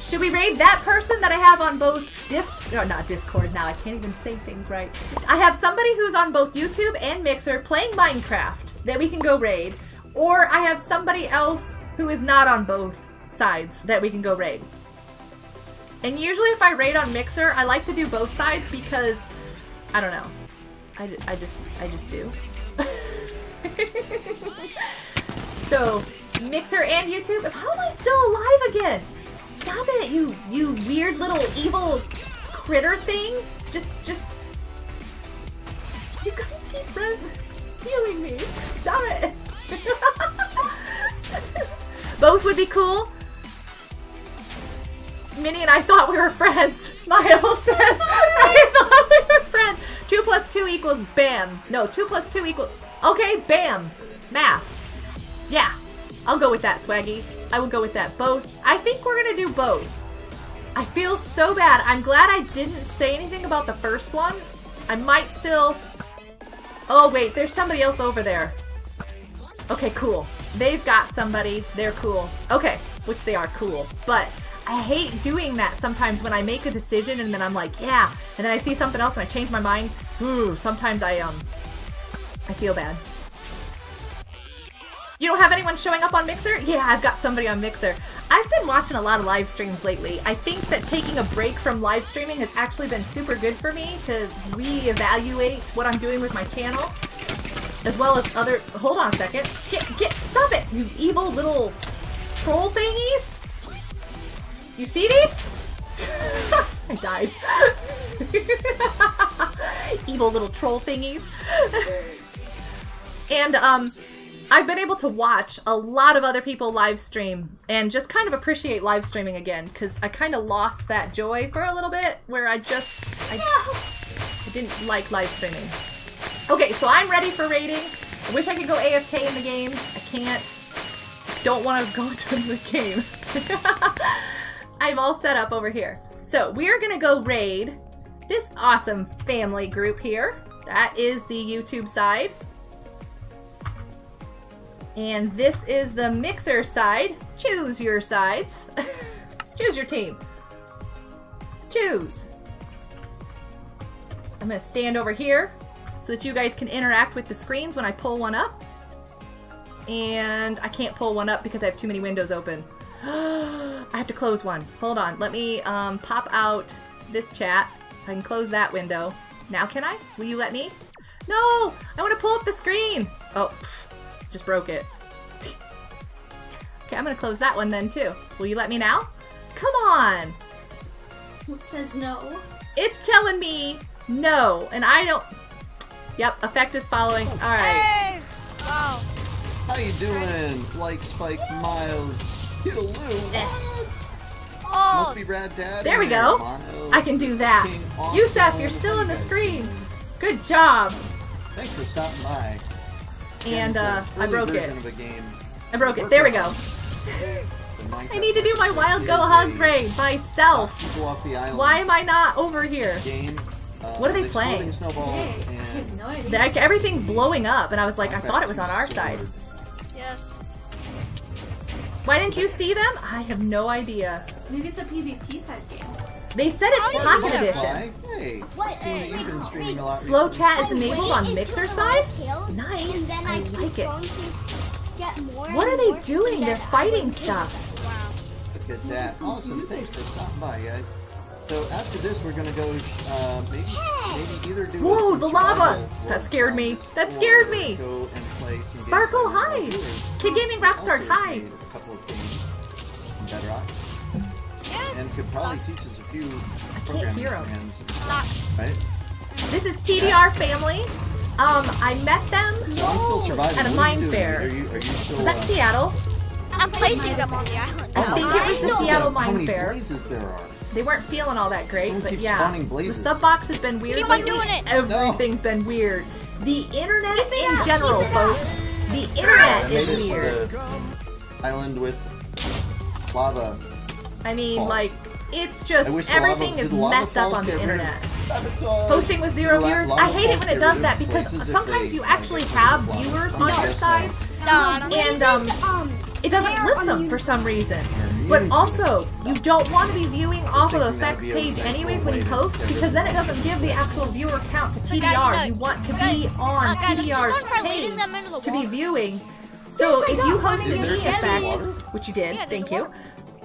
Should we raid that person that I have on both Disc? No, not Discord. Now I can't even say things right. I have somebody who's on both YouTube and Mixer playing Minecraft that we can go raid, or I have somebody else who is not on both sides that we can go raid. And usually, if I raid on Mixer, I like to do both sides because I don't know. I, I just I just do. so Mixer and YouTube. How am I still alive again? Stop it, you you weird little evil critter things. Just just You guys keep healing me. Stop it. Both would be cool. Minnie and I thought we were friends. Miles says I thought we were friends. Two plus two equals bam. No, two plus two equals okay, bam. Math. Yeah, I'll go with that, Swaggy. I will go with that. Both. I think we're gonna do both. I feel so bad. I'm glad I didn't say anything about the first one. I might still. Oh wait, there's somebody else over there. Okay, cool. They've got somebody. They're cool. Okay, which they are cool. But I hate doing that sometimes when I make a decision and then I'm like, yeah, and then I see something else and I change my mind. Ooh, sometimes I um, I feel bad. You don't have anyone showing up on Mixer? Yeah, I've got somebody on Mixer. I've been watching a lot of live streams lately. I think that taking a break from live streaming has actually been super good for me to reevaluate what I'm doing with my channel. As well as other- hold on a second. Get, get, stop it, you evil little troll thingies! You see these? I died. evil little troll thingies. and, um, I've been able to watch a lot of other people live stream and just kind of appreciate live streaming again because I kind of lost that joy for a little bit where I just I, I didn't like live streaming. Okay, so I'm ready for rating. I wish I could go AFK in the game. I can't. Don't want to go into the game. I'm all set up over here. So we're gonna go raid this awesome family group here. That is the YouTube side. And this is the mixer side. Choose your sides. Choose your team. Choose. I'm gonna stand over here so that you guys can interact with the screens when I pull one up. And I can't pull one up because I have too many windows open. I have to close one. Hold on. Let me um, pop out this chat so I can close that window. Now can I? Will you let me? No! I want to pull up the screen! Oh, just broke it. okay, I'm gonna close that one then too. Will you let me now? Come on! It says no. It's telling me no, and I don't. Yep, effect is following. All right. Hey! Wow. How you doing? Like Spike Miles. Hidaloo. Eh. Oh, Must be Rad Dad. There we go. Miles. I can do that. King Awesome. Yusef, you're still in the screen. Good job. Thanks for stopping by. And uh, it's I broke it. version game. I broke it. There we go. I need to do my Wild Goat Hugs raid myself. Off the. Why am I not over here? Game. Uh, What are they exploding playing? Snowballs Hey, and have no idea. Like everything's blowing up, and I was like, I thought it was on our side. yes. Why didn't you see them? I have no idea. Maybe it's a PvP type game. They said it's How do you Pocket? Edition. Hey, What, I've seen that uh, you've been streaming a lot Slow recently. chat is enabled on Mixer side? Nice. And then I I, keep like it. get more What are they more doing? They're fighting stuff. Wow. Look at that. Awesome. Thanks for stopping by, guys. So after this, we're gonna go uh, maybe, maybe either do Whoa, the lava! That scared me. That scared me. Go and play some Sparkle, that hi. our Kid Gaming Rockstar, also hi. A couple of games in Bedrock, Yes. and could probably teach us a few programming hear 'em. commands, Stop. right? This is TDR family. Um, I met them So I'm still surviving. at a What are mine you doing? fair. Are you, are you still? Was that uh, Seattle? I'm placing them on the island now. my think it was the look at Seattle How Mine many Fair. blazes there are? They weren't feeling all that great, Someone but keeps yeah. spawning The blazes. sub box has been weird Keep on lately. doing it. Everything's been weird. The internet Keep in up, general, keep it up. folks. The internet made is weird. island with lava. I mean, False. like, it's just everything lava- is did the lava messed up on the get rid of- internet. Sabotage. Posting with zero La- viewers. I hate it when it does that because sometimes you actually have viewers on your side, No, I don't and um, um, it doesn't list them for some reason. But also, you don't want to be viewing off of thinking that'd effects page anyways when you post because then it it. doesn't give the actual viewer count to TDR. You want to be on guys, TDR's gonna page them into the to be viewing. So if you one hosted in the the effect, which you did, thank you.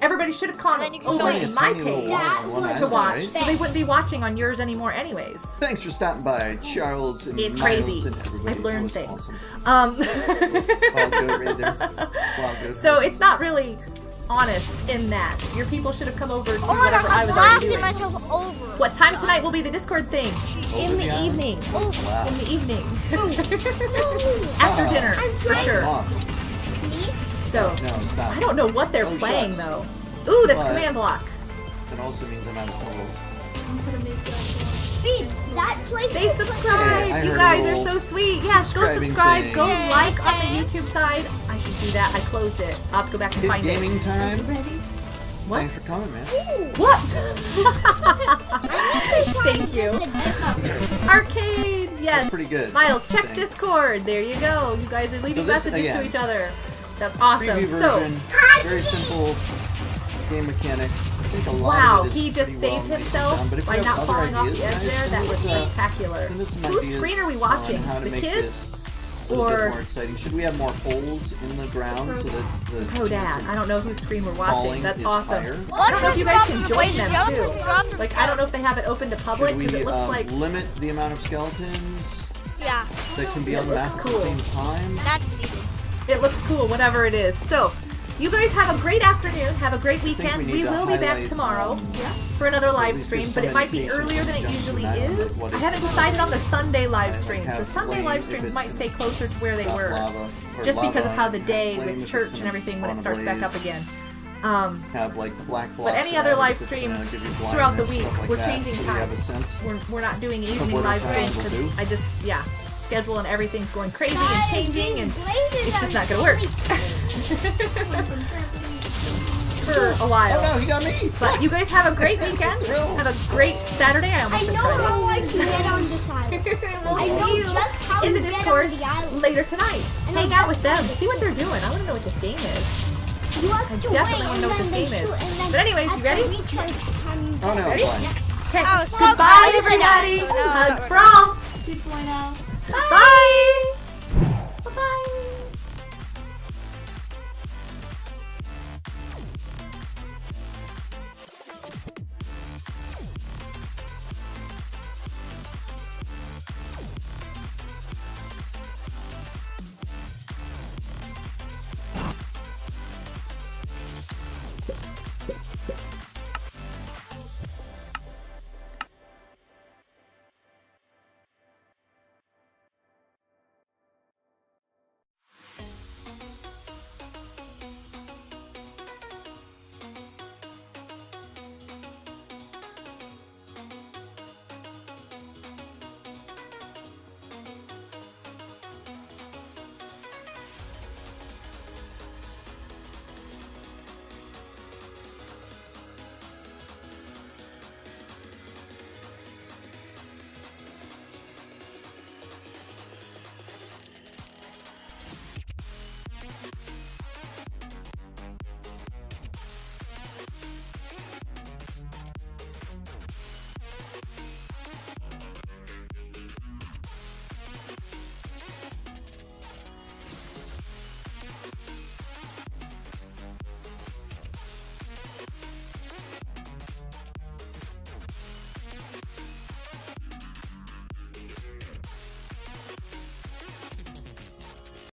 Water. Everybody should have gone And then you can over to my page water That on one would- to watch, right? so they wouldn't be watching on yours anymore, anyways. Thanks for stopping by, Charles and It's Miles crazy. and everybody. I've learned things. Awesome. Um, Wild goat right there. Wild goat. so it's not really honest in that. Your people should have come over to Oh whatever god, I was already doing. myself over. What time tonight will be the Discord thing? In the the evening. Wow. In the evening. After dinner, for sure. Come on. So, No. I don't know what they're Oh, playing shucks. though. Ooh, that's But- command block. It also means I'm out of total. Wait, that place. They subscribe. Yeah, you guys are so sweet. Yes, go subscribe. thing. Go Yay. like on the YouTube side. I should do that. I closed it. I'll have to go back and Hit find it. gaming time. What? Thanks for coming, man. What? Thank you. Arcade. Yes. That's pretty good. Miles, check Thanks. Discord. There you go. You guys are leaving So this- messages to each other. That's awesome. Preview So, very simple game mechanics. I think a lot Wow, of it is he just pretty well saved himself down, by not other falling off the edge there. That was uh, spectacular. send Whose screen are we watching? The kids? this a little Or- more exciting. Should we have more holes in the ground so that the Oh, chance Dad. I don't know whose screen we're watching. That's awesome. higher? I don't know if you guys can join them too. other person dropped Like I don't know if they have it open to public because it looks um, like limit the amount of skeletons Yeah, that can be on the map cool. at the same time? that's needed. It looks cool, whatever it is. So, you guys have a great afternoon. Have a great weekend. we We, will be back tomorrow um, for another live stream, but it might be earlier than it usually is. I haven't decided on the Sunday live streams. The Sunday live streams might stay closer to where they were. Just because of how the day with church and everything when it starts back up again. Um, Have like black But any other live stream gonna give you throughout the week, like we're that, changing so we times. sense. we're, we're not doing evening live streams because. I just, yeah, schedule and everything's going crazy and changing and it's just not gonna work for a Oh while. no, he got me! But you guys have a great weekend. Have a great Saturday. I I almost said know Friday. how I can get on this island. we'll I know see you just how in the Discord the later tonight. I know Hang out with them. See what they're doing. I want to know what this game is. You have I to definitely wanna know what this game they is. shoot, and then But anyways, you ready? recharge time, you Oh no, Ready? I'm fine. Okay. Oh, so Goodbye, everybody. No, no, Hugs no. from. 2.0. Bye. Bye. Bye.